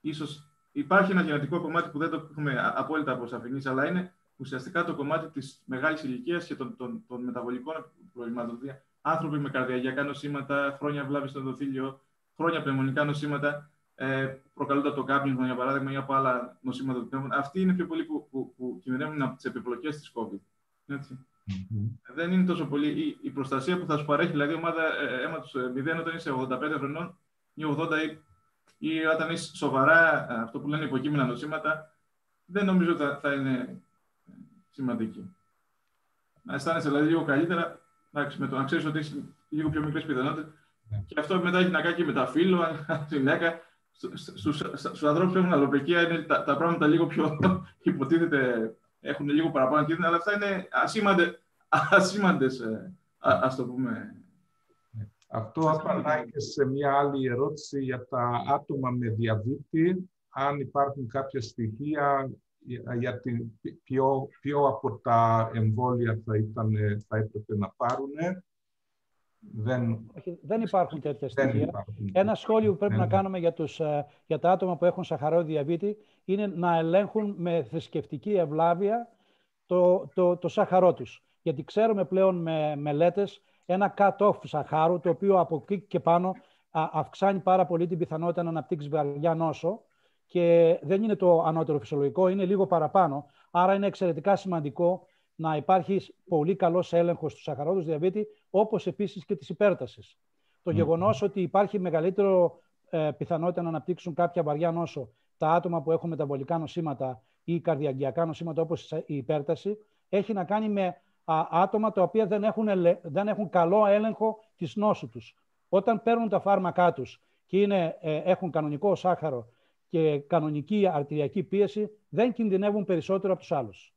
Ίσως υπάρχει ένα γενετικό κομμάτι που δεν το έχουμε απόλυτα αποσαφηνίσει, αλλά είναι ουσιαστικά το κομμάτι της μεγάλης ηλικίας και των, των, των μεταβολικών προβλημάτων. Δηλαδή, άνθρωποι με καρδιακά νοσήματα, χρόνια βλάβη στο ενδοθήλιο, χρόνια πνευμονικά νοσήματα, ε, προκαλούνται από το κάπνισμα, για παράδειγμα, ή από άλλα νοσήματα του πνεύμου. Αυτοί είναι πιο πολλοί που, που, που κινδυνεύουν από τις επιπλοκές της COVID. Έτσι. Mm-hmm. Δεν είναι τόσο πολύ η, η προστασία που θα σου παρέχει, δηλαδή ομάδα ε, αίματο 0 όταν είσαι 85 χρονών ή 80 ή, ή όταν είσαι σοβαρά, ε, αυτό που λένε υποκείμενα νοσήματα, δεν νομίζω ότι θα, θα είναι σημαντική. Να αισθάνεσαι δηλαδή λίγο καλύτερα, Εντάξει, με το να ξέρεις ότι έχεις λίγο πιο μικρές πιθανότητες. Ναι. Και αυτό μετά έχει να κάνει και με τα φύλλο, αν γυναίκα. Στου ανθρώπους που έχουν αλλοπαικία είναι τα, τα πράγματα λίγο πιο υποτίθεται έχουν λίγο παραπάνω κίνδυνο, αλλά αυτά είναι ασήμαντε, ασήμαντες, ε, α, ας το πούμε. Αυτό απαντάει και σε μια άλλη ερώτηση για τα άτομα με διαβήτη, αν υπάρχουν κάποια στοιχεία για την, ποιο, ποιο από τα εμβόλια θα, ήταν, θα έπρεπε να πάρουν. Δεν, δεν υπάρχουν τέτοια δεν στοιχεία. υπάρχουν. Ένα σχόλιο που πρέπει Ναι, να ναι. κάνουμε για, τους, ε, για τα άτομα που έχουν σαχαρό διαβήτη είναι να ελέγχουν με θρησκευτική ευλάβεια το, το, το σάχαρό τους. Γιατί ξέρουμε πλέον με μελέτες ένα cut-off σαχάρου, το οποίο από εκεί και πάνω α, αυξάνει πάρα πολύ την πιθανότητα να αναπτύξει βαριά νόσο και δεν είναι το ανώτερο φυσιολογικό, είναι λίγο παραπάνω. Άρα είναι εξαιρετικά σημαντικό να υπάρχει πολύ καλός έλεγχος του σαχαρόδους διαβήτη, όπως επίσης και της υπέρτασης. Το Μμμ. γεγονός ότι υπάρχει μεγαλύτερο ε, πιθανότητα να αναπτύξουν κάποια βαριά νόσο τα άτομα που έχουν μεταβολικά νοσήματα ή καρδιαγγειακά νοσήματα όπως η υπέρταση, έχει να κάνει με α, άτομα τα οποία δεν έχουν, ελε- δεν έχουν καλό έλεγχο της νόσου τους. Όταν παίρνουν τα φάρμακά τους και είναι, ε, έχουν κανονικό σάχαρο και κανονική αρτηριακή πίεση, δεν κινδυνεύουν περισσότερο από τους άλλους.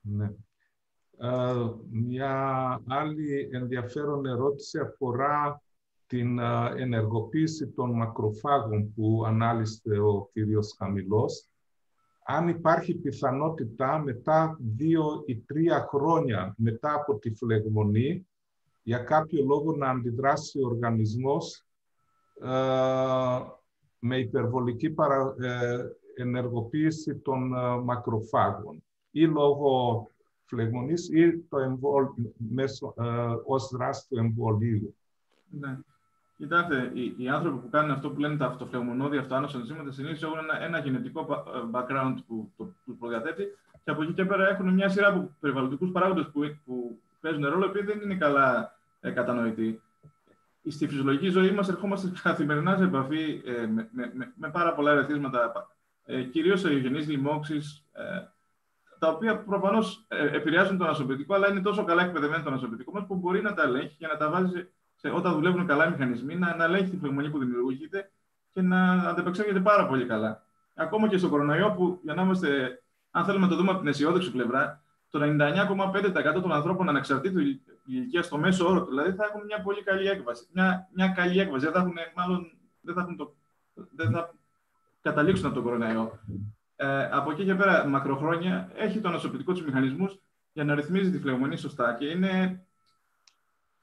Ναι. Ε, μια άλλη ενδιαφέρον ερώτηση αφορά την ε, ενεργοποίηση των μακροφάγων που ανάλυσε ο κύριος Χαμηλός. Αν υπάρχει πιθανότητα μετά δύο ή τρία χρόνια μετά από τη φλεγμονή για κάποιο λόγο να αντιδράσει ο οργανισμός ε, με υπερβολική παρα, ε, ενεργοποίηση των ε, μακροφάγων ή λόγω φλεγμονής ή το εμβόλ, μέσω, ε, ως δράση του εμβολίου. Ναι. Κοιτάξτε, οι, οι άνθρωποι που κάνουν αυτό που λένε τα αυτοφλεγμονώδη αυτοάνωσα ενζήματα συνήθως έχουν ένα, ένα γενετικό ba- ε, background που το που προδιαθέτει και από εκεί και πέρα έχουν μια σειρά από περιβαλλοντικούς παράγοντες που, που παίζουν ρόλο επειδή δεν είναι καλά ε, κατανοητοί. Στη φυσιολογική ζωή μας ερχόμαστε καθημερινά σε επαφή ε, με, με, με, με πάρα πολλά ερεθίσματα, ε, κυρίως εγγενεί λοιμώξεις, ε, τα οποία προφανώς ε, επηρεάζουν το ανασωπητικό, αλλά είναι τόσο καλά εκπαιδευμένο το ανασωπητικό μας που μπορεί να τα ελέγχει και να τα βάζει σε, όταν δουλεύουν καλά οι μηχανισμοί, να, να ελέγχει τη φλεγμονή που δημιουργείται και να ανταπεξέλθεται πάρα πολύ καλά. Ακόμα και στο κορονοϊό, που για να είμαστε, αν θέλουμε να το δούμε από την αισιόδοξη πλευρά, το 99,5% των ανθρώπων ανεξαρτήτου ηλικίας στο μέσο όρο, δηλαδή θα έχουν μια πολύ καλή έκβαση. Μια, μια καλή έκβαση. Δεν θα έχουν, μάλλον, δεν θα, έχουν το, δεν θα καταλήξουν από τον κορονοϊό. Ε, από εκεί και πέρα, μακροχρόνια, έχει το ανασωπητικό του μηχανισμούς για να ρυθμίζει τη φλεγμονή σωστά και είναι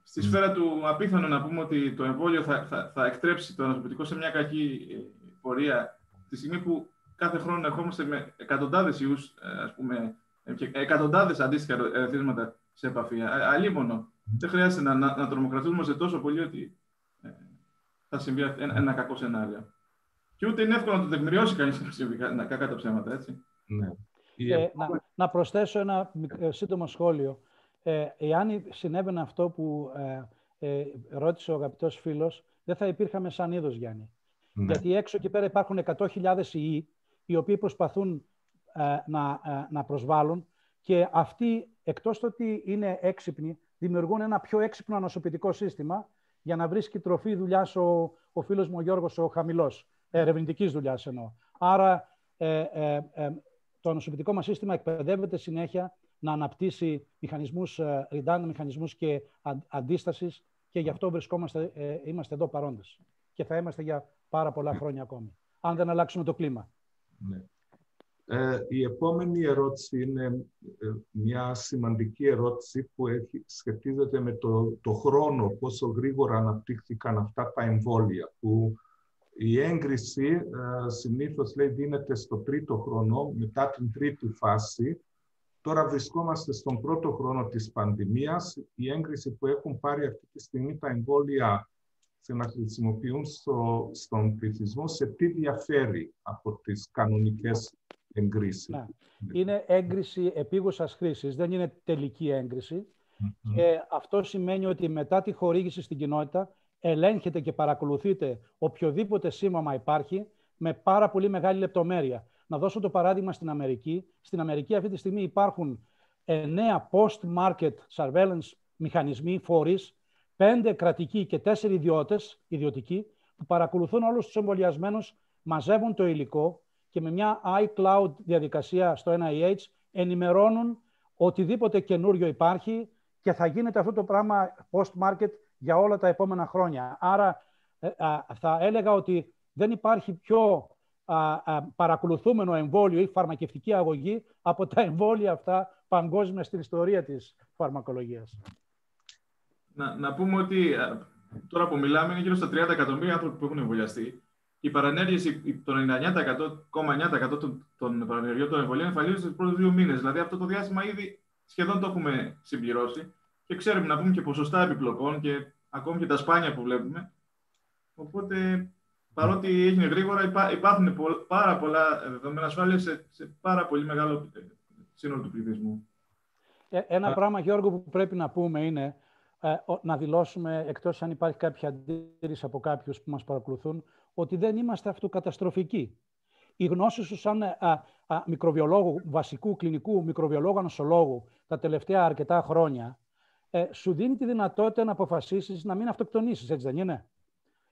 στη σφαίρα του απίθανο να πούμε ότι το εμβόλιο θα, θα, θα εκτρέψει το ανασωπητικό σε μια κακή ε, πορεία τη στιγμή που κάθε χρόνο ερχόμαστε με εκατοντάδες ιούς, ας πούμε, ε, και εκατοντάδες αντίστοιχα ερεθίσματα σε επαφή. Α- Αλίμονο. Δεν χρειάζεται να, να, να τρομοκρατούμε σε τόσο πολύ ότι ε, θα συμβεί ένα, ένα κακό σενάριο. Και ούτε είναι εύκολο να το τεκμηριώσει κανείς να συμβεί κα- κακά τα ψέματα, έτσι. Ναι. Η Ε, επόμενη- να, να προσθέσω ένα μικ- ε, σύντομο σχόλιο. Ε, εάν συνέβαινε αυτό που ε, ε, ρώτησε ο αγαπητός φίλος, δεν θα υπήρχαμε σαν είδος, Γιάννη. ναι. Γιατί έξω εκεί πέρα υπάρχουν 100.000 ιοί, οι οποίοι προσπαθούν ε, να, ε, να προσβάλλουν και αυτοί, εκτός το ότι είναι έξυπνοι, δημιουργούν ένα πιο έξυπνο ανοσοποιητικό σύστημα για να βρίσκει τροφή δουλειάς ο, ο φίλος μου ο Γιώργος ο Χαμηλός, ερευνητικής δουλειάς εννοώ. Άρα ε, ε, ε, το ανοσοποιητικό μας σύστημα εκπαιδεύεται συνέχεια να αναπτύσσει μηχανισμούς, ε, redundant μηχανισμούς και αν- αντίστασης και γι' αυτό βρισκόμαστε, ε, είμαστε εδώ παρόντες. Και θα είμαστε για πάρα πολλά χρόνια ακόμη, αν δεν αλλάξουμε το κλίμα. Ναι. Ε, η επόμενη ερώτηση είναι ε, μια σημαντική ερώτηση που έχει, σχετίζεται με το, το χρόνο, πόσο γρήγορα αναπτύχθηκαν αυτά τα εμβόλια, που η έγκριση ε, συνήθως λέει δίνεται στο τρίτο χρόνο, μετά την τρίτη φάση. Τώρα βρισκόμαστε στον πρώτο χρόνο της πανδημίας. Η έγκριση που έχουν πάρει αυτή τη στιγμή τα εμβόλια σε να χρησιμοποιούν στο, στον πληθυσμό, σε τι διαφέρει από τις κανονικές εγκρίσεις. Ναι. Είναι έγκριση επίγουσας χρήσης, δεν είναι τελική έγκριση. Μμμ. Και αυτό σημαίνει ότι μετά τη χορήγηση στην κοινότητα ελέγχεται και παρακολουθείτε οποιοδήποτε σήμαμα υπάρχει με πάρα πολύ μεγάλη λεπτομέρεια. Να δώσω το παράδειγμα στην Αμερική. Στην Αμερική αυτή τη στιγμή υπάρχουν εννέα post-market surveillance μηχανισμοί, φορείς, πέντε κρατικοί και τέσσερι ιδιώτες, ιδιωτικοί, που παρακολουθούν όλους τους εμβολιασμένους, μαζεύουν το υλικό και με μια iCloud διαδικασία στο NIH ενημερώνουν οτιδήποτε καινούριο υπάρχει και θα γίνεται αυτό το πράγμα post-market για όλα τα επόμενα χρόνια. Άρα ε, θα έλεγα ότι δεν υπάρχει πιο παρακολουθούμενο εμβόλιο ή φαρμακευτική αγωγή από τα εμβόλια αυτά παγκόσμια στην ιστορία της φαρμακολογίας. Να, να πούμε ότι τώρα που μιλάμε είναι γύρω στα 30 εκατομμύρια άνθρωποι που έχουν εμβολιαστεί. Οι παρανέργειε, το 99,9% των, των παρανεργειών των εμβολίων εμφανίζονται στους πρώτους δύο μήνες. Δηλαδή αυτό το διάστημα ήδη σχεδόν το έχουμε συμπληρώσει και ξέρουμε να πούμε και ποσοστά επιπλοκών και ακόμη και τα σπάνια που βλέπουμε. Οπότε, παρότι έγινε γρήγορα, υπάρχουν πάρα πολλά δεδομένα ασφάλειας σε, σε πάρα πολύ μεγάλο ε, σύνολο του πληθυσμού. Ε, ένα πράγμα, Γιώργο, που πρέπει να πούμε είναι ε, να δηλώσουμε, εκτός αν υπάρχει κάποια αντίρρηση από κάποιους που μας παρακολουθούν, ότι δεν είμαστε αυτοκαταστροφικοί. Η γνώση σου σαν α, α, μικροβιολόγου, βασικού κλινικού μικροβιολόγου ανοσολόγου τα τελευταία αρκετά χρόνια, ε, σου δίνει τη δυνατότητα να αποφασίσεις να μην αυτοκτονήσεις, έτσι δεν είναι;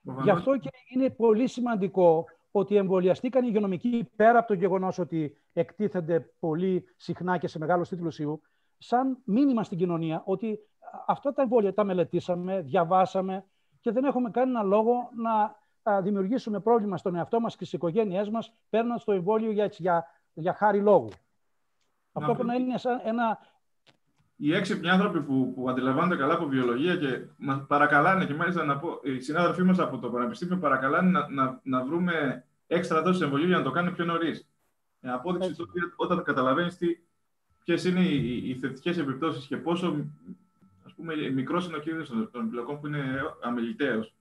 Γι' αυτό και είναι πολύ σημαντικό ότι εμβολιαστήκαν οι υγειονομικοί πέρα από το γεγονός ότι εκτίθενται πολύ συχνά και σε μεγάλους τίτλους ιού, σαν μήνυμα στην κοινωνία ότι αυτά τα εμβόλια τα μελετήσαμε, διαβάσαμε και δεν έχουμε κανένα λόγο να δημιουργήσουμε πρόβλημα στον εαυτό μας και στις οικογένειές μας παίρνοντας το εμβόλιο για, για, για χάρη λόγου. Να Αυτό πρέπει να είναι σαν ένα... Οι έξυπνοι άνθρωποι που, που αντιλαμβάνονται καλά από βιολογία και μας παρακαλάνε και μάλιστα να πω, οι συνάδελφοί μας από το Πανεπιστήμιο παρακαλάνε να, να, να βρούμε έξτρα δόσεις εμβολίου για να το κάνουμε πιο νωρίς. Απόδειξη το όταν καταλαβαίνεις ποιες είναι οι, οι θετικές επιπτώσεις και πόσο ας πούμε, μικρός είναι ο κίνδυνος των επιλογών που είναι αμεληταίος,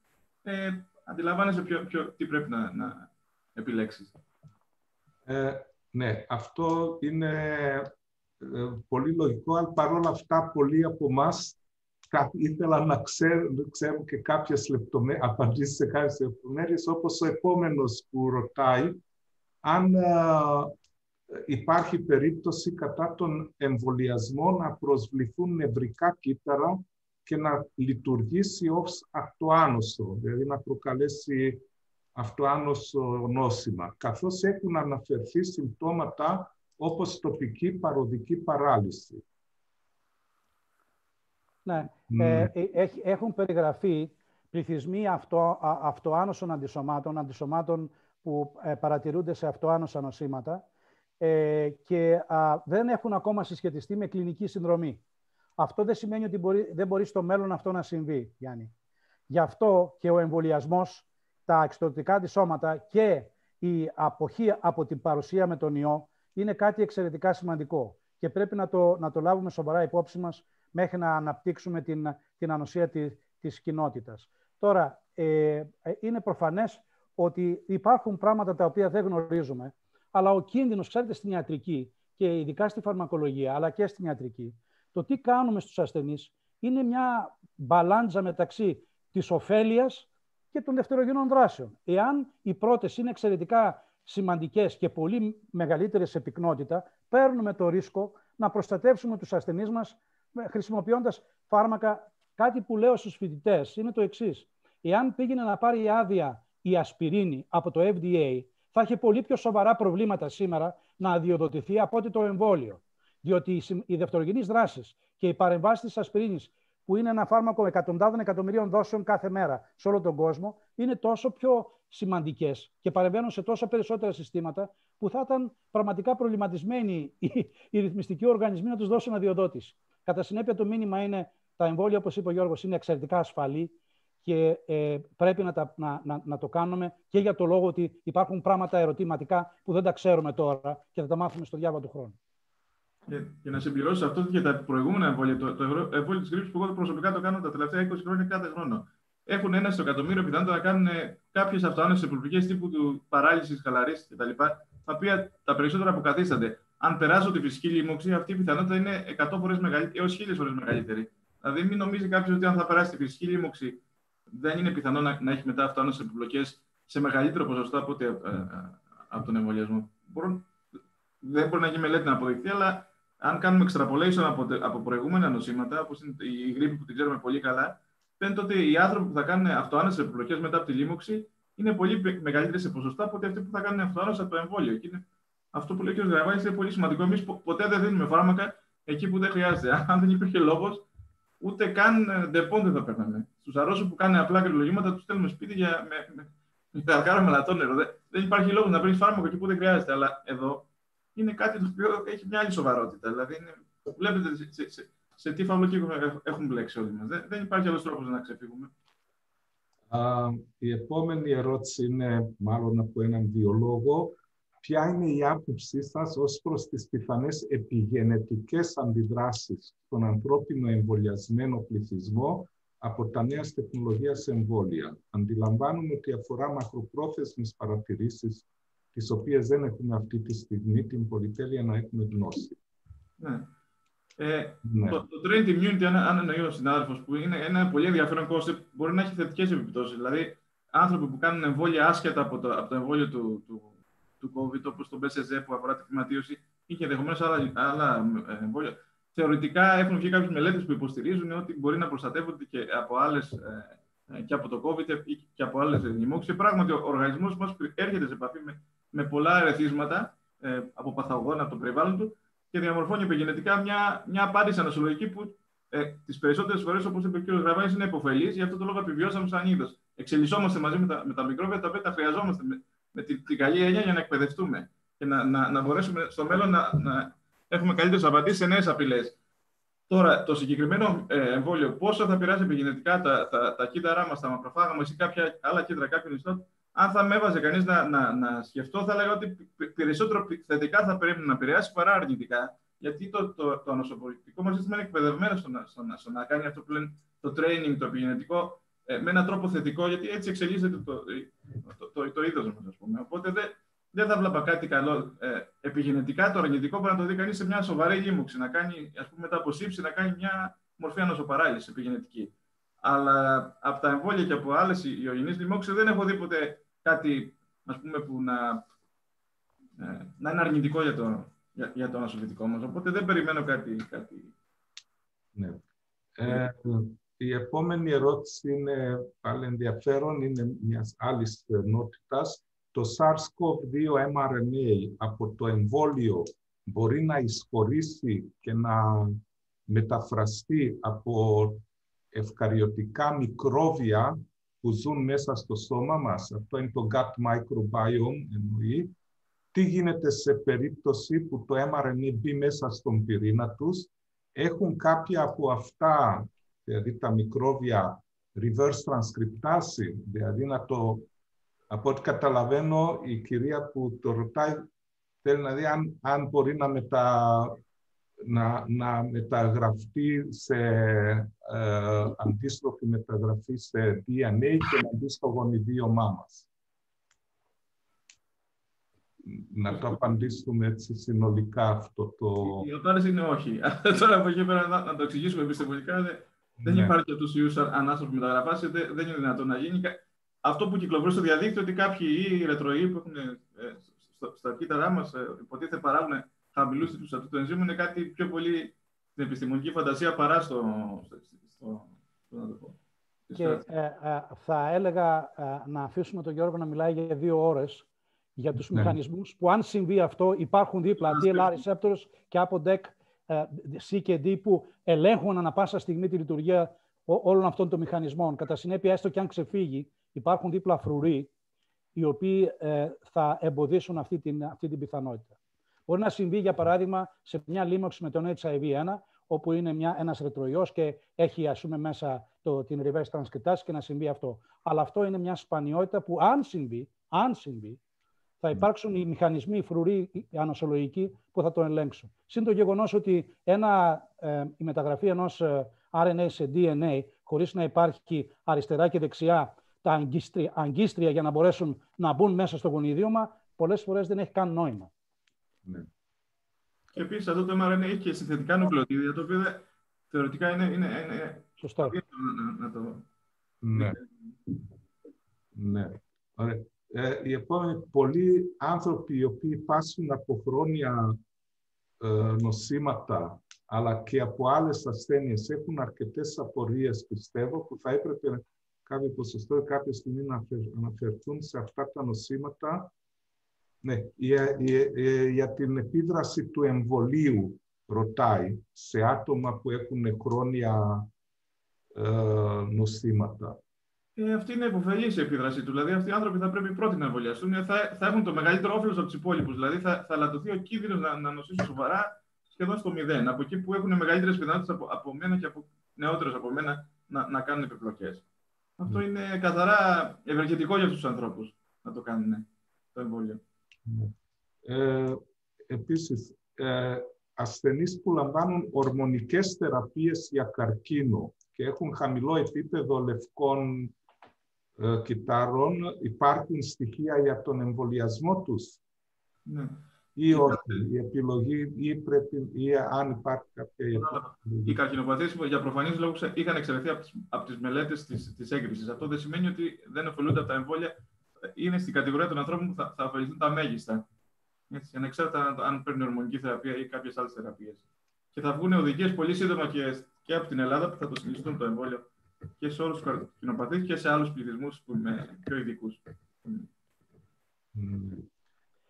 ε, αντιλαμβάνεσαι ποιο, ποιο, τι πρέπει να, να επιλέξεις. Ε, ναι, αυτό είναι ε, πολύ λογικό, αλλά παρόλα αυτά πολλοί από εμάς ήθελα να ξέρουν, ξέρουν και κάποιες λεπτομέρειες, απαντήσεις σε κάποιες λεπτομέρειες, όπως ο επόμενος που ρωτάει αν υπάρχει περίπτωση κατά τον εμβολιασμό να προσβληθούν νευρικά κύτταρα και να λειτουργήσει ως αυτοάνωσο, δηλαδή να προκαλέσει αυτοάνωσο νόσημα, καθώς έχουν αναφερθεί συμπτώματα όπως τοπική παροδική παράλυση. Ναι, ε, ε έχουν περιγραφεί πληθυσμοί αυτο, αυτοάνωσων αντισωμάτων, αντισωμάτων που ε, παρατηρούνται σε αυτοάνωσα νοσήματα, ε, και δεν έχουν ακόμα συσχετιστεί με κλινική συνδρομή. Αυτό δεν σημαίνει ότι μπορεί, δεν μπορεί στο μέλλον αυτό να συμβεί, Γιάννη. Γι' αυτό και ο εμβολιασμός, τα εξωτερικά αντισώματα και η αποχή από την παρουσία με τον ιό είναι κάτι εξαιρετικά σημαντικό και πρέπει να το, να το λάβουμε σοβαρά υπόψη μας μέχρι να αναπτύξουμε την, την ανοσία της, της κοινότητας. Τώρα, ε, ε είναι προφανές ότι υπάρχουν πράγματα τα οποία δεν γνωρίζουμε αλλά ο κίνδυνος, ξέρετε, στην ιατρική και ειδικά στη φαρμακολογία, αλλά και στην ιατρική, το τι κάνουμε στους ασθενείς είναι μια μπαλάντζα μεταξύ της ωφέλειας και των δευτερογενών δράσεων. Εάν οι πρώτες είναι εξαιρετικά σημαντικές και πολύ μεγαλύτερες σε πυκνότητα, παίρνουμε το ρίσκο να προστατεύσουμε τους ασθενείς μας χρησιμοποιώντας φάρμακα. Κάτι που λέω στους φοιτητές είναι το εξής. Εάν πήγαινε να πάρει άδεια η ασπιρίνη από το FDA, θα έχει πολύ πιο σοβαρά προβλήματα σήμερα να αδειοδοτηθεί από ότι το εμβόλιο. Διότι οι δευτερογενείς δράσεις και οι παρεμβάσεις της ασπιρίνη, που είναι ένα φάρμακο εκατοντάδων εκατομμυρίων δόσεων κάθε μέρα σε όλο τον κόσμο, είναι τόσο πιο σημαντικές και παρεμβαίνουν σε τόσο περισσότερα συστήματα που θα ήταν πραγματικά προβληματισμένοι οι, οι ρυθμιστικοί οργανισμοί να τους δώσουν αδειοδότηση. Κατά συνέπεια, το μήνυμα είναι τα εμβόλια, όπως είπε ο Γιώργος, είναι εξαιρετικά ασφαλή και ε, πρέπει να, τα, να, να, να, το κάνουμε και για το λόγο ότι υπάρχουν πράγματα ερωτηματικά που δεν τα ξέρουμε τώρα και θα τα μάθουμε στο διάβα του χρόνου. Και, και να συμπληρώσω αυτό για τα προηγούμενα εμβόλια. Το, το εμβόλιο της γρίππης που εγώ προσωπικά το κάνω τα τελευταία 20 χρόνια κάθε χρόνο. Έχουν ένα στο εκατομμύριο πιθανότητα να κάνουν κάποιες αυτοάνοσες επιπλοκές τύπου του παράλυσης, χαλαρής κτλ. Τα οποία τα περισσότερα αποκαθίστανται. Αν περάσω τη φυσική λίμωξη, αυτή η πιθανότητα είναι 100 φορές μεγαλύτερη έως 1000 φορές μεγαλύτερη. Δηλαδή, μην νομίζει κάποιος ότι αν θα περάσει τη φυσική λίμωξη δεν είναι πιθανό να, να έχει μετά αυτόνομες επιπλοκές σε μεγαλύτερο ποσοστό από, ότι, ε, ε, από τον εμβολιασμό. Μπορούν, δεν μπορεί να γίνει μελέτη να αποδειχθεί, αλλά αν κάνουμε extrapolation από, από προηγούμενα νοσήματα, όπως είναι η γρήπη που την ξέρουμε πολύ καλά, φαίνεται ότι οι άνθρωποι που θα κάνουν αυτοάνωσε επιπλοκές μετά από τη λίμωξη είναι πολύ μεγαλύτερες σε ποσοστά από ότι αυτοί που θα κάνουν αυτοάνοση από το εμβόλιο. Και είναι αυτό που λέει ο κ. Γραβάκη είναι πολύ σημαντικό. Εμείς ποτέ δεν δίνουμε φάρμακα εκεί που δεν χρειάζεται. Αν δεν υπήρχε λόγος, ούτε καν ε, Depon δεν θα παίρναμε. Στους αρρώστους που κάνουν απλά κρυολογήματα, τους στέλνουμε σπίτι για, με, με, μεταλλικό νερό. Δεν, δεν υπάρχει λόγος να παίρνεις φάρμακο εκεί που δεν χρειάζεται. Αλλά εδώ είναι κάτι το οποίο έχει μια άλλη σοβαρότητα. Δηλαδή, είναι, βλέπετε σε, σε, σε τι φαύλο κύκλο έχουν μπλέξει όλοι μας. Δεν, δεν υπάρχει άλλος τρόπος να ξεφύγουμε. Uh, η επόμενη ερώτηση είναι μάλλον από έναν βιολόγο. Ποια είναι η άποψή σας ως προς τις πιθανές επιγενετικές αντιδράσεις στον ανθρώπινο εμβολιασμένο πληθυσμό από τα νέα τεχνολογία εμβόλια; Αντιλαμβάνομαι ότι αφορά μακροπρόθεσμες παρατηρήσεις τις οποίες δεν έχουμε αυτή τη στιγμή την πολυτέλεια να έχουμε γνώση. Ναι. Ε, ναι. Το, το Trained Immunity, αν, αν εννοεί ο συνάδελφος, που είναι ένα πολύ ενδιαφέρον concept, μπορεί να έχει θετικές επιπτώσεις. Δηλαδή, άνθρωποι που κάνουν εμβόλια άσχετα από το, από το εμβόλιο του, του, του COVID, όπως το BCG που αφορά τη χρηματίωση, ή και ενδεχομένως άλλα, άλλα ε, εμβόλια. Θεωρητικά έχουν βγει κάποιες μελέτες που υποστηρίζουν ότι μπορεί να προστατεύονται και από άλλες ε, ε, και από το COVID και από άλλες νημόξει. Και πράγματι, ο οργανισμός μας έρχεται σε επαφή με, με πολλά ερεθίσματα ε, από παθογόνα από το περιβάλλον του και διαμορφώνει επιγενετικά μια, μια απάντηση ανασολογική που ε, τις περισσότερες φορές, όπως είπε ο κ. Γραβάκη, είναι υποφελής. Γι' αυτό το λόγο επιβιώσαμε σαν είδος. Εξελισσόμαστε μαζί με τα, με τα μικρόβια τα οποία τα χρειαζόμαστε με, με την, την καλή έννοια για να εκπαιδευτούμε και να, να, να μπορέσουμε στο μέλλον να, να έχουμε καλύτερες απαντήσεις σε νέες απειλές. Τώρα, το συγκεκριμένο ε, εμβόλιο, πόσο θα επηρεάσει επιγενετικά τα, τα, τα κύτταρά μας, τα μακροφάγα μα ή κάποια άλλα κύτταρα κάποιων ιστών, αν θα με έβαζε κανείς να, να, να σκεφτώ, θα έλεγα ότι περισσότερο θετικά θα πρέπει να επηρεάσει παρά αρνητικά. Γιατί το, το, το νοσοπολιτικό μα σύστημα είναι εκπαιδευμένο στο να, στο, να, στο να κάνει αυτό που λένε το training, το επιγενετικό, ε, με έναν τρόπο θετικό, γιατί έτσι εξελίσσεται το, το, το, το, το είδος μας, ας πούμε. Οπότε δεν, δεν θα βλέπα κάτι καλό. Ε, επιγενετικά το αρνητικό μπορεί να το δει κανείς σε μια σοβαρή λίμωξη, να κάνει, ας πούμε, μετά από σύψη, να κάνει μια μορφή ανοσοπαράλυση επιγενετική. Αλλά από τα εμβόλια και από άλλες ιογενεί λοιμώξει δεν έχω δει ποτέ κάτι ας πούμε, που να, ε, να είναι αρνητικό για το, για, για το ανασωβητικό μας. Οπότε δεν περιμένω κάτι. κάτι... Ναι. Ε, η επόμενη ερώτηση είναι πάλι ενδιαφέρον, είναι μιας άλλης ενότητας. Το SARS-CoV-2 mRNA από το εμβόλιο μπορεί να εισχωρήσει και να μεταφραστεί από ευκαριωτικά μικρόβια που ζουν μέσα στο σώμα μας. Αυτό είναι το gut microbiome εννοεί. Τι γίνεται σε περίπτωση που το mRNA μπει μέσα στον πυρήνα τους; Έχουν κάποια από αυτά, δηλαδή τα μικρόβια, reverse transcriptase, δηλαδή να το, από ό,τι καταλαβαίνω, η κυρία που το ρωτάει θέλει να δει αν, αν μπορεί να μετα, να, να μεταγραφεί σε ε, αντίστροφη μεταγραφή σε DNA και να μπει στο γονιδίωμά μας. Να το απαντήσουμε έτσι συνολικά αυτό το... Η απάντηση είναι όχι. Τώρα από εκεί πέρα να, να το εξηγήσουμε επιστημονικά. Δεν, ναι. δεν υπάρχει αυτού του ιού ανάστροφη μεταγραφή, δεν, δεν είναι δυνατόν να γίνει. Αυτό που κυκλοφορεί στο διαδίκτυο ότι κάποιοι ή ρετροϊοί που έχουν ε, στα κύτταρά μας ε, υποτίθεται παράγουν χαμηλού τίτλου αυτού του ενζήμου είναι κάτι πιο πολύ στην επιστημονική φαντασία παρά στο. στο, στο και ε, ε, θα έλεγα ε, να αφήσουμε τον Γιώργο να μιλάει για δύο ώρες για τους ναι. μηχανισμούς που αν συμβεί αυτό υπάρχουν δίπλα DLR receptors και ApoDec ε, C και D που ελέγχουν ανα πάσα στιγμή τη λειτουργία όλων αυτών των μηχανισμών. Κατά συνέπεια, έστω και αν ξεφύγει, υπάρχουν δίπλα φρουροί οι οποίοι ε, θα εμποδίσουν αυτή την, αυτή την πιθανότητα. Μπορεί να συμβεί, για παράδειγμα, σε μια λίμωξη με τον HIV-1, όπου είναι μια, ένας ρετροϊός και έχει, ας πούμε, μέσα το, την reverse transcriptase και να συμβεί αυτό. Αλλά αυτό είναι μια σπανιότητα που, αν συμβεί, αν συμβεί, θα υπάρξουν οι μηχανισμοί φρουροί ανοσολογικοί που θα το ελέγξουν. Συν το γεγονός ότι ένα, ε, η μεταγραφή ενός ε, RNA σε DNA, χωρίς να υπάρχει αριστερά και δεξιά τα αγκίστρια, αγκίστρια για να μπορέσουν να μπουν μέσα στο γονιδίωμα, πολλές φορές δεν έχει καν νόημα. Ναι. Και επίσης αυτό το mRNA έχει και συνθετικά νουκλεοτίδια, το οποίο θεωρητικά είναι. είναι, είναι Σωστό. Να, να το... Ναι. ναι. Ωραία. Ε, οι επόμενοι πολλοί άνθρωποι οι οποίοι πάσουν από χρόνια ε, νοσήματα αλλά και από άλλες ασθένειες έχουν αρκετές απορίες πιστεύω που θα έπρεπε κάποιο ποσοστό κάποια στιγμή να αναφερθούν σε αυτά τα νοσήματα Ναι, για, για, για την επίδραση του εμβολίου ρωτάει σε άτομα που έχουν χρόνια ε, νοσήματα. Ε, αυτή είναι υποφελή η επίδραση του. Δηλαδή, αυτοί οι άνθρωποι θα πρέπει πρώτοι να εμβολιαστούν. Θα, θα έχουν το μεγαλύτερο όφελος από τους υπόλοιπους. Δηλαδή, θα, θα λατωθεί ο κίνδυνος να, να νοσήσουν σοβαρά σχεδόν στο μηδέν. Από εκεί που έχουν μεγαλύτερες πιθανότητες από, από μένα και από νεότερους από μένα να, να κάνουν επιπλοκές. Αυτό ναι. είναι καθαρά ευεργετικό για τους ανθρώπους να το κάνουν το εμβόλιο. Ναι. Ε, επίσης, ε, ασθενείς που λαμβάνουν ορμονικές θεραπείες για καρκίνο και έχουν χαμηλό επίπεδο λευκών ε, κυτάρων, υπάρχουν στοιχεία για τον εμβολιασμό τους; Ναι. Ή όχι, η επιλογή, ή, πρέπει, ή αν υπάρχει κάποια επιλογή; Οι καρκινοπαθείς για προφανείς λόγους είχαν εξαιρεθεί από τις, από τις μελέτες της, της έγκρισης. Αυτό δεν σημαίνει ότι δεν ωφελούνται από τα εμβόλια. Είναι στην κατηγορία των ανθρώπων που θα, θα ωφεληθούν τα μέγιστα. Έτσι, ανεξάρτητα αν παίρνει ορμονική θεραπεία ή κάποιες άλλες θεραπείες. Και θα βγουν οδηγίες πολύ σύντομα και, και από την Ελλάδα που θα το συνιστούν το εμβόλιο και σε όλους τους καρκινοπαθείς και σε άλλους πληθυσμούς που είναι πιο ειδικούς.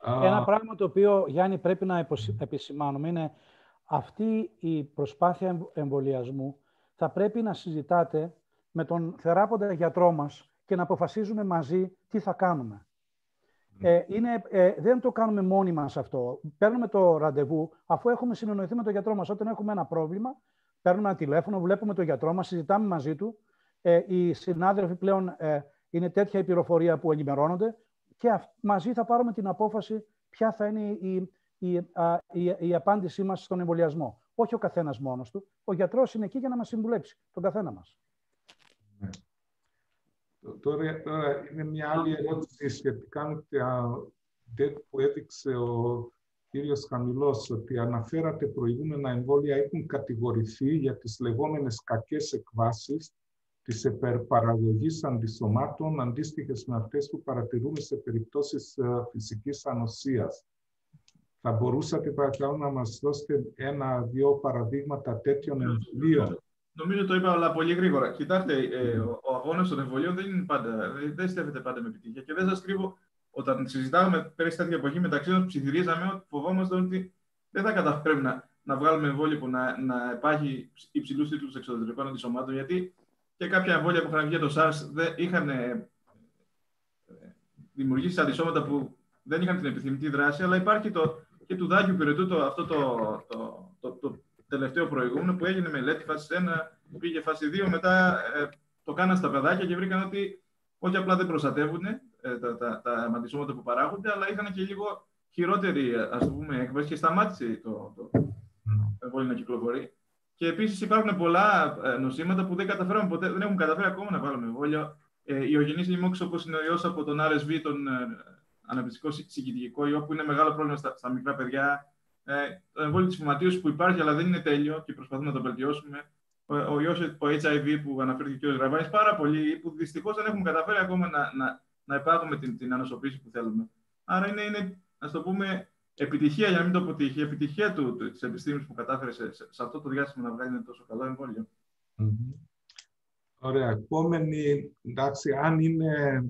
Ένα πράγμα το οποίο, Γιάννη, πρέπει να επισημάνουμε είναι αυτή η προσπάθεια εμβολιασμού θα πρέπει να συζητάτε με τον θεράποντα γιατρό μας και να αποφασίζουμε μαζί τι θα κάνουμε. Ε, είναι, ε, δεν το κάνουμε μόνοι μας αυτό. Παίρνουμε το ραντεβού αφού έχουμε συνεννοηθεί με τον γιατρό μας. Όταν έχουμε ένα πρόβλημα, παίρνουμε ένα τηλέφωνο, βλέπουμε τον γιατρό μας, συζητάμε μαζί του. Ε, οι συνάδελφοι πλέον ε, είναι τέτοια η πληροφορία που ενημερώνονται και μαζί θα πάρουμε την απόφαση ποια θα είναι η, η, η, η απάντησή μας στον εμβολιασμό. Όχι ο καθένας μόνος του. Ο γιατρός είναι εκεί για να μας συμβουλέψει, τον καθένα μας. Ναι. Τώρα, τώρα είναι μια άλλη ερώτηση σχετικά με τα που έδειξε ο κύριος Χαμηλός, ότι αναφέρατε προηγούμενα εμβόλια έχουν κατηγορηθεί για τις λεγόμενες κακές εκβάσεις της επερπαραγωγής αντισωμάτων αντίστοιχες με αυτές που παρατηρούμε σε περιπτώσεις ε, φυσικής ανοσίας. Θα μπορούσατε παρακαλώ να μας δώσετε ένα-δύο παραδείγματα τέτοιων εμβολίων; Νομίζω το είπα, αλλά πολύ γρήγορα. Κοιτάξτε, ε, ο, ο αγώνας των εμβολίων δεν, είναι πάντα, δεν στέφεται πάντα με επιτυχία. Και δεν σας κρύβω, όταν συζητάγαμε πέρυσι τέτοια εποχή μεταξύ μας, ψιθυρίζαμε ότι φοβόμαστε ότι δεν θα καταφέρουμε να, να βγάλουμε εμβόλιο που να, να υπάρχει υψηλούς τίτλους εξωτερικών αντισωμάτων. Γιατί και κάποια εμβόλια που είχαν βγει το SARS δεν είχαν ε, δημιουργήσει αντισώματα που δεν είχαν την επιθυμητή δράση, αλλά υπάρχει το, και του δάκιου πυρετού το, αυτό το, το, το, το τελευταίο προηγούμενο που έγινε μελέτη φάση 1, πήγε φάση 2, μετά ε, το κάναν στα παιδάκια και βρήκαν ότι όχι απλά δεν προστατεύουν ε, τα, τα, τα που παράγονται, αλλά είχαν και λίγο χειρότερη ας το πούμε, έκβαση και σταμάτησε το, το, εμβόλιο να κυκλοφορεί. Και επίσης υπάρχουν πολλά ε, νοσήματα που δεν καταφέραμε ποτέ, δεν έχουν καταφέρει ακόμα να βάλουμε εμβόλιο. Ε, η ογενή λοιμώξη, όπως είναι ο ιός από τον RSV, τον ε, αναπτυξικό συγκητικό ιό, που είναι μεγάλο πρόβλημα στα, στα μικρά παιδιά, ε, το εμβόλιο της φυματίωση που υπάρχει, αλλά δεν είναι τέλειο και προσπαθούμε να το βελτιώσουμε. Ο, ο ιός, ο HIV που αναφέρθηκε ο κ. Γραβάνης, πάρα πολλοί που δυστυχώς δεν έχουμε καταφέρει ακόμα να, να, να υπάρχουμε την, την ανοσοποίηση που θέλουμε. Άρα είναι, είναι ας το πούμε, επιτυχία, για να μην το αποτύχει, επιτυχία του, του, της επιστήμης που κατάφερε σε, σε, σε, αυτό το διάστημα να βγάλει ένα τόσο καλό εμβόλιο. Mm-hmm. Ωραία. Επόμενη, εντάξει, αν είναι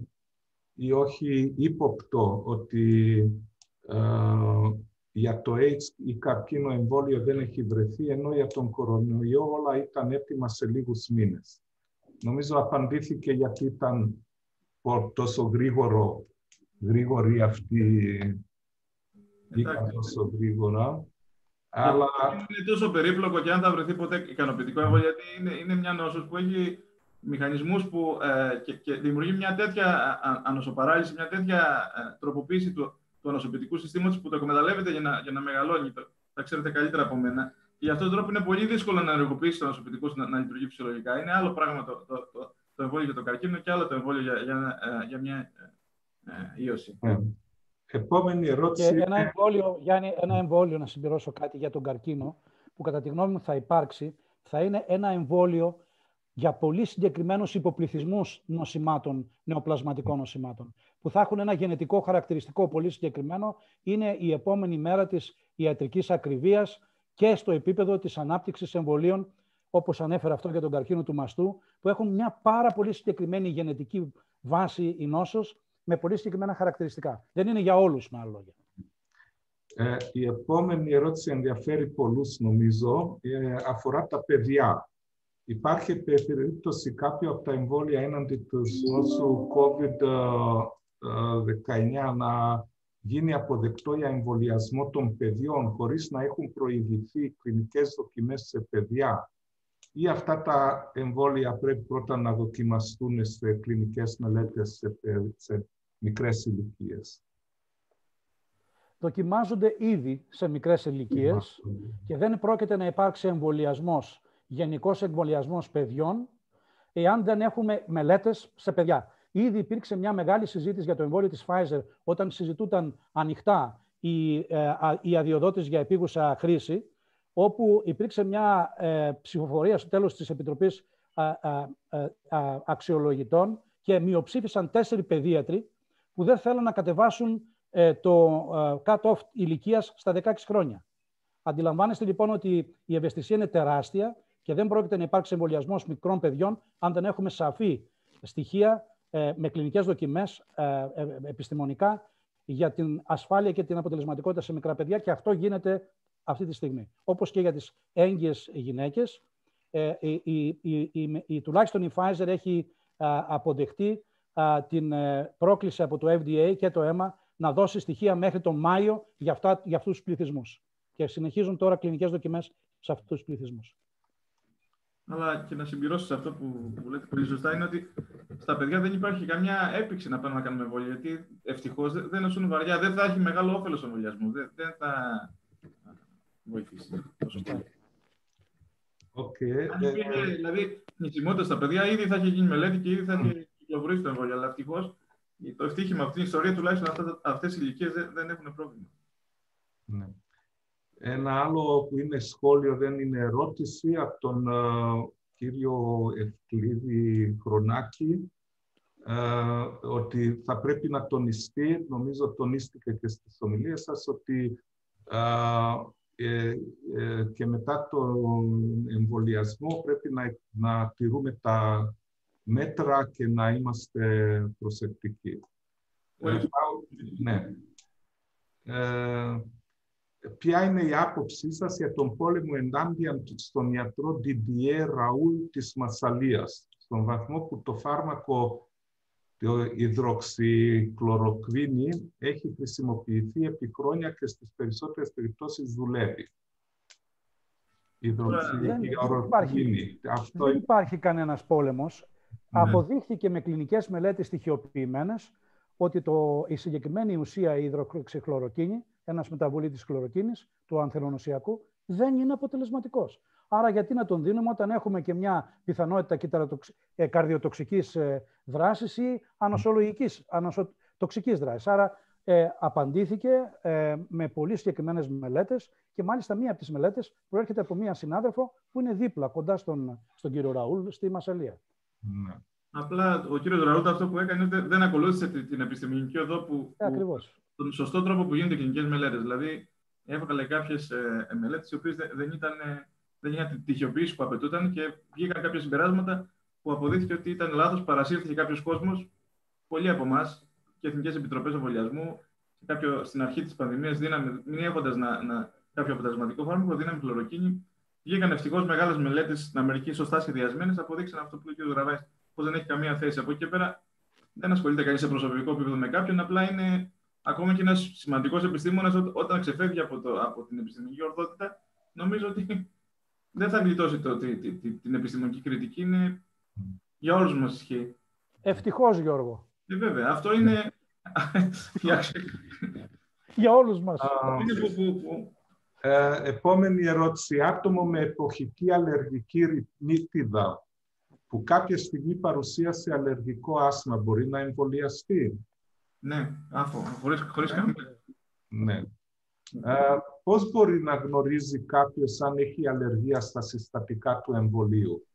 ή όχι ύποπτο ότι ε, για το AIDS η καρκίνο εμβόλιο δεν έχει βρεθεί, ενώ για τον κορονοϊό όλα ήταν έτοιμα σε λίγους μήνες. Νομίζω απαντήθηκε γιατί ήταν τόσο γρήγορο, γρήγορη αυτή βγήκαν τόσο γρήγορα. Αλλά... Είναι τόσο περίπλοκο και αν θα βρεθεί ποτέ ικανοποιητικό εμβόλιο, γιατί είναι, είναι μια νόσος που έχει μηχανισμούς που ε, και, και δημιουργεί μια τέτοια ανοσοπαράλυση, μια τέτοια ε, τροποποίηση του, του ανοσοποιητικού συστήματος που το εκμεταλλεύεται για να, για να μεγαλώνει. Το, τα ξέρετε καλύτερα από μένα. Και για αυτόν τον τρόπο είναι πολύ δύσκολο να ενεργοποιήσει το ανοσοποιητικό να, να λειτουργεί φυσιολογικά. Είναι άλλο πράγμα το, το, το, το εμβόλιο για το καρκίνο και άλλο το εμβόλιο για, για, ε, για μια ε, ίωση. Ε, επόμενη ερώτηση. Και ένα εμβόλιο, Γιάννη, ένα εμβόλιο, να συμπληρώσω κάτι για τον καρκίνο, που κατά τη γνώμη μου θα υπάρξει, θα είναι ένα εμβόλιο για πολύ συγκεκριμένους υποπληθυσμούς νοσημάτων, νεοπλασματικών νοσημάτων, που θα έχουν ένα γενετικό χαρακτηριστικό πολύ συγκεκριμένο, είναι η επόμενη μέρα της ιατρικής ακριβίας και στο επίπεδο της ανάπτυξης εμβολίων, όπως ανέφερα αυτό για τον καρκίνο του μαστού, που έχουν μια πάρα πολύ συγκεκριμένη γενετική βάση η νόσος, με πολύ συγκεκριμένα χαρακτηριστικά. Δεν είναι για όλους, με άλλα λόγια. Ε, η επόμενη ερώτηση ενδιαφέρει πολλούς, νομίζω, ε, αφορά τα παιδιά. Υπάρχει περίπτωση κάποιο από τα εμβόλια έναντι του νόσου COVID-19 να γίνει αποδεκτό για εμβολιασμό των παιδιών χωρίς να έχουν προηγηθεί κλινικές δοκιμές σε παιδιά; Ή αυτά τα εμβόλια πρέπει πρώτα να δοκιμαστούν σε κλινικές μελέτες σε, σε μικρές ηλικίες; Δοκιμάζονται ήδη σε μικρές ηλικίες και δεν πρόκειται να υπάρξει εμβολιασμός, γενικός εμβολιασμό παιδιών, εάν δεν έχουμε μελέτες σε παιδιά. Ήδη υπήρξε μια μεγάλη συζήτηση για το εμβόλιο της Pfizer όταν συζητούνταν ανοιχτά οι, ε, οι αδειοδότες για επίγουσα χρήση, όπου υπήρξε μια ε, ψηφοφορία στο τέλος της Επιτροπής Αξιολογητών και μειοψήφισαν τέσσερι παιδίατροι που δεν θέλουν να κατεβάσουν ε, το cut-off ηλικίας στα 16 χρόνια. Αντιλαμβάνεστε λοιπόν ότι η ευαισθησία είναι τεράστια και δεν πρόκειται να υπάρξει εμβολιασμός μικρών παιδιών αν δεν έχουμε σαφή στοιχεία ε, με κλινικές δοκιμές ε, ε, επιστημονικά για την ασφάλεια και την αποτελεσματικότητα σε μικρά παιδιά και αυτό γίνεται αυτή τη στιγμή. Όπως και για τις έγκυες γυναίκες, η, η, η, η, τουλάχιστον η Pfizer έχει αποδεχτεί την πρόκληση από το FDA και το αίμα να δώσει στοιχεία μέχρι τον Μάιο για, αυτά, για αυτούς τους πληθυσμούς. Και συνεχίζουν τώρα κλινικές δοκιμές σε αυτούς τους πληθυσμούς. Αλλά και να συμπληρώσω σε αυτό που, που λέτε πολύ σωστά είναι ότι στα παιδιά δεν υπάρχει καμιά έπειξη να πάμε να κάνουμε εμβόλια. Γιατί ευτυχώς δεν νοσούν βαριά, δεν θα έχει μεγάλο όφελος ο εμβολιασμός. Δεν, δεν θα βοηθήσει τόσο πολύ. Okay. Αν υπήρχε δηλαδή νησιμότητα στα παιδιά, ήδη θα είχε γίνει μελέτη και ήδη θα είχε κυκλοφορήσει το εμβόλιο. Αλλά ευτυχώς το ευτύχημα αυτή την ιστορία τουλάχιστον αυτές οι ηλικίες δεν, δεν έχουν πρόβλημα. Ναι. Ένα άλλο που είναι σχόλιο, δεν είναι ερώτηση, από τον uh, κύριο Ευκλήδη Χρονάκη, uh, ότι θα πρέπει να τονιστεί, νομίζω τονίστηκε και στις ομιλίες σας, ότι uh, ε, ε, και μετά τον εμβολιασμό πρέπει να, να τηρούμε τα μέτρα και να είμαστε προσεκτικοί. ναι ποια είναι η άποψή σας για τον πόλεμο ενάντια στον ιατρό Didier Ραούλ της Μασαλίας, στον βαθμό που το φάρμακο το υδροξυκλωροκβίνη έχει χρησιμοποιηθεί επί χρόνια και στις περισσότερες περιπτώσεις δουλεύει. Υδροξυκλωροκβίνη. Δεν, δεν υπάρχει κανένας πόλεμος. Ναι. Αποδείχθηκε με κλινικές μελέτες στοιχειοποιημένες ότι το, η συγκεκριμένη ουσία η υδροξυκλωροκίνη ένας μεταβολίτης χλωροκίνης, του ανθελονοσιακού, δεν είναι αποτελεσματικός. Άρα γιατί να τον δίνουμε όταν έχουμε και μια πιθανότητα κυταροτοξ... ε, καρδιοτοξικής ε, δράσης ή ανοσολογικής, ανοσοτοξικής δράσης. Άρα ε, απαντήθηκε ε, με πολύ συγκεκριμένες μελέτες και μάλιστα μία από τις μελέτες προέρχεται από μία συνάδελφο που είναι δίπλα, κοντά στον, στον κύριο Ραούλ, στη Μασαλία. Ναι. Απλά ο κύριος Ραούλ αυτό που έκανε δεν ακολούθησε την επιστημονική οδό που, ε, που τον σωστό τρόπο που γίνονται κλινικέ μελέτες. Δηλαδή, έβγαλε κάποιες ε, μελέτες οι οποίες δεν, ήταν, δεν είχαν την τυχιοποίηση που απαιτούταν και βγήκαν κάποια συμπεράσματα που αποδείχθηκε ότι ήταν λάθος, παρασύρθηκε κάποιος κόσμος, πολλοί από εμάς και εθνικές επιτροπές εμβολιασμού, κάποιο, στην αρχή της πανδημίας, μην έχοντα να, να, κάποιο αποτελεσματικό φάρμακο, δύναμη χλωροκίνη. Βγήκαν ευτυχώς μεγάλες μελέτες στην Αμερική, σωστά σχεδιασμένες, αποδείξαν αυτό που λέει ο κ. Γραβάης, πως δεν έχει καμία θέση. Από εκεί και πέρα δεν ασχολείται κανείς σε προσωπικό επίπεδο με κάποιον, απλά είναι ακόμα και ένας σημαντικός επιστήμονας, όταν ξεφεύγει από, το, από την επιστημονική ορθότητα, νομίζω ότι δεν θα γλιτώσει το, την επιστημονική κριτική. Είναι για όλους μας ισχύει. Ευτυχώς, Γιώργο. Ε, βέβαια. Αυτό είναι. για όλους μας. Ε, επόμενη ερώτηση. Άτομο με εποχική αλλεργική ρυθμίτιδα που κάποια στιγμή παρουσίασε αλλεργικό άσμα μπορεί να εμβολιαστεί; Ναι, άφο, χωρίς, χωρίς καμία. Ναι. Ε, πώς μπορεί να γνωρίζει κάποιος αν έχει αλλεργία στα συστατικά του εμβολίου;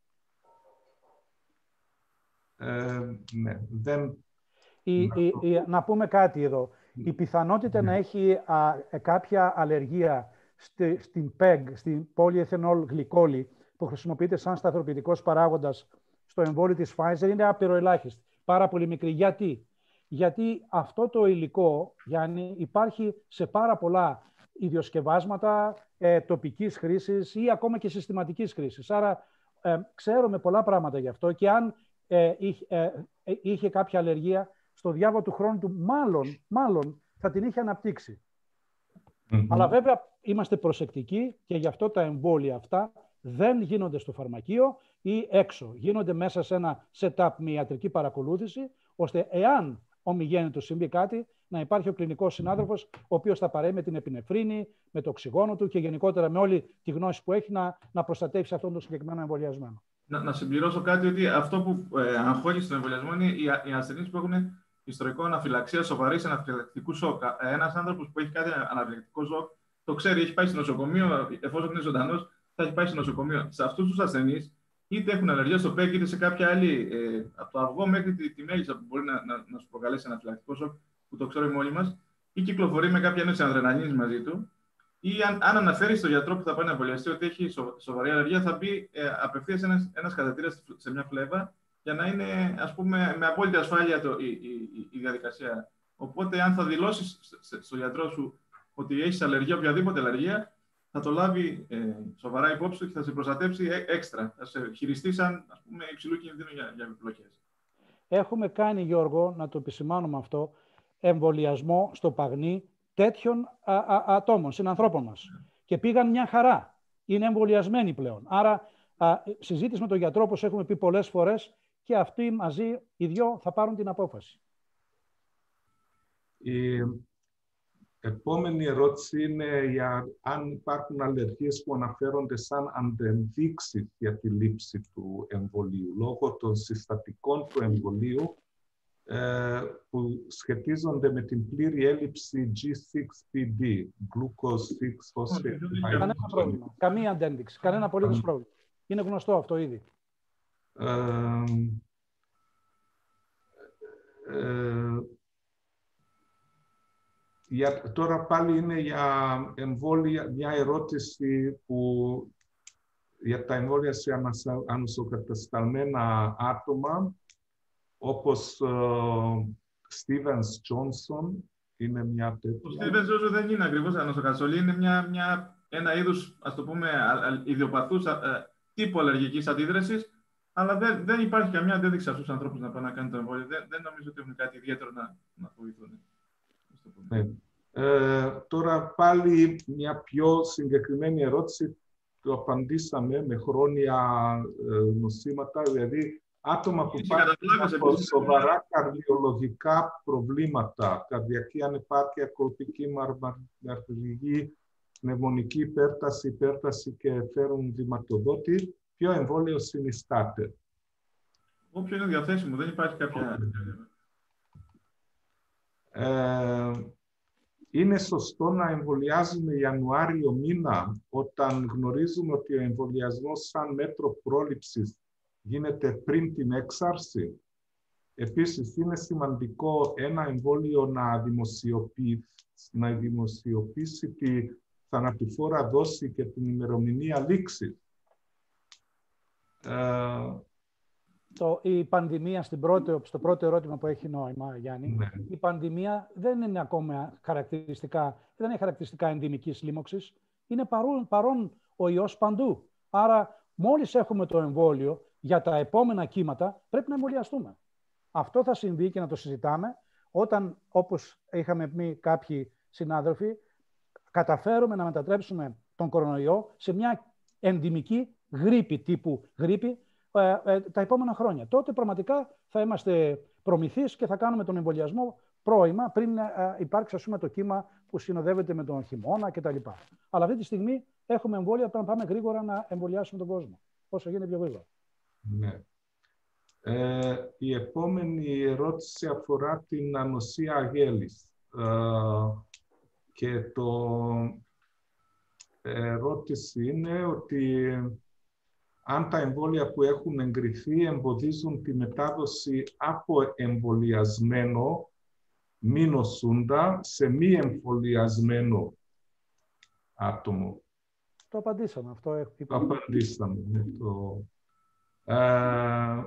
Ε, ναι, δεν... Η, να πούμε κάτι εδώ. Η πιθανότητα να ναι. έχει κάποια αλλεργία στη, στην PEG, στην polyethanol γλυκόλη, που χρησιμοποιείται σαν σταθεροποιητικός παράγοντας στο εμβόλιο της Pfizer, είναι απειροελάχιστη. Πάρα πολύ μικρή. Γιατί; Γιατί αυτό το υλικό, Γιάννη, υπάρχει σε πάρα πολλά ιδιοσκευάσματα ε, τοπικής χρήσης ή ακόμα και συστηματικής χρήσης. Άρα, ε, ξέρουμε πολλά πράγματα γι' αυτό και αν ε, είχε, ε, ε, είχε κάποια αλλεργία, στο διάβα του χρόνου του μάλλον, μάλλον θα την είχε Αλλά βέβαια είμαστε προσεκτικοί και γι' αυτό τα εμβόλια αυτά δεν γίνονται στο φαρμακείο ή έξω. Γίνονται μέσα σε ένα setup με ιατρική παρακολούθηση, ώστε εάν ομιγέννητος συμβεί κάτι, να υπάρχει ο κλινικός συνάδελφος, ο οποίος θα παρέμει με την επινεφρίνη, με το οξυγόνο του και γενικότερα με όλη τη γνώση που έχει να, να προστατεύσει αυτόν τον συγκεκριμένο εμβολιασμένο. Να, να συμπληρώσω κάτι ότι αυτό που ε, αγχώνει στον εμβολιασμό είναι οι, οι ασθενείς που έχουν ιστορικό αναφυλαξία σοβαρή αναφυλακτικού σοκ. Ε, Ένας άνθρωπος που έχει κάτι αναφυλακτικό σοκ το ξέρει, έχει πάει στο νοσοκομείο, εφόσον είναι ζωντανός, θα έχει πάει στο νοσοκομείο. Σε αυτούς τους ασθενείς, είτε έχουν αλλεργία στο ΠΕΚ, είτε σε κάποια άλλη, ε, από το αυγό μέχρι τη, τη μέλισσα που μπορεί να, να, να σου προκαλέσει αναφυλακτικό σοκ, που το ξέρουμε όλοι μας, ή κυκλοφορεί με κάποια ένωση αδρεναλίνης μαζί του, ή αν, αν αναφέρεις στον γιατρό που θα πάει να εμβολιαστεί ότι έχει σο, σοβαρή αλλεργία, θα μπει ε, απευθείας ένας ένας σε μια φλέβα για να είναι ας πούμε, με απόλυτη ασφάλεια το, η, η, η, διαδικασία. Οπότε, αν θα δηλώσεις στον γιατρό σου ότι έχεις αλλεργία, οποιαδήποτε αλλεργία, θα το λάβει ε, σοβαρά υπόψη του και θα σε προστατεύσει ε, έξτρα. Θα σε χειριστεί σαν ας πούμε, υψηλού κινδύνου για, για επιπλοκές. Έχουμε κάνει, Γιώργο, να το επισημάνουμε αυτό, εμβολιασμό στο παγνί τέτοιων α, α, ατόμων, συνανθρώπων μας. Και πήγαν μια χαρά. Είναι εμβολιασμένοι πλέον. Άρα, α, συζήτηση με τον γιατρό, όπως έχουμε πει πολλές φορές, και αυτοί μαζί, οι δυο, θα πάρουν την απόφαση. Η επόμενη ερώτηση είναι για αν υπάρχουν αλλεργίες που αναφέρονται σαν αντενδείξεις για τη λήψη του εμβολίου, λόγω των συστατικών του εμβολίου ε, που σχετίζονται με την πλήρη έλλειψη G6PD, glucose 6-phosphate. Κανένα πρόβλημα. Καμία αντένδειξη. Κανένα απολύτως πρόβλημα. Είναι γνωστό αυτό ήδη. Ε, ε, για, τώρα πάλι είναι για εμβόλια, μια ερώτηση που για τα εμβόλια σε ανοσοκατασταλμένα άτομα, όπως Στίβενς uh, Τζόνσον, είναι μια τέτοια. Ο Στίβενς Τζόνσον δεν είναι ακριβώς ανοσοκαταστολή, είναι μια, μια, ένα είδος, ας το πούμε, ιδιοπαθούς ε, τύπου αλλεργικής αντίδρασης, αλλά δεν, δεν υπάρχει καμία αντίδειξη σε αυτούς τους ανθρώπους να πάνε να κάνουν το εμβόλιο. Δεν, δεν νομίζω ότι έχουν κάτι ιδιαίτερο να, να βοηθούν. Ναι. Ε, τώρα πάλι μια πιο συγκεκριμένη ερώτηση. Το απαντήσαμε με χρόνια ε, νοσήματα, δηλαδή άτομα που υπάρχουν από σοβαρά καρδιολογικά προβλήματα, καρδιακή ανεπάρκεια, κολπική μαρμαριλική, πνευμονική υπέρταση, υπέρταση και φέρουν δηματοδότη, ποιο εμβόλιο συνιστάται; Όποιο είναι διαθέσιμο, δεν υπάρχει κάποια... Ε, είναι σωστό να εμβολιάζουμε Ιανουάριο μήνα όταν γνωρίζουμε ότι ο εμβολιασμός σαν μέτρο πρόληψης γίνεται πριν την έξαρση. Επίσης, είναι σημαντικό ένα εμβόλιο να δημοσιοποιήσει, να δημοσιοποιήσει τη θανατηφόρα δόση και την ημερομηνία λήξης. Ε, το, η πανδημία, στην πρώτη, στο πρώτο ερώτημα που έχει νόημα, Γιάννη, ναι. η πανδημία δεν είναι ακόμα χαρακτηριστικά, δεν είναι χαρακτηριστικά ενδυμικής λίμωξης. Είναι παρόν, παρόν ο ιός παντού. Άρα, μόλις έχουμε το εμβόλιο για τα επόμενα κύματα, πρέπει να εμβολιαστούμε. Αυτό θα συμβεί και να το συζητάμε όταν, όπως είχαμε πει κάποιοι συνάδελφοι, καταφέρουμε να μετατρέψουμε τον κορονοϊό σε μια ενδυμική γρήπη τύπου γρήπη ε, ε, τα επόμενα χρόνια. Τότε πραγματικά θα είμαστε προμηθείς και θα κάνουμε τον εμβολιασμό πρώιμα πριν ε, υπάρξει ας πούμε, το κύμα που συνοδεύεται με τον χειμώνα κτλ. Αλλά αυτή τη στιγμή έχουμε εμβόλια, πρέπει να πάμε γρήγορα να εμβολιάσουμε τον κόσμο. Όσο γίνεται πιο γρήγορα. Ναι. Ε, η επόμενη ερώτηση αφορά την ανοσία αγέλης. και το ερώτηση είναι ότι αν τα εμβόλια που έχουν εγκριθεί εμποδίζουν τη μετάδοση από εμβολιασμένο μη νοσούντα σε μη εμβολιασμένο άτομο. Το απαντήσαμε αυτό. Το απαντήσαμε. Ναι, το... Ε,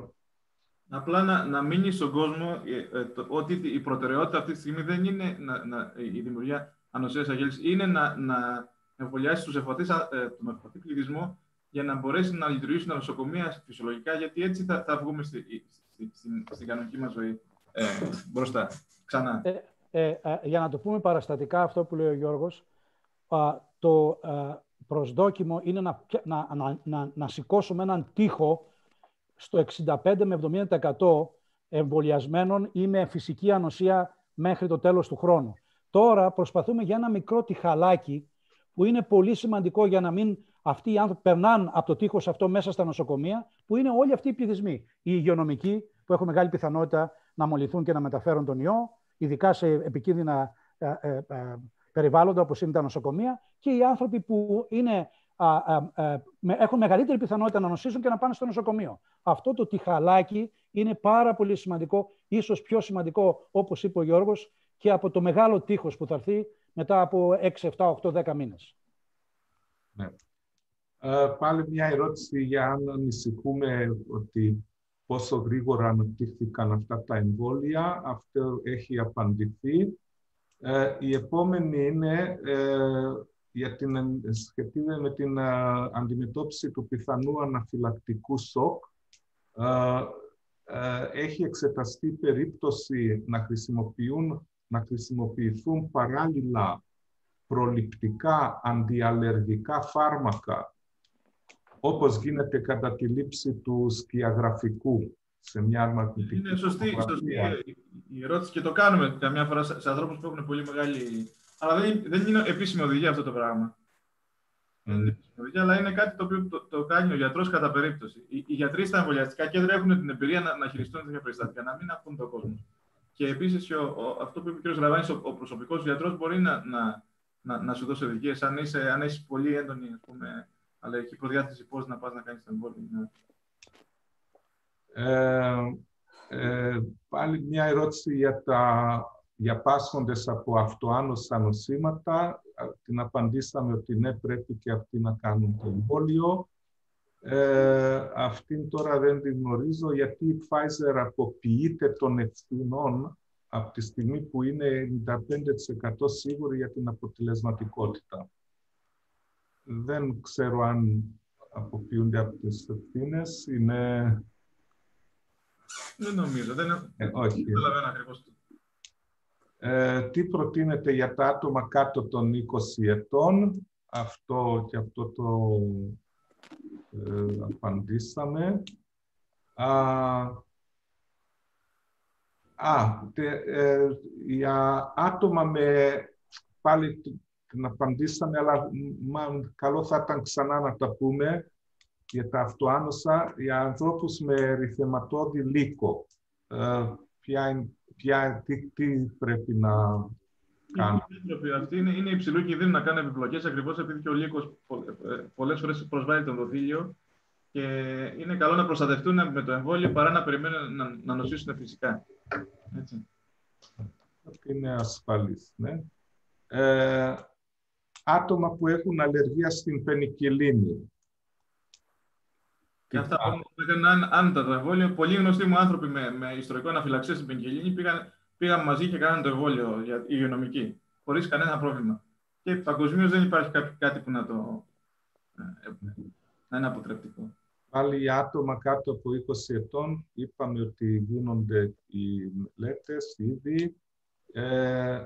Απλά να, να μείνει στον κόσμο ε, ε, το, ότι η προτεραιότητα αυτή τη στιγμή δεν είναι να, να, η δημιουργία ανοσίας αγέλη, είναι να, να εμβολιάσει τους εφωτείς, ε, τον ευπαθή πληθυσμό για να μπορέσει να λειτουργήσουν τα νοσοκομεία φυσιολογικά, γιατί έτσι θα, θα βγούμε στη, στη, στη, στην κανονική μας ζωή ε, μπροστά. Ξανά. Ε, ε, ε, για να το πούμε παραστατικά αυτό που λέει ο Γιώργος, το προσδόκιμο είναι να, να, να, να, να σηκώσουμε έναν τείχο στο 65 με 70% εμβολιασμένων ή με φυσική ανοσία μέχρι το τέλος του χρόνου. Τώρα προσπαθούμε για ένα μικρό τυχαλάκι που είναι πολύ σημαντικό για να μην αυτοί οι άνθρωποι περνάνε από το τείχος αυτό μέσα στα νοσοκομεία, που είναι όλοι αυτοί οι πληθυσμοί. Οι υγειονομικοί που έχουν μεγάλη πιθανότητα να μολυθούν και να μεταφέρουν τον ιό, ειδικά σε επικίνδυνα ε, ε, ε, περιβάλλοντα όπως είναι τα νοσοκομεία και οι άνθρωποι που είναι, έχουν μεγαλύτερη πιθανότητα να νοσήσουν και να πάνε στο νοσοκομείο. Αυτό το τυχαλάκι είναι πάρα πολύ σημαντικό, ίσως πιο σημαντικό, όπως είπε ο Γιώργος, και από το μεγάλο τείχος που θα έρθει μετά από 6, 7, 8, 10 μήνες. Ναι. Πάλι μια ερώτηση για αν ανησυχούμε ότι πόσο γρήγορα αναπτύχθηκαν αυτά τα εμβόλια. Αυτό έχει απαντηθεί. Ε, η επόμενη είναι ε, για την, σχετίζεται με την ε, αντιμετώπιση του πιθανού αναφυλακτικού σοκ. Ε, έχει εξεταστεί περίπτωση να, χρησιμοποιούν, να χρησιμοποιηθούν παράλληλα προληπτικά αντιαλεργικά φάρμακα όπως γίνεται κατά τη λήψη του σκιαγραφικού σε μια αρματική Είναι σωστή, σωστή η ερώτηση και το κάνουμε καμιά φορά σε ανθρώπους που έχουν πολύ μεγάλη... Αλλά δεν, δεν είναι επίσημη οδηγία αυτό το πράγμα. Mm. Δεν είναι οδηγία, αλλά είναι κάτι το οποίο το, το κάνει ο γιατρός κατά περίπτωση. Οι, οι γιατροί στα εμβολιαστικά κέντρα έχουν την εμπειρία να, να χειριστούν τέτοια περιστατικά, να μην ακούν τον κόσμο. Και επίσης, αυτό που είπε ο κ. Ραβάνη, ο, ο προσωπικός γιατρός μπορεί να, να, να, να σου δώσει οδηγίες αν, αν έχεις πολύ έντονη ας πούμε, αλλά έχει προδιάθεση πώς να πας να κάνεις το εμβόλιο. Ναι. Ε, ε, πάλι μια ερώτηση για, τα, για πάσχοντες από αυτοάνωσα νοσήματα. Την απαντήσαμε ότι ναι, πρέπει και αυτοί να κάνουν το εμβόλιο. Ε, αυτήν τώρα δεν την γνωρίζω γιατί η Pfizer αποποιείται των ευθυνών από τη στιγμή που είναι 95% σίγουρη για την αποτελεσματικότητα δεν ξέρω αν αποποιούνται από τις ευθύνες. Είναι... Δεν νομίζω. Δεν, ε, όχι. Ε, τι προτείνεται για τα άτομα κάτω των 20 ετών; Αυτό και αυτό το ε, απαντήσαμε. Α, α ε, για άτομα με πάλι την απαντήσαμε, αλλά μάλλον καλό θα ήταν ξανά να τα πούμε για τα αυτοάνωσα για ανθρώπους με ρηθεματώδη λύκο. Ε, ποια, ποια, τι, τι πρέπει να κάνουν. Οι αυτοί είναι, είναι υψηλού κινδύνου να κάνουν επιπλοκές ακριβώς επειδή και ο λύκος πολλές φορές προσβάλλει τον δοθήλιο και είναι καλό να προστατευτούν με το εμβόλιο παρά να περιμένουν να, να νοσήσουν φυσικά. Έτσι. Είναι ασφαλής, ναι. Ε, άτομα που έχουν αλλεργία στην πενικυλίνη. Και αυτά που αν, αν τα το εμβόλιο, πολλοί γνωστοί μου άνθρωποι με, με ιστορικό αναφυλαξία στην πενικυλίνη πήγαν, πήγαν μαζί και κάναν το εμβόλιο για υγειονομική, χωρίς κανένα πρόβλημα. Και παγκοσμίως δεν υπάρχει κάτι που να το. Ε, να είναι αποτρεπτικό. Πάλι για άτομα κάτω από 20 ετών είπαμε ότι γίνονται οι μελέτες ήδη. Ε,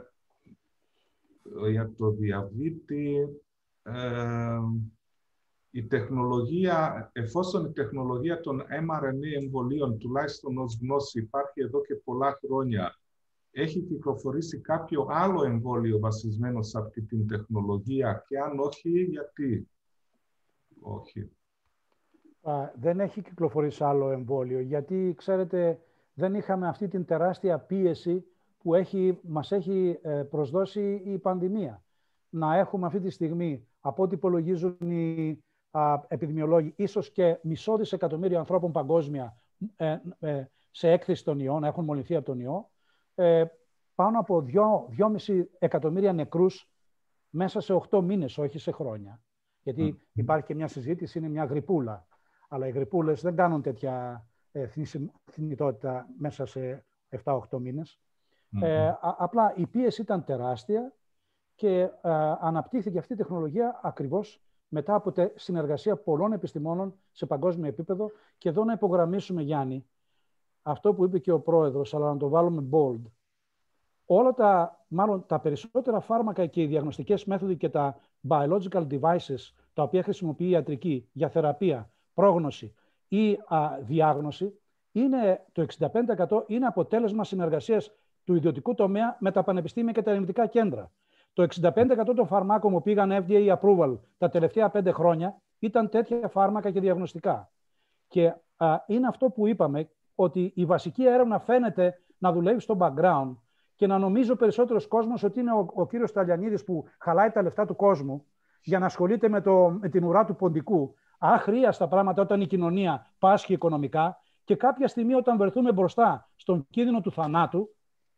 για το διαβήτη, ε, η τεχνολογία, εφόσον η τεχνολογία των mRNA εμβολίων, τουλάχιστον ως γνώση, υπάρχει εδώ και πολλά χρόνια, έχει κυκλοφορήσει κάποιο άλλο εμβόλιο βασισμένο σε αυτή την τεχνολογία και αν όχι, γιατί; Όχι. δεν έχει κυκλοφορήσει άλλο εμβόλιο, γιατί, ξέρετε, δεν είχαμε αυτή την τεράστια πίεση που έχει, μας έχει ε, προσδώσει η πανδημία. Να έχουμε αυτή τη στιγμή, από ό,τι υπολογίζουν οι α, επιδημιολόγοι, ίσως και μισό δισεκατομμύριο ανθρώπων παγκόσμια ε, ε, σε έκθεση των ιών, να έχουν μολυνθεί από τον ιό, πάνω από 2,5 εκατομμύρια νεκρούς μέσα σε 8 μήνες, όχι σε χρόνια. Γιατί υπάρχει και μια συζήτηση, είναι μια γρυπούλα. Αλλά οι γρυπούλες δεν κάνουν τέτοια ε, θνητότητα μέσα σε 7-8 μήνες. Ε, απλά η πίεση ήταν τεράστια και ε, αναπτύχθηκε αυτή η τεχνολογία ακριβώς μετά από τη συνεργασία πολλών επιστημόνων σε παγκόσμιο επίπεδο. Και εδώ να υπογραμμίσουμε, Γιάννη, αυτό που είπε και ο πρόεδρος, αλλά να το βάλουμε bold. Όλα τα, μάλλον τα περισσότερα φάρμακα και οι διαγνωστικές μέθοδοι και τα biological devices, τα οποία χρησιμοποιεί η ιατρική για θεραπεία, πρόγνωση ή διάγνωση, είναι, το 65% είναι αποτέλεσμα συνεργασίας του ιδιωτικού τομέα με τα πανεπιστήμια και τα ερευνητικά κέντρα. Το 65% των φαρμάκων που πήγαν FDA approval τα τελευταία πέντε χρόνια ήταν τέτοια φάρμακα και διαγνωστικά. Και α, είναι αυτό που είπαμε, ότι η βασική έρευνα φαίνεται να δουλεύει στο background και να νομίζει ο περισσότερος κόσμος ότι είναι ο, ο κύριος Ταλιανίδη που χαλάει τα λεφτά του κόσμου για να ασχολείται με, το, με την ουρά του ποντικού. Αχρίαστα πράγματα όταν η κοινωνία πάσχει οικονομικά και κάποια στιγμή όταν βρεθούμε μπροστά στον κίνδυνο του θανάτου,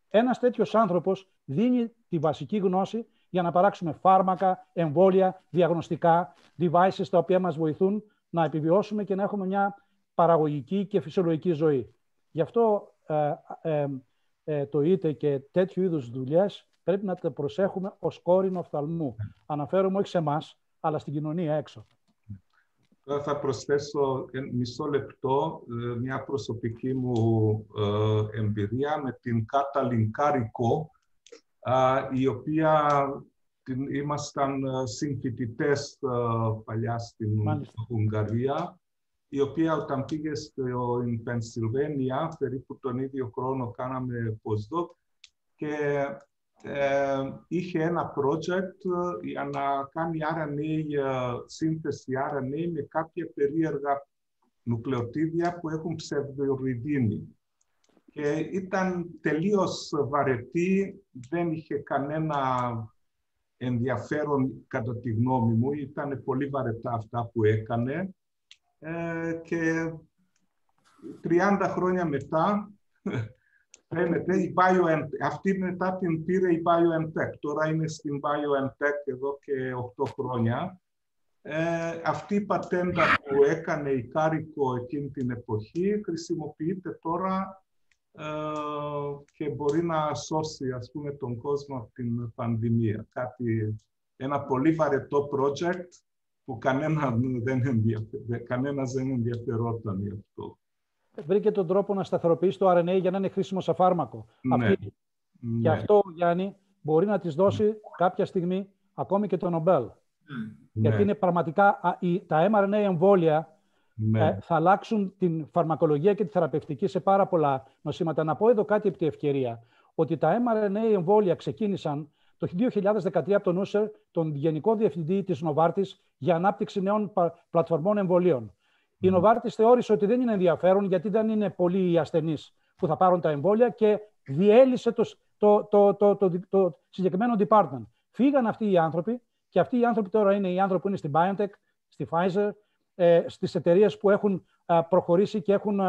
ένας τέτοιος άνθρωπος δίνει τη βασική γνώση για να παράξουμε φάρμακα, εμβόλια, διαγνωστικά, devices τα οποία μας βοηθούν να επιβιώσουμε και να έχουμε μια παραγωγική και φυσιολογική ζωή. Γι' αυτό ε, ε, ε, το είτε και τέτοιου είδους δουλειές πρέπει να τα προσέχουμε ως κόρην οφθαλμού. Αναφέρομαι όχι σε εμάς, αλλά στην κοινωνία έξω. Τώρα θα προσθέσω μισό λεπτό μια προσωπική μου εμπειρία με την Κάταλιν Κάρικο, η οποία την, ήμασταν συμφοιτητές παλιά στην Μάλιστα. Ουγγαρία, η οποία όταν πήγε στην Πενσιλβένια, περίπου τον ίδιο χρόνο κάναμε postdoc και ε, είχε ένα project για να κάνει RNA, σύνθεση RNA με κάποια περίεργα νουκλεοτίδια που έχουν ψευδορυδίνη και ήταν τελείως βαρετή, δεν είχε κανένα ενδιαφέρον κατά τη γνώμη μου, ήταν πολύ βαρετά αυτά που έκανε. Ε, και 30 χρόνια μετά φαίνεται η BioNTech, αυτή μετά την πήρε η BioNTech, τώρα είναι στην BioNTech εδώ και 8 χρόνια. Ε, αυτή η πατέντα που έκανε η Κάρικο εκείνη την εποχή χρησιμοποιείται τώρα ε, και μπορεί να σώσει ας πούμε, τον κόσμο από την πανδημία. Κάτι, ένα πολύ βαρετό project που κανένα δεν ενδιαφε... κανένας δεν ενδιαφερόταν γι' αυτό. Βρήκε τον τρόπο να σταθεροποιήσει το RNA για να είναι χρήσιμο σαν φάρμακο. Ναι. Αυτή. Ναι. Και αυτό, Γιάννη, μπορεί να της δώσει κάποια στιγμή ακόμη και το Νομπέλ. Ναι. Γιατί είναι πραγματικά τα mRNA εμβόλια ναι. Ε, θα αλλάξουν την φαρμακολογία και τη θεραπευτική σε πάρα πολλά νοσήματα. Να πω εδώ κάτι επί τη ευκαιρία, ότι τα mRNA εμβόλια ξεκίνησαν το 2013 από τον Νούσερ, τον Γενικό Διευθυντή της Νοβάρτης, για ανάπτυξη νέων πλατφορμών εμβολίων. Η Νοβάρτης θεώρησε ότι δεν είναι ενδιαφέρον, γιατί δεν είναι πολλοί οι ασθενείς που θα πάρουν τα εμβόλια και διέλυσε το, το, το, το, το, το συγκεκριμένο department. Φύγαν αυτοί οι άνθρωποι και αυτοί οι άνθρωποι τώρα είναι οι άνθρωποι που είναι στην BioNTech, στη Pfizer, ε, στις εταιρείες που έχουν προχωρήσει και έχουν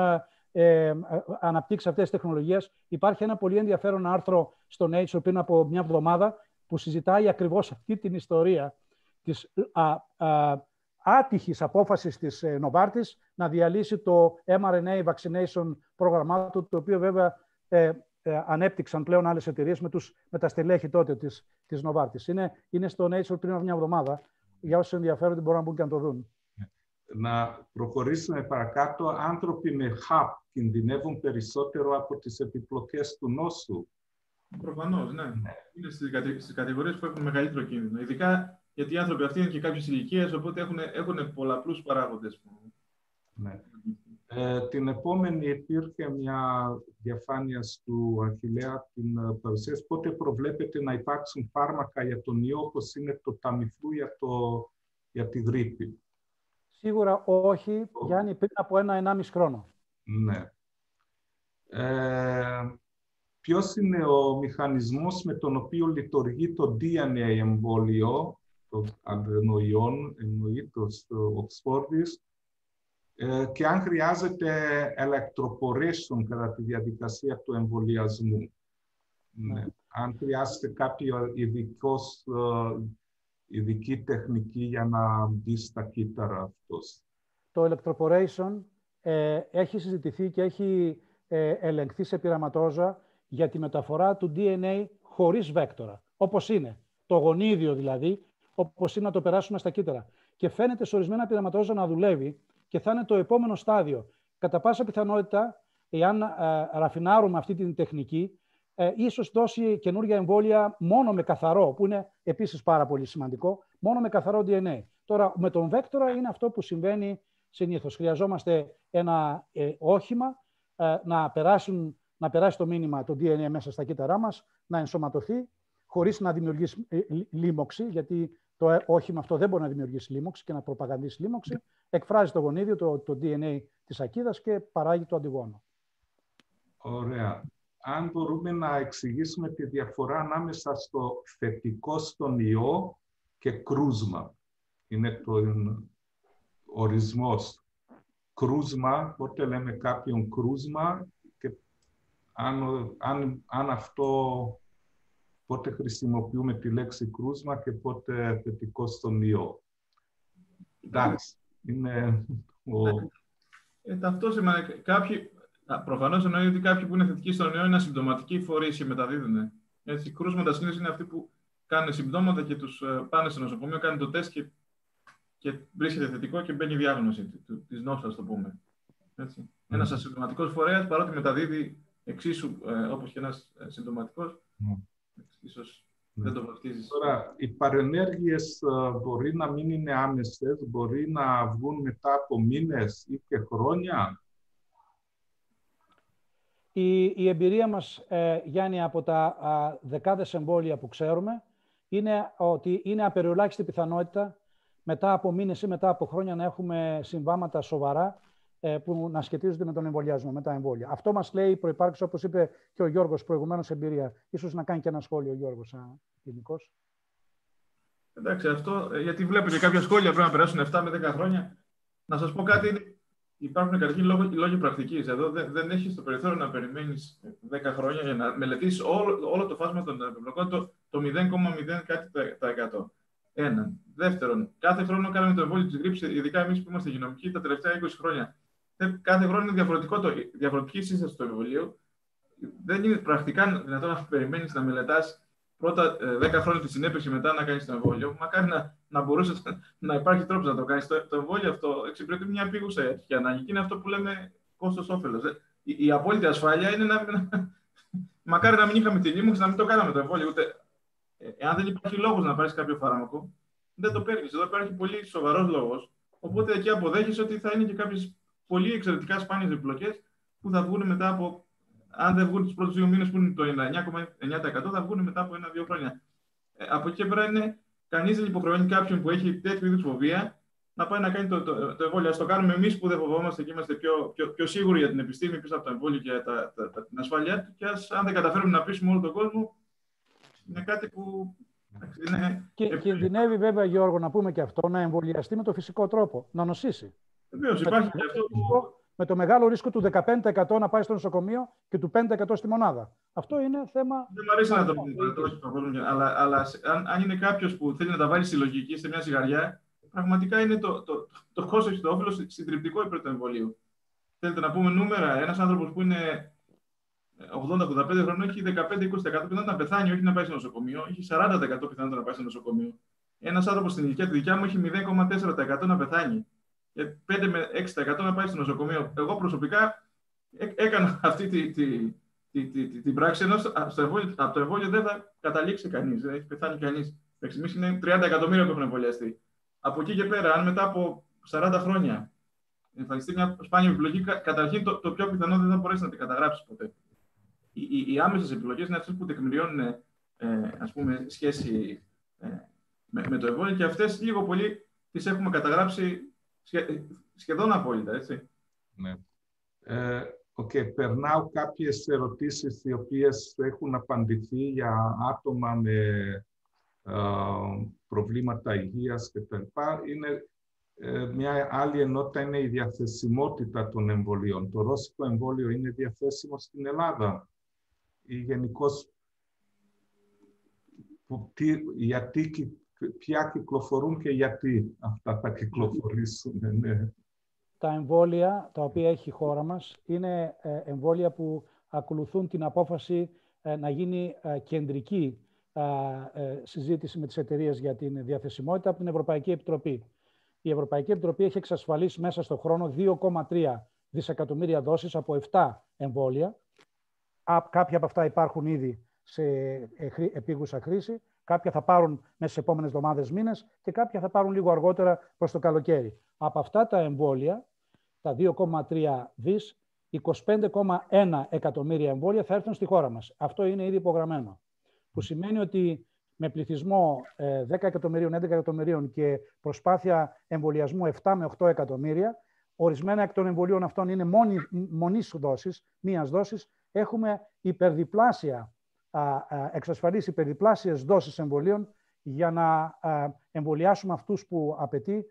ε, αναπτύξει αυτές τις τεχνολογίες. Υπάρχει ένα πολύ ενδιαφέρον άρθρο στο Nature πριν από μια εβδομάδα που συζητάει ακριβώς αυτή την ιστορία της α, α, άτυχης απόφασης της ε, Novartis να διαλύσει το mRNA vaccination πρόγραμμά του, το οποίο βέβαια ε, ε, ανέπτυξαν πλέον άλλες εταιρείες με, τους, με τα στελέχη τότε της, της Novartis. Είναι, είναι στο Nature πριν από μια εβδομάδα. Για όσους ενδιαφέρονται μπορούν να μπουν και να το δουν να προχωρήσουμε παρακάτω, άνθρωποι με ΧΑΠ κινδυνεύουν περισσότερο από τις επιπλοκές του νόσου. Προφανώς, ναι. ναι. Είναι στις κατηγορίες που έχουν μεγαλύτερο κίνδυνο. Ειδικά γιατί οι άνθρωποι αυτοί είναι και κάποιες ηλικίες, οπότε έχουν, έχουν πολλαπλούς παράγοντες. Ναι. Ε, την επόμενη υπήρχε μια διαφάνεια του Αχιλέα την ε, παρουσίαση. Πότε προβλέπετε να υπάρξουν φάρμακα για τον ιό, όπως είναι το ταμιφλού για, το, για τη γρήπη; Σίγουρα όχι, Γιάννη, πριν από ένα-ενάμιση χρόνο. Ναι. Ε, ποιος είναι ο μηχανισμός με τον οποίο λειτουργεί το DNA εμβόλιο, το αδενοϊόν, εννοεί το Οξφόρδης, ε, και αν χρειάζεται electroporation κατά τη διαδικασία του εμβολιασμού. Ναι. Αν χρειάζεται κάποιο ειδικός ε, ειδική τεχνική για να μπει στα κύτταρα αυτός. Το electroporation ε, έχει συζητηθεί και έχει ε, ελεγχθεί σε πειραματόζα για τη μεταφορά του DNA χωρίς βέκτορα, όπως είναι. Το γονίδιο δηλαδή, όπως είναι να το περάσουμε στα κύτταρα. Και φαίνεται σε ορισμένα πειραματόζα να δουλεύει και θα είναι το επόμενο στάδιο. Κατά πάσα πιθανότητα, εάν ε, ραφινάρουμε αυτή την τεχνική, ε, ίσως δώσει καινούργια εμβόλια μόνο με καθαρό, που είναι επίσης πάρα πολύ σημαντικό, μόνο με καθαρό DNA. Τώρα, με τον βέκτορα είναι αυτό που συμβαίνει συνήθως. Χρειαζόμαστε ένα ε, όχημα ε, να, περάσουν, να περάσει το μήνυμα, το DNA μέσα στα κύτταρά μας, να ενσωματωθεί, χωρίς να δημιουργήσει ε, λίμωξη, γιατί το ε, όχημα αυτό δεν μπορεί να δημιουργήσει λίμωξη και να προπαγανδίσει λίμωξη. Εκφράζει το γονίδιο, το, το DNA της ακίδας και παράγει το αντιγόνο. Ωραία αν μπορούμε να εξηγήσουμε τη διαφορά ανάμεσα στο θετικό στον ιό και κρούσμα. Είναι το ορισμός. Κρούσμα, πότε λέμε κάποιον κρούσμα και αν, αν, αν αυτό πότε χρησιμοποιούμε τη λέξη κρούσμα και πότε θετικό στον ιό. Εντάξει, είναι ο... Ε, κάποιοι Προφανώς εννοεί ότι κάποιοι που είναι θετικοί στον ιό είναι ασυμπτωματικοί φορείς και μεταδίδουν. Έτσι, κρούσματα συνήθω είναι αυτοί που κάνουν συμπτώματα και τους ε, πάνε στο νοσοκομείο, κάνουν το τεστ και, και βρίσκεται θετικό και μπαίνει η διάγνωση της νόσου, ας το πούμε. Έτσι. Mm. Ένας ασυμπτωματικός φορέας, παρότι μεταδίδει εξίσου ε, όπως και ένας ε, συμπτωματικός, mm. ίσως δεν το βαφτίζει. Τώρα, οι παρενέργειες ε, μπορεί να μην είναι άμεσες, μπορεί να βγουν μετά από μήνες ή και χρόνια; Η, η εμπειρία μας, ε, Γιάννη, από τα α, δεκάδες εμβόλια που ξέρουμε, είναι ότι είναι απεριολάχιστη πιθανότητα μετά από μήνες ή μετά από χρόνια να έχουμε συμβάματα σοβαρά ε, που να σχετίζονται με τον εμβολιασμό, με τα εμβόλια. Αυτό μας λέει η προϋπάρξης, όπως είπε και ο Γιώργος προηγουμένως, εμπειρία. Ίσως να κάνει και ένα σχόλιο ο Γιώργος γενικώ. Εντάξει, αυτό, ε, γιατί βλέπω και κάποια σχόλια πρέπει να περάσουν 7 με 10 χρόνια. Να σας πω κάτι, υπάρχουν καταρχήν λόγοι, λόγοι πρακτικής. Εδώ δεν, δεν έχεις το περιθώριο να περιμένεις 10 χρόνια για να μελετήσεις όλο, όλο το φάσμα των επιπλοκών, το, το 0,0 κάτι τα εκατό. Ένα. Δεύτερον, κάθε χρόνο κάναμε το εμβόλιο της γρήψης, ειδικά εμείς που είμαστε υγειονομικοί τα τελευταία 20 χρόνια. Κάθε χρόνο είναι διαφορετικό το, διαφορετική σύσταση του εμβολίου. Δεν είναι πρακτικά δυνατόν να περιμένεις να μελετάς πρώτα 10 ε, χρόνια τη συνέπεια και μετά να κάνεις το εμβόλιο. Μακάρι να, να μπορούσες να υπάρχει τρόπος να το κάνεις. Το, το εμβόλιο αυτό εξυπηρετεί μια πήγουσα και ανάγκη και είναι αυτό που λέμε κόστο-όφελο. Η, η, απόλυτη ασφάλεια είναι να. Μακάρι να μην είχαμε τη λίμωξη, να μην το κάναμε το εμβόλιο. Ούτε, ε, εάν δεν υπάρχει λόγος να πάρεις κάποιο φάρμακο, δεν το παίρνεις. Εδώ υπάρχει πολύ σοβαρός λόγος. Οπότε εκεί αποδέχει ότι θα είναι και κάποιες πολύ εξαιρετικά σπάνιες επιπλοκές που θα βγουν μετά από αν δεν βγουν τους πρώτους δύο μήνες που είναι το 9,9% θα βγουν μετά από ένα-δύο χρόνια. Ε, από εκεί και πέρα είναι κανείς δεν υποχρεώνει κάποιον που έχει τέτοιου είδους φοβία να πάει να κάνει το, το, το εμβόλιο. Α το κάνουμε εμείς που δεν φοβόμαστε και είμαστε πιο, πιο, πιο σίγουροι για την επιστήμη πίσω από το εμβόλιο και τα, τα, τα, την ασφάλειά του. Και ας, αν δεν καταφέρουμε να πείσουμε όλο τον κόσμο, είναι κάτι που. Είναι... Και κινδυνεύει βέβαια, Γιώργο, να πούμε και αυτό, να εμβολιαστεί με το φυσικό τρόπο, να νοσήσει. Βεβαίως, υπάρχει και αυτό που με το μεγάλο ρίσκο του 15% να πάει στο νοσοκομείο και του 5% στη μονάδα. Αυτό είναι θέμα. Δεν μου αρέσει να το πω, αλλά, αλλά αν, αν είναι κάποιος που θέλει να τα βάλει συλλογική σε μια ζυγαριά, πραγματικά είναι το, το, το, το κόστος και το όφελος συντριπτικό υπέρ του εμβολίου. Θέλετε να πούμε νούμερα. Ένας άνθρωπος που είναι 80-85 χρονών έχει 15-20% πιθανότητα να πεθάνει, όχι να πάει στο νοσοκομείο. Έχει 40% πιθανότητα να πάει στο νοσοκομείο. Ένας άνθρωπος στην ηλικία τη δικιά μου έχει 0,4% να πεθάνει. 5 με 6% να πάει στο νοσοκομείο. Εγώ προσωπικά έκανα αυτή τη, τη, τη, τη, την πράξη, ενώ από το εμβόλιο δεν θα καταλήξει κανείς, δεν έχει πεθάνει κανείς. Μέχρι είναι 30 εκατομμύρια που έχουν εμβολιαστεί. Από εκεί και πέρα, αν μετά από 40 χρόνια εμφανιστεί μια σπάνια επιλογή, καταρχήν το, το πιο πιθανό δεν θα μπορέσει να την καταγράψει ποτέ. Οι, οι, οι άμεσες επιλογές είναι αυτές που τεκμηριώνουν ε, ας πούμε, σχέση ε, με, με το εμβόλιο και αυτές λίγο πολύ τις έχουμε καταγράψει σχεδόν απόλυτα, έτσι. Ναι. Ε, okay, περνάω κάποιες ερωτήσεις οι οποίες έχουν απαντηθεί για άτομα με ε, προβλήματα υγείας κτλ. Είναι ε, μια άλλη ενότητα είναι η διαθεσιμότητα των εμβολίων. Το ρώσικο εμβόλιο είναι διαθέσιμο στην Ελλάδα ή γενικώς γιατί ποια κυκλοφορούν και γιατί αυτά θα κυκλοφορήσουν. Ναι. τα εμβόλια τα οποία έχει η χώρα μας είναι ε, εμβόλια που ακολουθούν την απόφαση ε, να γίνει ε, κεντρική συζήτηση με τις εταιρείες για την διαθεσιμότητα από την Ευρωπαϊκή Επιτροπή. Η Ευρωπαϊκή Επιτροπή έχει εξασφαλίσει μέσα στον χρόνο 2,3 δισεκατομμύρια δόσεις από 7 εμβόλια. Κάποια από αυτά υπάρχουν ήδη σε επίγουσα χρήση, κάποια θα πάρουν μέσα στις επόμενες εβδομάδες μήνες και κάποια θα πάρουν λίγο αργότερα προς το καλοκαίρι. Από αυτά τα εμβόλια, τα 2,3 δις, 25,1 εκατομμύρια εμβόλια θα έρθουν στη χώρα μας. Αυτό είναι ήδη υπογραμμένο. Που σημαίνει ότι με πληθυσμό 10 ε, εκατομμυρίων, 11 εκατομμυρίων και προσπάθεια εμβολιασμού 7 με 8 εκατομμύρια, ορισμένα εκ των εμβολίων αυτών είναι μόνη, μονής δόσης, μίας δόσης, έχουμε υπερδιπλάσια, εξασφαλίσει υπερδιπλάσιες δόσεις εμβολίων για να εμβολιάσουμε αυτούς που απαιτεί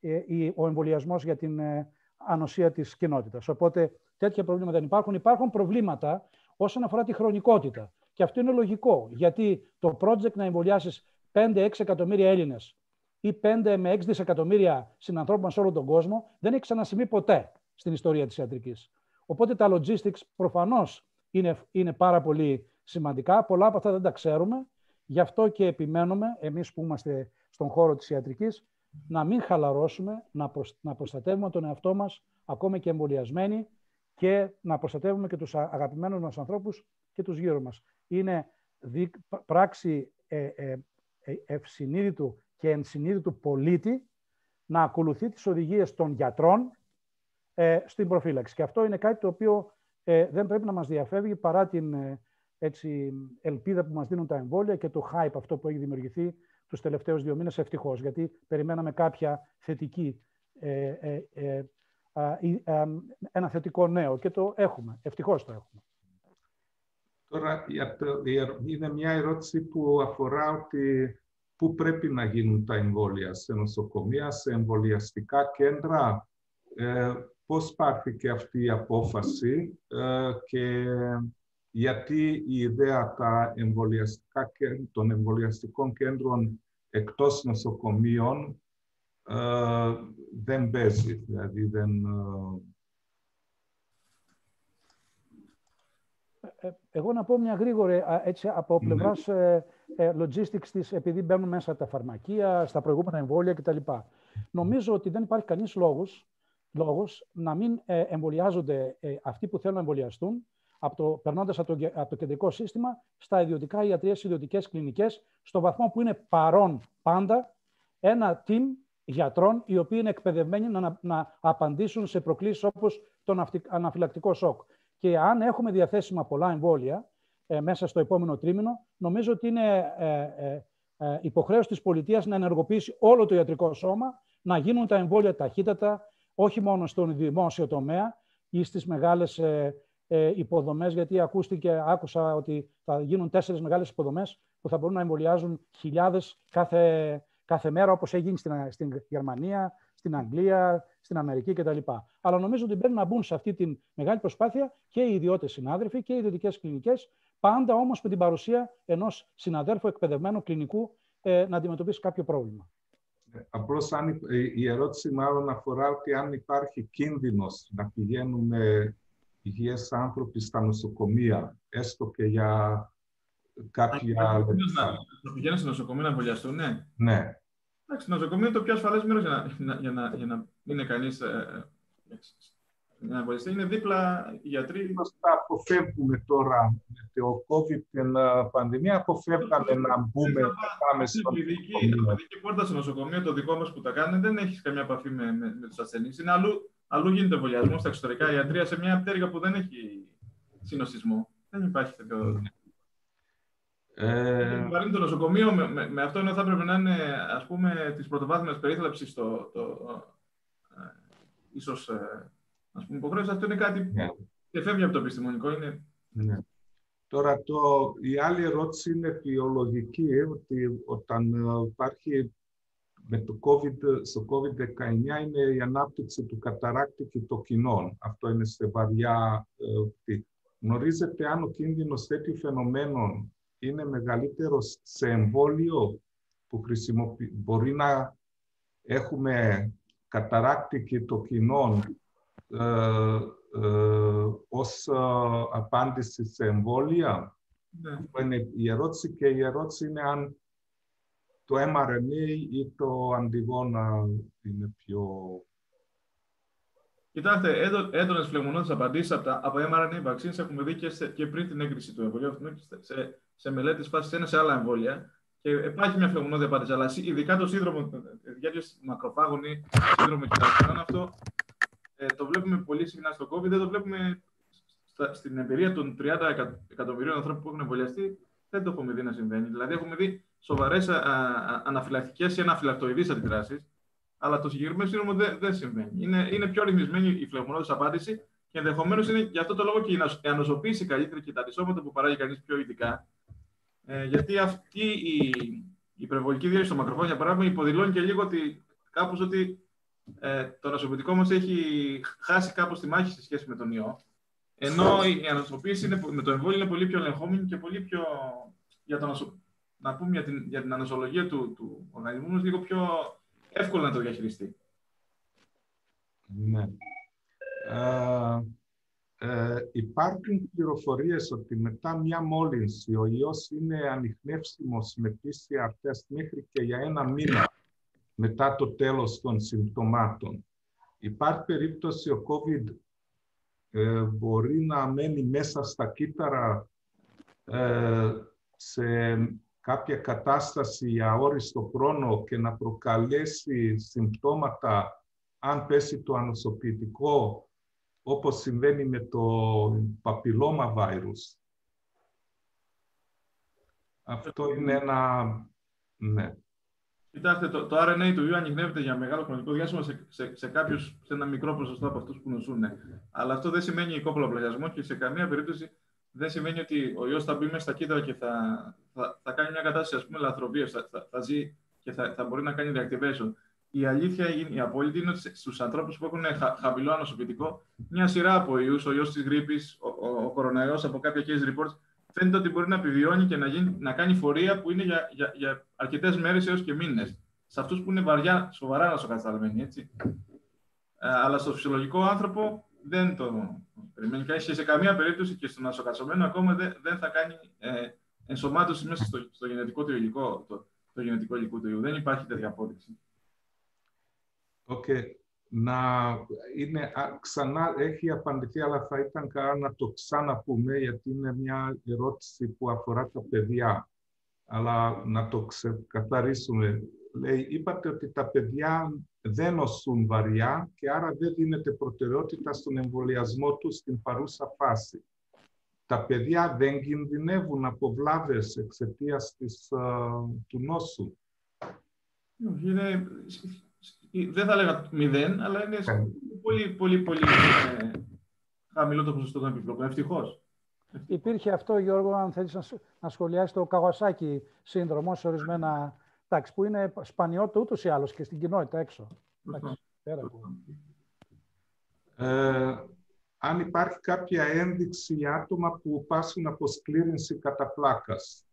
ε, ο εμβολιασμός για την ε, ανοσία της κοινότητας. Οπότε τέτοια προβλήματα δεν υπάρχουν. Υπάρχουν προβλήματα όσον αφορά τη χρονικότητα. Και αυτό είναι λογικό, γιατί το project να εμβολιάσεις 5-6 εκατομμύρια Έλληνες ή 5 με 6 δισεκατομμύρια συνανθρώπων σε όλο τον κόσμο δεν έχει ξανασυμβεί ποτέ στην ιστορία της ιατρικής. Οπότε τα logistics προφανώς είναι, είναι πάρα πολύ σημαντικά. Πολλά από αυτά δεν τα ξέρουμε. Γι' αυτό και επιμένουμε, εμείς που είμαστε στον χώρο της ιατρικής, να μην χαλαρώσουμε, να, να προστατεύουμε τον εαυτό μας, ακόμα και εμβολιασμένοι, και να προστατεύουμε και τους αγαπημένους μας ανθρώπους και τους γύρω μας. Είναι πράξη ε, ε, ε, ευσυνείδητου και ενσυνείδητου πολίτη να ακολουθεί τις οδηγίες των γιατρών ε, στην προφύλαξη. Και αυτό είναι κάτι το οποίο ε, δεν πρέπει να μας διαφεύγει παρά την ε, έτσι, ελπίδα που μας δίνουν τα εμβόλια και το hype αυτό που έχει δημιουργηθεί τους τελευταίους δύο μήνες, ευτυχώς, γιατί περιμέναμε κάποια θετική, ε, ε, ένα θετικό νέο και το έχουμε. Ευτυχώς το έχουμε. Τώρα, είναι μια ερώτηση που αφορά ότι πού πρέπει να γίνουν τα εμβόλια, σε νοσοκομεία, σε εμβολιαστικά κέντρα. Ε, πώς πάρθηκε αυτή η απόφαση ε, και γιατί η ιδέα τα εμβολιαστικά, των εμβολιαστικών κέντρων εκτός νοσοκομείων ε, δεν παίζει, δηλαδή δεν... Ε, εγώ να πω μια γρήγορη, έτσι, από ναι. πλευράς ε, logistics της, επειδή μπαίνουν μέσα τα φαρμακεία, στα προηγούμενα εμβόλια κτλ. Νομίζω ότι δεν υπάρχει κανείς λόγος, λόγος να μην εμβολιάζονται αυτοί που θέλουν να εμβολιαστούν από το, περνώντας από το, από το κεντρικό σύστημα στα ιδιωτικά ιατρίες, ιδιωτικές κλινικές, στο βαθμό που είναι παρόν πάντα ένα team γιατρών οι οποίοι είναι εκπαιδευμένοι να, να απαντήσουν σε προκλήσεις όπως το αναφυλακτικό σοκ. Και αν έχουμε διαθέσιμα πολλά εμβόλια ε, μέσα στο επόμενο τρίμηνο, νομίζω ότι είναι ε, ε, ε, υποχρέωση της πολιτείας να ενεργοποιήσει όλο το ιατρικό σώμα, να γίνουν τα εμβόλια ταχύτατα, όχι μόνο στον δημόσιο τομέα ή στις μεγάλες ε, ε, υποδομές, γιατί ακούστηκε, άκουσα ότι θα γίνουν τέσσερις μεγάλες υποδομές που θα μπορούν να εμβολιάζουν χιλιάδες κάθε, κάθε μέρα, όπως έγινε στην, στην Γερμανία, στην Αγγλία, στην Αμερική κτλ. Αλλά νομίζω ότι πρέπει να μπουν σε αυτή τη μεγάλη προσπάθεια και οι ιδιώτες συνάδελφοι και οι ιδιωτικές κλινικές, πάντα όμως με την παρουσία ενός συναδέλφου εκπαιδευμένου κλινικού ε, να αντιμετωπίσει κάποιο πρόβλημα. Ε, απλώς αν, η ερώτηση μάλλον αφορά ότι αν υπάρχει κίνδυνος να πηγαίνουμε υγιές άνθρωποι στα νοσοκομεία, έστω και για κάποια λεπτά. Να πηγαίνουν στο νοσοκομείο να εμβολιαστούν, ναι. Ναι. Εντάξει, το νοσοκομείο είναι το πιο ασφαλές μέρος για να, για να, για να είναι κανείς ε, να εμβολιαστεί. Είναι δίπλα οι γιατροί. Μας τα αποφεύγουμε τώρα με το COVID την πανδημία, αποφεύγαμε να μπούμε να πάμε στο νοσοκομείο. Η δική πόρτα στο νοσοκομείο, το δικό μας που τα κάνει, δεν έχεις καμία επαφή με, με, με τους ασθενείς. Είναι αλλού Αλλού γίνεται εμβολιασμό στα εξωτερικά ιατρία σε μια πτέρυγα που δεν έχει συνοσισμό. Δεν υπάρχει τέτοιο. Ε... ε το νοσοκομείο με, με, με αυτό ενώ θα έπρεπε να είναι ας πούμε της πρωτοβάθμιας περίθαλψης το, το, ε, ίσως ε, ας πούμε υποχρέωση. Αυτό είναι κάτι που yeah. και φεύγει από το επιστημονικό. Είναι... Yeah. Τώρα το, η άλλη ερώτηση είναι βιολογική, ότι όταν υπάρχει με το COVID, στο COVID-19 είναι η ανάπτυξη του καταράκτη και των κοινών. Αυτό είναι σε βαριά... Ε, γνωρίζετε αν ο κίνδυνος τέτοιου φαινομένων είναι μεγαλύτερος σε εμβόλιο που χρησιμοποιεί. Μπορεί να έχουμε καταράκτη κοιτοκινών ε, ε, ως ε, απάντηση σε εμβόλια. Ναι. που είναι η ερώτηση και η ερώτηση είναι αν το mRNA ή το αντιγόνα είναι πιο... Κοιτάξτε, έντονες φλεγμονώδει απαντήσεις από, τα, από mRNA vaccines έχουμε δει και, σε, και πριν την έγκριση του εμβολίου αυτού σε, σε, σε μελέτε φάσης 1 σε άλλα εμβόλια. Και υπάρχει μια φλεγμονώδη απάντηση. Αλλά ειδικά το σύνδρομο, διάρκεια μακροφάγωνη, σύνδρομο κοιτάξεων, αυτό ε, το βλέπουμε πολύ συχνά στο COVID. Δεν το βλέπουμε στα, στην εμπειρία των 30 εκατομμυρίων ανθρώπων που έχουν εμβολιαστεί. Δεν το έχουμε δει να συμβαίνει. Δηλαδή, έχουμε δει σοβαρές αναφυλακτικές ή αναφυλακτοειδείς αντιδράσεις αλλά το συγκεκριμένο σύνδρομο δεν, δεν συμβαίνει. Είναι, είναι πιο ρυθμισμένη η φλεγμονώδη απάντηση και ενδεχομένως είναι γι' αυτό το λόγο και η ανοσοποίηση καλύτερη και τα αντισώματα που παράγει κανείς πιο ειδικά. Ε, γιατί αυτή η, η υπερβολική δίωση στο μακροφόνο, για παράδειγμα, υποδηλώνει και λίγο ότι κάπως ότι ε, το ανοσοποιητικό μας έχει χάσει κάπως τη μάχη σε σχέση με τον ιό. Ενώ η ανοσοποίηση είναι, με το εμβόλιο είναι πολύ πιο ελεγχόμενη και πολύ πιο. Για το, να πούμε για την, για την ανοσολογία του, του οργανισμού μας, λίγο πιο εύκολο να το διαχειριστεί. Ναι. Ε, ε, υπάρχουν πληροφορίες ότι μετά μια μόλυνση ο ιός είναι ανιχνεύσιμος με PCR test μέχρι και για ένα μήνα μετά το τέλος των συμπτωμάτων. Υπάρχει περίπτωση ο COVID ε, μπορεί να μένει μέσα στα κύτταρα ε, σε κάποια κατάσταση για όριστο χρόνο και να προκαλέσει συμπτώματα αν πέσει το ανοσοποιητικό όπως συμβαίνει με το παπιλώμα βάιρους. Αυτό είναι ένα... Ναι. Κοιτάξτε, το, το RNA του ιού ανοιχνεύεται για μεγάλο χρονικό διάστημα σε, σε, σε κάποιους, σε ένα μικρό ποσοστό από αυτούς που νοσούν. Αλλά αυτό δεν σημαίνει οικόπλο και σε καμία περίπτωση δεν σημαίνει ότι ο ιός θα μπει μέσα στα κύτταρα και θα, θα, θα κάνει μια κατάσταση ας πούμε λαθροβίας, θα, θα, θα, ζει και θα, θα μπορεί να κάνει reactivation. Η αλήθεια, η απόλυτη είναι ότι στους ανθρώπους που έχουν χα, χαμηλό ανοσοποιητικό, μια σειρά από ιούς, ο ιός της γρήπης, ο, ο, ο κοροναϊός από κάποια case reports, φαίνεται ότι μπορεί να επιβιώνει και να, γίνει, να κάνει φορεία που είναι για, για, για αρκετές μέρες έως και μήνες. Σε αυτούς που είναι βαριά, σοβαρά νοσοκατασταλμένοι, έτσι. Ε, αλλά στο φυσιολογικό άνθρωπο δεν το περιμένει κανείς και σε καμία περίπτωση και στον ασοκατσωμένο ακόμα δεν, δεν θα κάνει ε, ενσωμάτωση μέσα στο, στο γενετικό του υλικό, το, το γενετικό υλικό του ιού. Δεν υπάρχει τέτοια απόδειξη. Okay. Να είναι, ξανά έχει απαντηθεί, αλλά θα ήταν καλά να το ξαναπούμε, γιατί είναι μια ερώτηση που αφορά τα παιδιά. Αλλά να το ξεκαθαρίσουμε. Λέει, είπατε ότι τα παιδιά δεν νοσούν βαριά και άρα δεν δίνεται προτεραιότητα στον εμβολιασμό τους στην παρούσα φάση. Τα παιδιά δεν κινδυνεύουν από βλάβες εξαιτίας της, του νόσου. Είναι, δεν θα έλεγα μηδέν, αλλά είναι ναι. πολύ, πολύ, πολύ ε, χαμηλό το ποσοστό των επιπλοκών. Ευτυχώς. Υπήρχε αυτό, Γιώργο, αν θέλεις να, να σχολιάσεις το Καγασάκι σύνδρομο σε ορισμένα τάξη, που είναι σπανιότητα ούτως ή άλλως και στην κοινότητα έξω. Ε, αν υπάρχει κάποια ένδειξη για άτομα που πάσουν από σκλήρινση κατά πλάκας.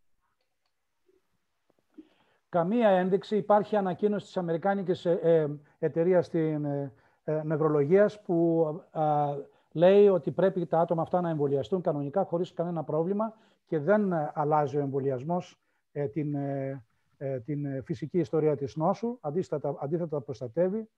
Καμία ένδειξη. Υπάρχει ανακοίνωση της Αμερικάνικης ε, ε εταιρείας στην ε, ε, νευρολογίας που λέει ότι πρέπει τα άτομα αυτά να εμβολιαστούν κανονικά χωρίς κανένα πρόβλημα και δεν αλλάζει ο εμβολιασμός την ε, την φυσική ιστορία της νόσου, αντίθετα, αντίθετα προστατεύει.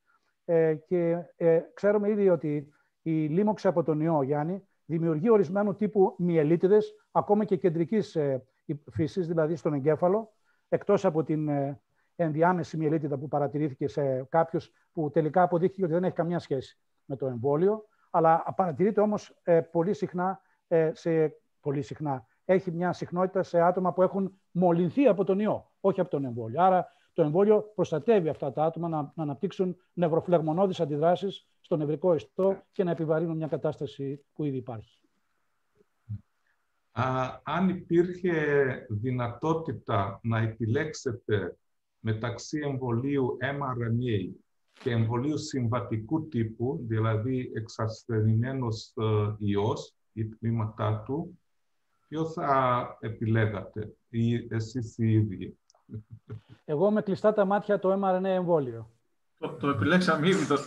Ε, και ε, ξέρουμε ήδη ότι η λίμωξη από τον ιό, Γιάννη, δημιουργεί ορισμένου τύπου μυελίτιδες, ακόμα και κεντρικής ε, φύσης, δηλαδή στον εγκέφαλο, εκτός από την ε, ενδιάμεση μυελίτιδα που παρατηρήθηκε σε κάποιους που τελικά αποδείχθηκε ότι δεν έχει καμιά σχέση με το εμβόλιο, αλλά παρατηρείται όμως ε, πολύ συχνά, σε, πολύ συχνά, έχει μια συχνότητα σε άτομα που έχουν μολυνθεί από τον ιό όχι από τον εμβόλιο. Άρα το εμβόλιο προστατεύει αυτά τα άτομα να, να αναπτύξουν νευροφλεγμονώδεις αντιδράσεις στο νευρικό ιστό και να επιβαρύνουν μια κατάσταση που ήδη υπάρχει. Α, αν υπήρχε δυνατότητα να επιλέξετε μεταξύ εμβολίου mRNA και εμβολίου συμβατικού τύπου, δηλαδή εξασθενημένος ε, ιός ή τμήματά του, ποιο θα επιλέγατε ή εσείς οι ίδιοι; Εγώ με κλειστά τα μάτια το mRNA εμβόλιο. Το, το επιλέξαμε ήδη. Το...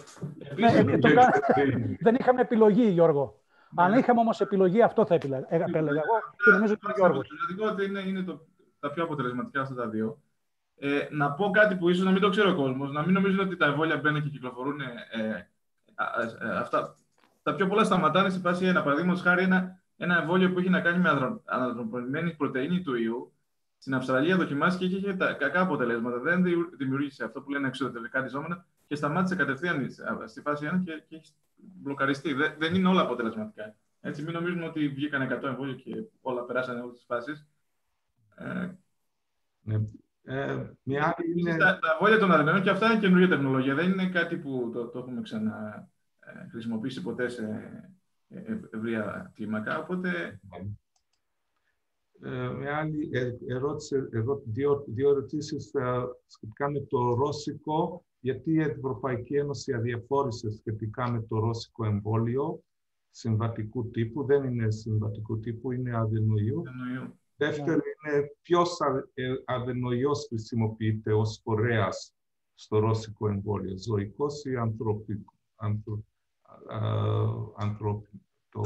Ναι, ε, το κα- δεν είχαμε επιλογή, Γιώργο. Αν είχαμε όμως επιλογή, αυτό θα επιλέγα ε, επέλεγα εγώ και νομίζω ότι ο Γιώργος. αποτελεσματικότητα είναι, είναι το, τα πιο αποτελεσματικά αυτά τα δύο. Ε, να πω κάτι που ίσως να μην το ξέρει ο κόσμος, να μην νομίζουν ότι τα εμβόλια μπαίνουν και κυκλοφορούν. Ε, ε, ε, αυτά. Τα πιο πολλά σταματάνε στη φάση 1. Παραδείγματος χάρη, ένα, ένα εμβόλιο που έχει να κάνει με αναδρο- αναδρομοποιημένη πρωτενη του ιού. Στην Αυστραλία δοκιμάστηκε και είχε τα κακά αποτελέσματα. Δεν διου- δημιούργησε αυτό που λένε εξωτερικά ριζόμενα και σταμάτησε κατευθείαν στη φάση 1 και, και έχει μπλοκαριστεί. Δεν, δεν είναι όλα αποτελεσματικά. Έτσι, μην νομίζουμε ότι βγήκαν 100 εμβόλια και όλα περάσανε όλες τις φάσεις. Ε, Ναι. Ε, μια άλλη Επίσης, είναι... τα, τα εμβόλια των αδενών και αυτά είναι καινούργια τεχνολογία. Δεν είναι κάτι που το, το έχουμε ξανά ε, χρησιμοποιήσει ποτέ σε ε, ε, ευρεία κλίμακα. Οπότε Ε, μια άλλη ε, ερώτηση, ερώ- δύο, δύο ερωτήσεις ε, σχετικά με το ρώσικο. Γιατί η Ευρωπαϊκή Ένωση αδιαφόρησε σχετικά με το ρώσικο εμβόλιο συμβατικού τύπου. Δεν είναι συμβατικού τύπου, είναι αδενοϊού. εννοεί, Δεύτερο είναι ποιος α- ε, αδενοϊός χρησιμοποιείται ως φορέας στο ρώσικο εμβόλιο, ζωικός ή ανθρωπικό. Ανθρω, α, ανθρώπινο. Το-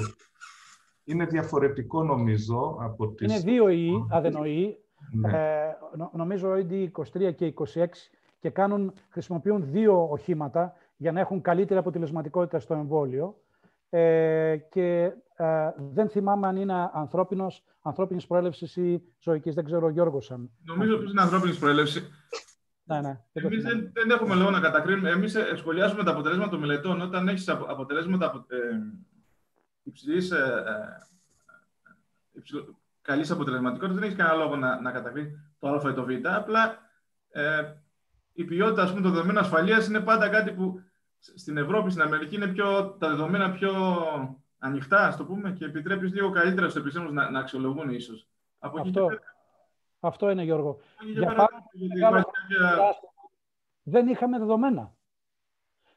Είναι διαφορετικό νομίζω από τις... Είναι δύο οι αδενοοί. Ναι. Ε, νο- νομίζω ότι 23 και 26 και κάνουν, χρησιμοποιούν δύο οχήματα για να έχουν καλύτερη αποτελεσματικότητα στο εμβόλιο. Ε, και ε, δεν θυμάμαι αν είναι ανθρώπινος, ανθρώπινης προέλευσης ή ζωικής. Δεν ξέρω ο Γιώργος αν... Νομίζω ότι είναι ανθρώπινης προέλευσης. Ναι, ναι. δεν το Εμείς θυμάμαι. δεν, δεν έχουμε λόγο να κατακρίνουμε. Εμείς σχολιάζουμε τα αποτελέσματα των μελετών. Όταν έχεις αποτελέσματα απο, ε, υψηλής. Ε, ε, καλής αποτελεσματικότητας, δεν έχεις κανένα λόγο να, να κατακρίνεις το Α ή το Β. Απλά ε, η ποιότητα ας πούμε, των δεδομένων ασφαλείας είναι πάντα κάτι που στην Ευρώπη, στην Αμερική είναι πιο, τα δεδομένα πιο ανοιχτά, ας το πούμε, και επιτρέπει λίγο καλύτερα στους επιστήμονες να, να αξιολογούν ίσως. Από εκεί και Αυτό, πέρα- αυτό είναι Γιώργο. από εκεί και Για πέρα, πάρα γιατί μεγάλο υπάρχει κάποια- δεν είχαμε δεδομένα.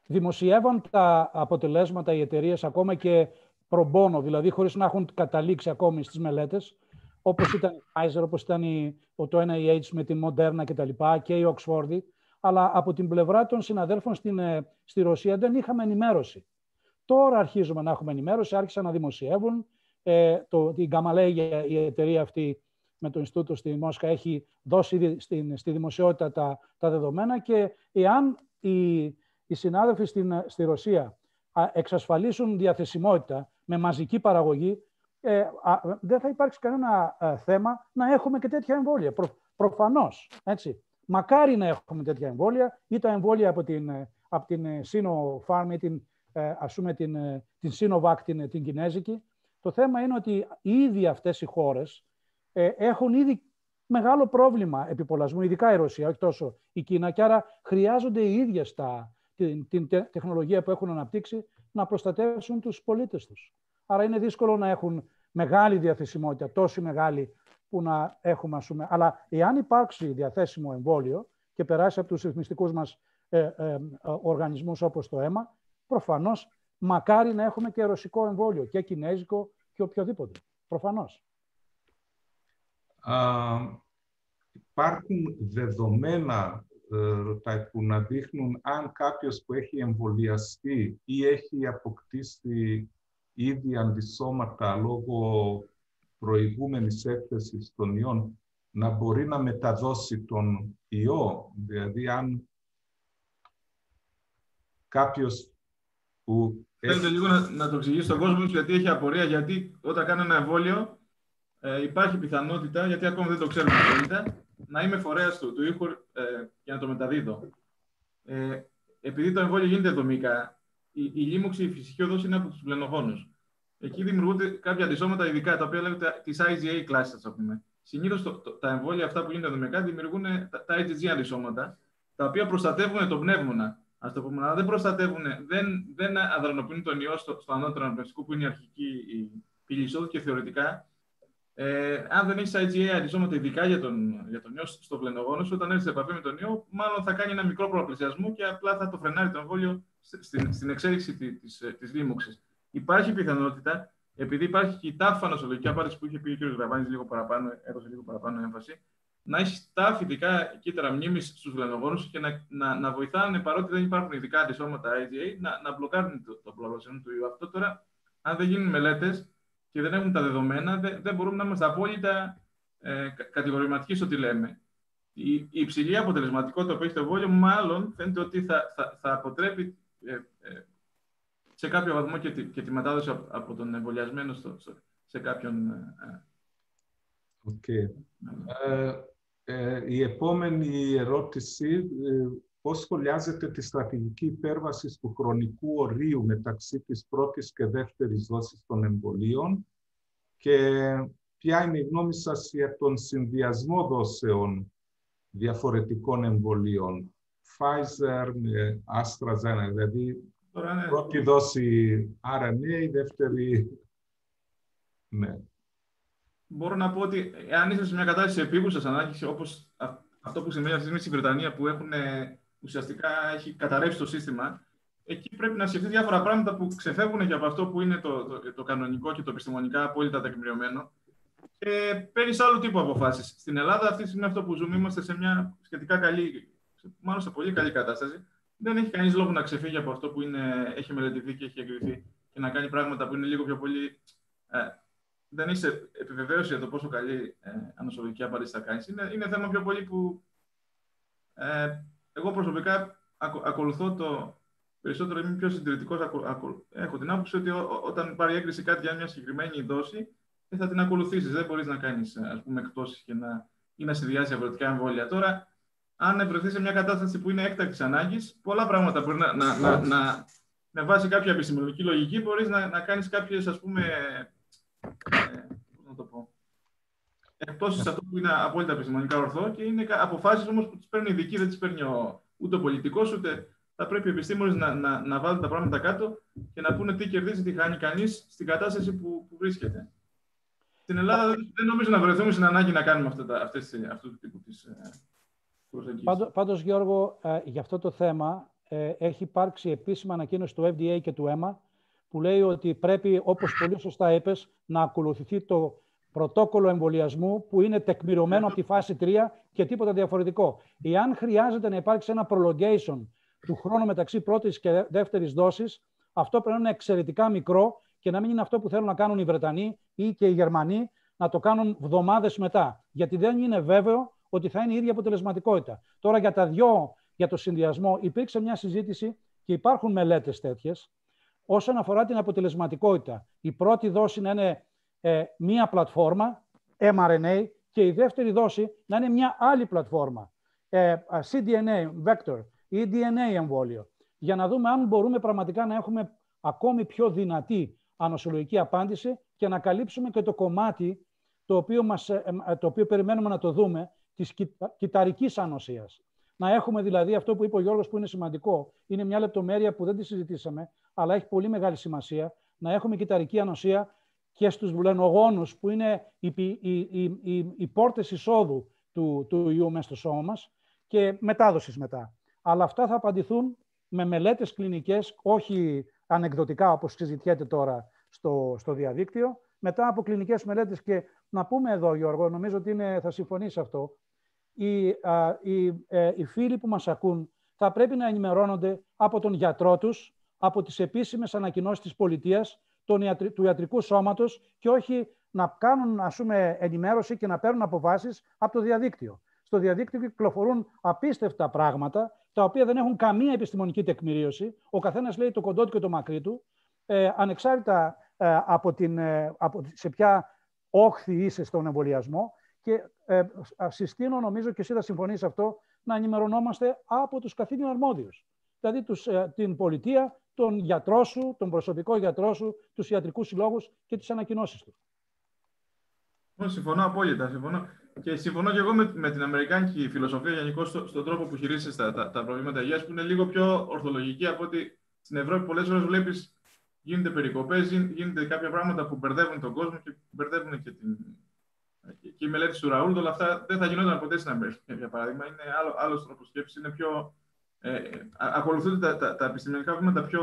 Δημοσιεύαν τα αποτελέσματα οι εταιρείες ακόμα και προμπόνο, δηλαδή χωρίς να έχουν καταλήξει ακόμη στις μελέτες, όπως ήταν η Pfizer, όπως ήταν η, το NIH με την Moderna και τα λοιπά και η Oxford, αλλά από την πλευρά των συναδέλφων στην, ε, στη Ρωσία δεν είχαμε ενημέρωση. Τώρα αρχίζουμε να έχουμε ενημέρωση, άρχισαν να δημοσιεύουν. Ε, το, την Gamaleya, η εταιρεία αυτή με το Ινστιτούτο στη Μόσχα έχει δώσει ήδη στην, στη δημοσιότητα τα, τα δεδομένα και εάν οι, οι συνάδελφοι στην, στη Ρωσία α, εξασφαλίσουν διαθεσιμότητα με μαζική παραγωγή, ε, α, δεν θα υπάρξει κανένα α, θέμα να έχουμε και τέτοια εμβόλια. Προ, προφανώς, έτσι. Μακάρι να έχουμε τέτοια εμβόλια ή τα εμβόλια από την, ε, από την ε, Sinopharm ή την, ε, ας πούμε, την, ε, την Sinovac, την, την Κινέζικη. Το θέμα είναι ότι ήδη αυτές οι χώρες ε, έχουν ήδη μεγάλο πρόβλημα επιπολασμού, ειδικά η Ρωσία, όχι τόσο η Κίνα, και άρα χρειάζονται οι ίδιες τα, την, την τε- τεχνολογία που έχουν αναπτύξει να προστατεύσουν τους πολίτες τους. Άρα είναι δύσκολο να έχουν μεγάλη διαθεσιμότητα, τόσο μεγάλη που να έχουμε, ας πούμε. Αλλά εάν υπάρξει διαθέσιμο εμβόλιο και περάσει από τους ρυθμιστικούς μας ε, ε, ε, οργανισμούς όπως το αίμα, προφανώς μακάρι να έχουμε και ρωσικό εμβόλιο και κινέζικο και οποιοδήποτε. Προφανώς. Α, υπάρχουν δεδομένα ε, ρωτάει, που να δείχνουν αν κάποιος που έχει εμβολιαστεί ή έχει αποκτήσει ήδη αντισώματα λόγω προηγούμενης έκθεσης των ιών να μπορεί να μεταδώσει τον ιό. Δηλαδή αν κάποιος που Θέλετε έχει... λίγο να, να το εξηγήσει στον κόσμο σου γιατί έχει απορία. Γιατί όταν κάνω ένα εμβόλιο, ε, υπάρχει πιθανότητα, γιατί ακόμα δεν το ξέρουμε απόλυτα, να είμαι φορέας του, του ήχου ε, για να το μεταδίδω. Ε, επειδή το εμβόλιο γίνεται δομικά, η, η λίμωξη, η φυσική οδός είναι από τους πλενογόνου. Εκεί δημιουργούνται κάποια αντισώματα ειδικά, τα οποία λέγονται τις IgA classes, ας πούμε. Συνήθως τα εμβόλια αυτά που γίνονται δομικά δημιουργούν τα, τα IgG αντισώματα, τα οποία προστατεύουν τον πνεύμονα. Α το πούμε, αλλά δεν προστατεύουν, δεν, δεν αδρανοποιούν τον ιό στο, στο ανώτερο αναπνευστικό που είναι η αρχική η πύλη εισόδου και θεωρητικά. Ε, αν δεν έχεις IgA αντισώματα ειδικά για τον, για τον ιό στο βλενογόνο σου, όταν έρθεις σε επαφή με τον ιό, μάλλον θα κάνει ένα μικρό προπλησιασμό και απλά θα το φρενάρει το εμβόλιο στην, στην εξέλιξη τη της λίμωξη. Υπάρχει πιθανότητα, επειδή υπάρχει και η τάφα νοσολογική απάντηση που είχε πει ο κ. Γραβάνης λίγο παραπάνω, έδωσε λίγο παραπάνω έμφαση, να έχει τα φυτικά κύτταρα μνήμης στους βλενογόνου και να, να, να βοηθάνε παρότι δεν υπάρχουν ειδικά αντισώματα IgA να, να μπλοκάρουν το, το του ιού. Αυτό τώρα, αν δεν γίνουν μελέτες και δεν έχουν τα δεδομένα, δεν, δεν μπορούμε να είμαστε απόλυτα ε, κατηγορηματικοί στο τι λέμε. Η, η υψηλή αποτελεσματικότητα που έχει το εμβόλιο, μάλλον φαίνεται ότι θα, θα, θα αποτρέπει ε, ε, σε κάποιο βαθμό και τη, και τη μετάδοση από, από τον εμβολιασμένο στο, σε κάποιον. Ε, okay. Ε, ε, η επόμενη ερώτηση, ε, πώς σχολιάζεται τη στρατηγική υπέρβαση του χρονικού ορίου μεταξύ της πρώτης και δεύτερης δόσης των εμβολίων και ποια είναι η γνώμη σας για τον συνδυασμό δόσεων διαφορετικών εμβολίων. Pfizer με AstraZeneca, δηλαδή ναι. πρώτη δόση RNA, η δεύτερη... Ναι μπορώ να πω ότι αν είσαι σε μια κατάσταση επίγουσας ανάγκη, όπως αυτό που συμβαίνει αυτή τη στιγμή στη Βρετανία, που έχουν, ε, ουσιαστικά έχει καταρρεύσει το σύστημα, εκεί πρέπει να σκεφτεί διάφορα πράγματα που ξεφεύγουν και από αυτό που είναι το, το, το κανονικό και το επιστημονικά απόλυτα τεκμηριωμένο. Και παίρνεις άλλο τύπο αποφάσεις. Στην Ελλάδα, αυτή τη στιγμή, αυτό που ζούμε, είμαστε σε μια σχετικά καλή, μάλλον σε πολύ καλή κατάσταση. Δεν έχει κανείς λόγο να ξεφύγει από αυτό που είναι, έχει μελετηθεί και έχει εγκριθεί και να κάνει πράγματα που είναι λίγο πιο πολύ ε, δεν είσαι επιβεβαίωση για το πόσο καλή ε, ανοσολογική απάντηση θα κάνεις. Είναι, είναι θέμα πιο πολύ που ε, εγώ προσωπικά ακολουθώ το περισσότερο, είμαι πιο συντηρητικός. Έχω την άποψη ότι όταν πάρει έγκριση κάτι για μια συγκεκριμένη δόση, δεν θα την ακολουθήσεις. Δεν μπορείς να κάνεις εκτόσει και να, ή να συνδυάσεις αγροτικά εμβόλια. Τώρα, αν βρεθεί σε μια κατάσταση που είναι έκτακτης ανάγκης, πολλά πράγματα μπορεί να, να, να, να, με βάση κάποια επιστημονική λογική, μπορείς να, να κάνεις κάποιες ε, να το πω. Εκτό σε αυτό που είναι απόλυτα επιστημονικά ορθό και είναι αποφάσεις όμως που τις παίρνει οι ειδικοί, δεν τις παίρνει ο, ούτε ο πολιτικός, ούτε θα πρέπει οι επιστήμονες να, να, να βάλουν τα πράγματα κάτω και να πούνε τι κερδίζει, τι χάνει κανείς στην κατάσταση που, που βρίσκεται. Στην Ελλάδα δεν νομίζω να βρεθούμε στην ανάγκη να κάνουμε αυτά, αυτές, αυτού του τύπου της ε, προσεγγίσεις. Πάντως, Γιώργο, ε, για αυτό το θέμα ε, έχει υπάρξει επίσημα ανακοίνωση του FDA και του ΕΜΑ που λέει ότι πρέπει, όπως πολύ σωστά είπες, να ακολουθηθεί το πρωτόκολλο εμβολιασμού που είναι τεκμηρωμένο από τη φάση 3 και τίποτα διαφορετικό. Εάν χρειάζεται να υπάρξει ένα prolongation του χρόνου μεταξύ πρώτης και δεύτερης δόσης, αυτό πρέπει να είναι εξαιρετικά μικρό και να μην είναι αυτό που θέλουν να κάνουν οι Βρετανοί ή και οι Γερμανοί, να το κάνουν εβδομάδες μετά. Γιατί δεν είναι βέβαιο ότι θα είναι η ίδια αποτελεσματικότητα. Τώρα για τα δυο, για το συνδυασμό, υπήρξε μια συζήτηση και υπάρχουν μελέτες τέτοιες, όσον αφορά την αποτελεσματικότητα. Η πρώτη δόση να είναι ε, μία πλατφόρμα, mRNA, και η δεύτερη δόση να είναι μια άλλη πλατφόρμα, ε, cDNA, vector ή DNA εμβόλιο, για να δούμε αν μπορούμε πραγματικά να έχουμε ακόμη πιο δυνατή ανοσολογική απάντηση και να καλύψουμε και το κομμάτι το οποίο, μας, ε, ε, το οποίο περιμένουμε να το δούμε, της κυταρικής ανοσίας. Να έχουμε δηλαδή αυτό που είπε ο Γιώργος που είναι σημαντικό, είναι μια λεπτομέρεια που δεν τη συζητήσαμε, αλλά έχει πολύ μεγάλη σημασία να έχουμε κυταρική ανοσία και στους βουλενογόνους που είναι οι, οι, οι, οι, οι πόρτες εισόδου του, του ιού μέσα στο σώμα μας και μετάδοσης μετά. Αλλά αυτά θα απαντηθούν με μελέτες κλινικές, όχι ανεκδοτικά όπως συζητιέται τώρα στο, στο διαδίκτυο, μετά από κλινικές μελέτες και να πούμε εδώ Γιώργο, νομίζω ότι είναι, θα συμφωνήσει αυτό, οι, α, οι, ε, οι φίλοι που μας ακούν θα πρέπει να ενημερώνονται από τον γιατρό τους, από τις επίσημες ανακοινώσεις της πολιτείας, του ιατρικού σώματος και όχι να κάνουν ας πούμε, ενημέρωση και να παίρνουν αποφάσεις από το διαδίκτυο. Στο διαδίκτυο κυκλοφορούν απίστευτα πράγματα, τα οποία δεν έχουν καμία επιστημονική τεκμηρίωση. Ο καθένας λέει το κοντό του και το μακρύ του, ε, ανεξάρτητα ε, από, την, ε, από σε ποια όχθη είσαι στον εμβολιασμό. Και ε, συστήνω, νομίζω και εσύ θα συμφωνείς αυτό, να ενημερωνόμαστε από τους καθήλυνα αρμόδιους. Δηλαδή τους, ε, την πολιτεία, τον γιατρό σου, τον προσωπικό γιατρό σου, τους ιατρικούς συλλόγους και τις ανακοινώσεις του. Συμφωνώ απόλυτα. Συμφωνώ. Και συμφωνώ και εγώ με, με την Αμερικάνικη φιλοσοφία γενικώ στο, στον τρόπο που χειρίζεσαι τα, τα, τα προβλήματα υγείας, που είναι λίγο πιο ορθολογική από ότι στην Ευρώπη πολλές φορές βλέπεις γίνονται περικοπές, γίνονται κάποια πράγματα που μπερδεύουν τον κόσμο και μπερδεύουν και την. Και η μελέτη του Ραούλ, όλα αυτά δεν θα γινόταν ποτέ στην Αμερική, για παράδειγμα. Είναι άλλο, άλλος τρόπος σκέψης, είναι πιο, ε, ακολουθούνται τα, τα, τα, επιστημονικά βήματα πιο,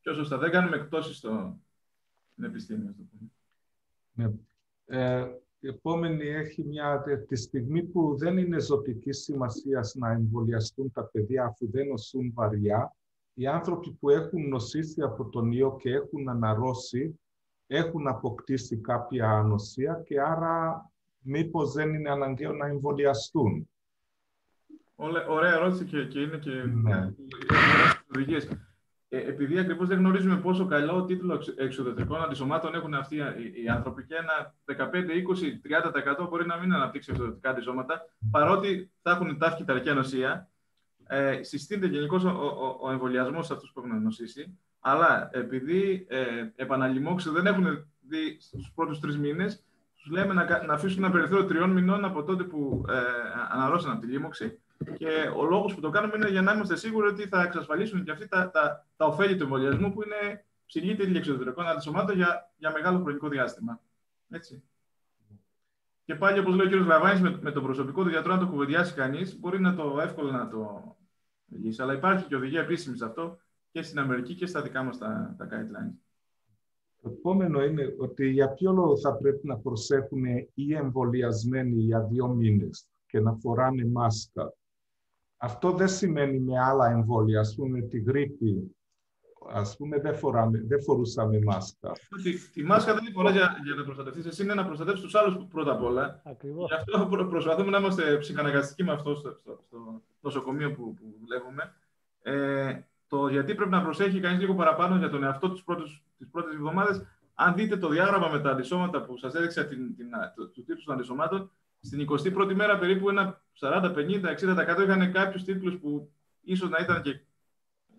πιο σωστά. Δεν κάνουμε εκτόσεις στο, στην επιστήμη. Ναι. Ε, η επόμενη έχει μια, τη στιγμή που δεν είναι ζωτική σημασία να εμβολιαστούν τα παιδιά αφού δεν νοσούν βαριά, οι άνθρωποι που έχουν νοσήσει από τον ιό και έχουν αναρρώσει έχουν αποκτήσει κάποια ανοσία και άρα μήπως δεν είναι αναγκαίο να εμβολιαστούν. Ωραία ερώτηση και, και είναι και ναι. Ε, επειδή ακριβώς δεν γνωρίζουμε πόσο καλό τίτλο εξοδοτικών αντισωμάτων έχουν αυτοί οι άνθρωποι και ένα 15, 20, 30% μπορεί να μην αναπτύξει εξοδοτικά αντισώματα, παρότι θα έχουν τάφη ταρκή ανοσία, ε, συστήνεται γενικώς ο, ο, ο εμβολιασμός σε αυτούς που έχουν νοσήσει. Αλλά επειδή ε, δεν έχουν δει στους πρώτους τρεις μήνες, τους λέμε να, να αφήσουν ένα περιθώριο τριών μηνών από τότε που ε, αναρρώσαν από τη λίμωξη και ο λόγος που το κάνουμε είναι για να είμαστε σίγουροι ότι θα εξασφαλίσουν και αυτοί τα, τα, τα ωφέλη του εμβολιασμού που είναι ψηλή τίτλη εξωτερικών αντισωμάτων για, για μεγάλο χρονικό διάστημα. Έτσι. Και πάλι, όπως λέει ο κ. Λαβάνης, με, με το προσωπικό του γιατρό, να το κουβεντιάσει κανείς, μπορεί να το εύκολο να το λύσει. Αλλά υπάρχει και οδηγία επίσημη σε αυτό και στην Αμερική και στα δικά μας τα, τα guidelines. Το επόμενο είναι ότι για ποιο λόγο θα πρέπει να προσέχουν οι εμβολιασμένοι για δύο μήνες και να φοράνε μάσκα. Αυτό δεν σημαίνει με άλλα εμβόλια, ας πούμε τη γρήπη. Ας πούμε δεν, φοράμε, δεν φορούσαμε μάσκα. Τη, τη μάσκα δεν είναι για, για να προστατευτείς. Εσύ είναι να προστατεύσεις τους άλλους πρώτα απ' όλα. Ακριβώς. Γι' αυτό προσπαθούμε να είμαστε ψυχαναγκαστικοί με αυτό στο, στο, στο νοσοκομείο που, που δουλεύουμε. Ε, το γιατί πρέπει να προσέχει κανείς λίγο παραπάνω για τον εαυτό τις πρώτες, τις πρώτες εβδομάδες. Αν δείτε το διάγραμμα με τα αντισώματα που σας έδειξα την, την, του τύπου των αντισωμάτων, στην 21η μέρα περίπου ένα 40, 50, 60% είχαν κάποιους τίτλους που ίσως να ήταν και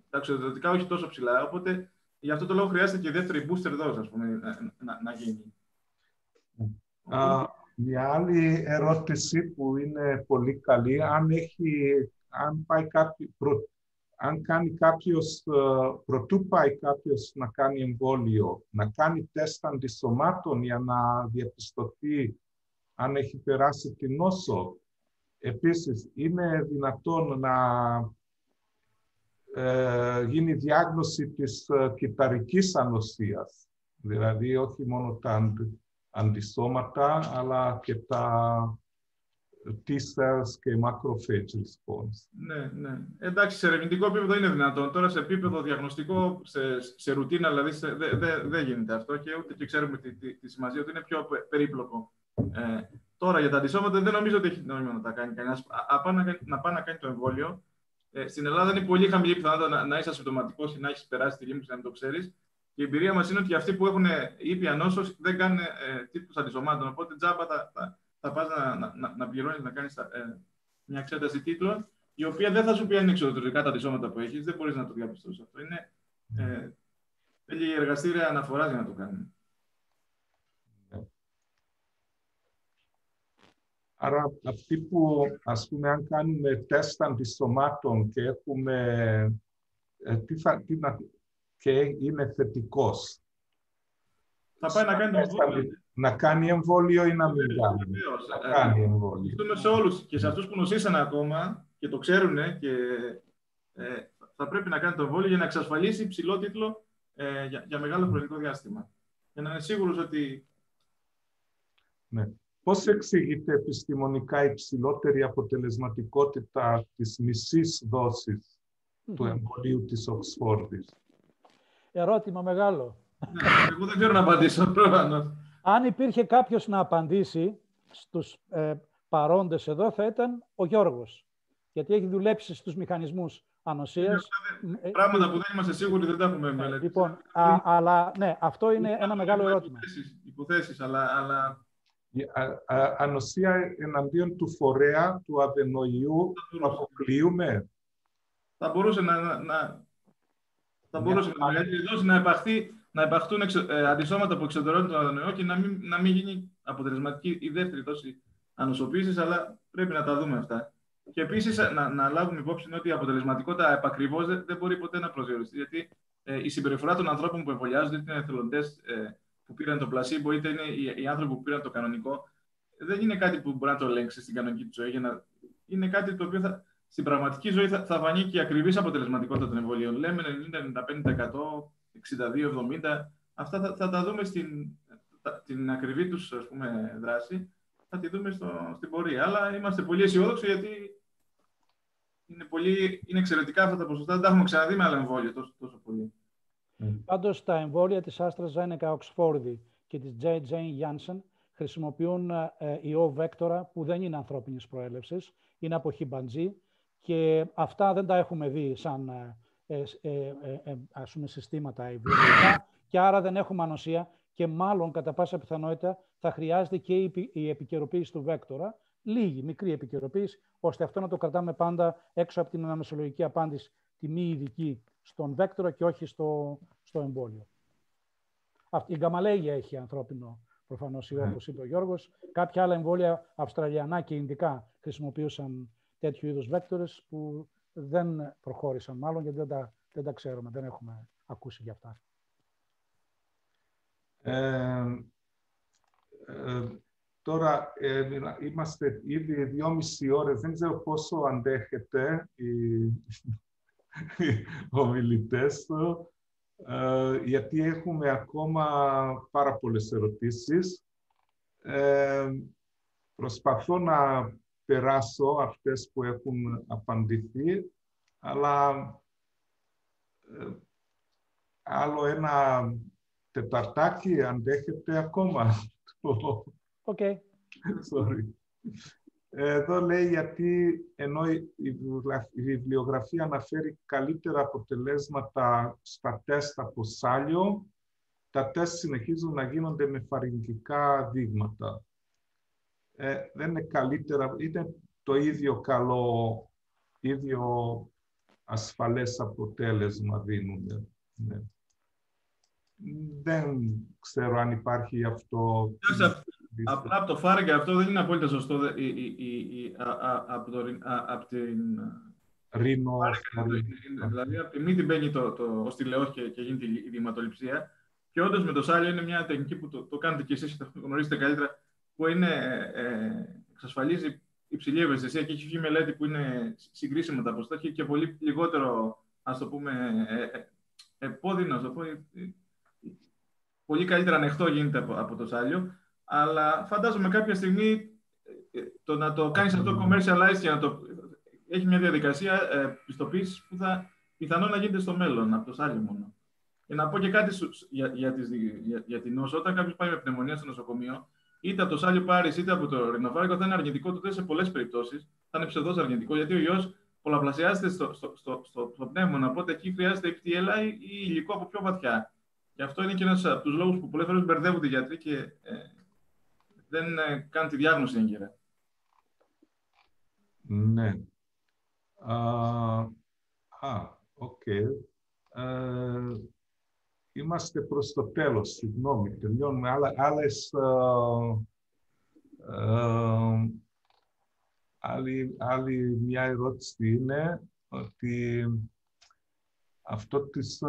τα εξωτερικά όχι τόσο ψηλά. Οπότε γι' αυτό το λόγο χρειάζεται και δεύτερη booster dose, ας πούμε, να, να γίνει. Α, μια άλλη ερώτηση που είναι πολύ καλή, αν, έχει, αν, πάει κάποιο, προ, αν κάνει κάποιος, ε, προτού πάει κάποιος να κάνει εμβόλιο, να κάνει τεστ αντισωμάτων για να διαπιστωθεί αν έχει περάσει την νόσο. Επίσης, είναι δυνατόν να ε, γίνει διάγνωση της ε, κυταρικής ανοσίας. Δηλαδή, όχι μόνο τα αντισώματα, αλλά και τα T-cells και macrophage response. Ναι, ναι. Εντάξει, σε ερευνητικό επίπεδο είναι δυνατόν. Τώρα σε επίπεδο διαγνωστικό, σε, σε ρουτίνα, δηλαδή δεν δε, δε γίνεται αυτό και ούτε και ξέρουμε τη, τη, τη σημασία ότι είναι πιο περίπλοκο ε, τώρα για τα αντισώματα δεν νομίζω ότι έχει νόημα να τα κάνει κανένας. Να πάει να κάνει το εμβόλιο. Ε, στην Ελλάδα είναι πολύ χαμηλή πιθανότητα να, να είσαι ασυμπτωματικό ή να έχεις περάσει τη λίμνη να μην το ξέρεις. Και η εμπειρία μας είναι ότι αυτοί που έχουν ήπια νόσος δεν κάνουν ε, τύπους αντισωμάτων. Οπότε τζάμπα θα, θα, θα πας να, να, να, να πληρώνεις να κάνεις ε, μια εξέταση τίτλων, η οποία δεν θα σου πει αν είναι εξωτερικά τα αντισώματα που έχεις. Δεν μπορείς να το διαπιστώσεις αυτό. Είναι, ε, θέλει εργαστήρια αναφοράς για να το κάνει. Άρα αυτοί που, ας πούμε, αν κάνουμε τεστ αντισωμάτων και έχουμε ε, τι θα, τι να, και είναι θετικός. Θα πάει να κάνει εμβόλιο. Να κάνει εμβόλιο ή να μην κάνει. Να κάνει εμβόλιο. Αυτό σε όλους και σε αυτούς που νοσήσαν ακόμα και το ξέρουν και ε, θα πρέπει να κάνει το εμβόλιο για να εξασφαλίσει υψηλό τίτλο ε, για, για μεγάλο χρονικό διάστημα. Για να είναι σίγουρος ότι ναι. Πώς εξηγείται επιστημονικά η ψηλότερη αποτελεσματικότητα της μισής δόσης του εμβολίου της Οξφόρδης; Ερώτημα μεγάλο. Ναι, εγώ δεν ξέρω να απαντήσω. Αν υπήρχε κάποιος να απαντήσει στους ε, παρόντες εδώ θα ήταν ο Γιώργος. Γιατί έχει δουλέψει στους μηχανισμούς ανοσίας. Ε, πράγματα που δεν είμαστε σίγουροι δεν τα έχουμε ναι, μελετήσει. Λοιπόν, αλλά ναι, αυτό είναι ένα μεγάλο ερώτημα. Υποθέσεις, αλλά, αλλά ανοσία εναντίον του φορέα του αδενοϊού που αποκλείουμε; Θα μπορούσε να, να, θα μπορούσε να, να, να, επαχθεί, να επαχθούν εξω, ε, αντισώματα που εξωτερώνουν τον αδενοϊό και να μην, να μην γίνει αποτελεσματική η δεύτερη δόση ανοσοποίησης, αλλά πρέπει να τα δούμε αυτά. Και επίσης να, να λάβουμε υπόψη ότι η αποτελεσματικότητα επακριβώς δεν, δεν μπορεί ποτέ να προσδιοριστεί. Γιατί ε, η συμπεριφορά των ανθρώπων που εμβολιάζονται, είτε είναι εθελοντές ε, που πήραν το πλασίμπο, είτε είναι οι, οι άνθρωποι που πήραν το κανονικό, δεν είναι κάτι που μπορεί να το ελέγξει στην κανονική του ζωή. Για να... Είναι κάτι το οποίο θα, στην πραγματική ζωή θα, θα φανεί και η ακριβής αποτελεσματικότητα των εμβολίων. Λέμε 90-95%, 62-70%. Αυτά θα, θα, τα δούμε στην, την ακριβή τους ας πούμε, δράση θα τη δούμε στο, στην πορεία. Αλλά είμαστε πολύ αισιόδοξοι γιατί είναι, πολύ, είναι εξαιρετικά αυτά τα ποσοστά. Δεν τα έχουμε ξαναδεί με άλλα εμβόλια τόσο, τόσο πολύ. Πάντως τα εμβόλια της AstraZeneca Oxford και της J.J. Janssen χρησιμοποιούν ε, ιό βέκτορα που δεν είναι ανθρώπινης προέλευσης, είναι από χιμπαντζή και αυτά δεν τα έχουμε δει σαν ε, ε, ε, ας πούμε, συστήματα βιολογικά και άρα δεν έχουμε ανοσία και μάλλον κατά πάσα πιθανότητα θα χρειάζεται και η επικαιροποίηση του βέκτορα, λίγη, μικρή επικαιροποίηση, ώστε αυτό να το κρατάμε πάντα έξω από την αναμεσολογική απάντηση, τη μη ειδική στον βέκτορα και όχι στο, στο εμβόλιο. Η γκαμαλέγια έχει ανθρώπινο προφανώς ιό, όπως είπε ο Γιώργος. Κάποια άλλα εμβόλια Αυστραλιανά και Ινδικά χρησιμοποιούσαν τέτοιου είδους βέκτορε που δεν προχώρησαν μάλλον γιατί δεν τα, δεν τα ξέρουμε, δεν έχουμε ακούσει για αυτά. Ε, ε, τώρα ε, είμαστε ήδη δυόμιση ώρες, δεν ξέρω πόσο αντέχετε οι, οι ομιλητές ε, γιατί έχουμε ακόμα πάρα πολλές ερωτήσεις. Ε, προσπαθώ να περάσω αυτές που έχουν απαντηθεί, αλλά ε, άλλο ένα τεταρτάκι αντέχετε ακόμα. OK. Sorry. Εδώ λέει γιατί ενώ η βιβλιογραφία αναφέρει καλύτερα αποτελέσματα στα τεστ από σάλιο, τα τεστ συνεχίζουν να γίνονται με φαρυγγικά δείγματα. Ε, δεν είναι καλύτερα, είναι το ίδιο καλό, ίδιο ασφαλές αποτέλεσμα δίνουν. Ναι. Δεν ξέρω αν υπάρχει αυτό. Απλά από το φάρεγγα αυτό δεν είναι απόλυτα σωστό από, το, από την... Ρήνο. Δηλαδή, από τη μύτη μπαίνει το, το, ο και, και γίνεται η δηματοληψία. Και όντως με το σάλιο είναι μια τεχνική που το, το κάνετε και εσείς, το γνωρίζετε καλύτερα, που είναι, ε, εξασφαλίζει υψηλή ευαισθησία και έχει βγει μελέτη που είναι συγκρίσιμα τα ποσοστά και πολύ λιγότερο, ας το πούμε, ε, ε, επώδυνο, το πω, πολύ καλύτερα ανοιχτό γίνεται από, από το σάλιο. Αλλά φαντάζομαι κάποια στιγμή το να το κάνεις αυτό commercialize και να το... Έχει μια διαδικασία ε, πιστοποίησης που θα πιθανόν να γίνεται στο μέλλον, από το σάλιο μόνο. Και να πω και κάτι για, για, τις, για, για την νόσο. Όταν κάποιος πάει με πνευμονία στο νοσοκομείο, είτε από το σάλιο πάρει είτε από το ρινοφάρικο, θα είναι αρνητικό τότε σε πολλές περιπτώσεις. Θα είναι ψευδός αρνητικό, γιατί ο ιός πολλαπλασιάζεται στο, στο, στο, στο, στο πνεύμονα. Οπότε εκεί χρειάζεται FTLI ή υλικό από πιο βαθιά. Και αυτό είναι και ένας από τους λόγους που πολλές φορές μπερδεύονται οι γιατροί και ε, δεν ε, κάνουν τη διάγνωση έγκαιρα. Ναι. Α, οκ. Ε, Είμαστε προς το τέλος, συγγνώμη, τελειώνουμε. Άλλα, άλλες, ε, άλλη, άλλη μια ερώτηση είναι ότι αυτό της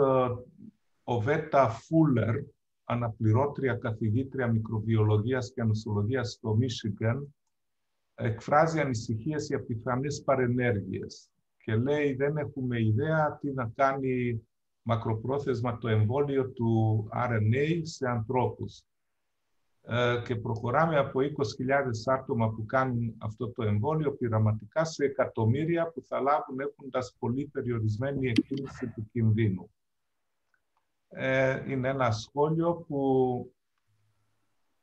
Οβέτα Φούλερ, αναπληρώτρια καθηγήτρια μικροβιολογίας και ανοσολογίας στο Μίσιγκαν, εκφράζει ανησυχίες για πιθανές παρενέργειες και λέει δεν έχουμε ιδέα τι να κάνει μακροπρόθεσμα το εμβόλιο του RNA σε ανθρώπους. Ε, και προχωράμε από 20.000 άτομα που κάνουν αυτό το εμβόλιο πειραματικά σε εκατομμύρια που θα λάβουν έχοντας πολύ περιορισμένη εκτίμηση του κινδύνου. Ε, είναι ένα σχόλιο που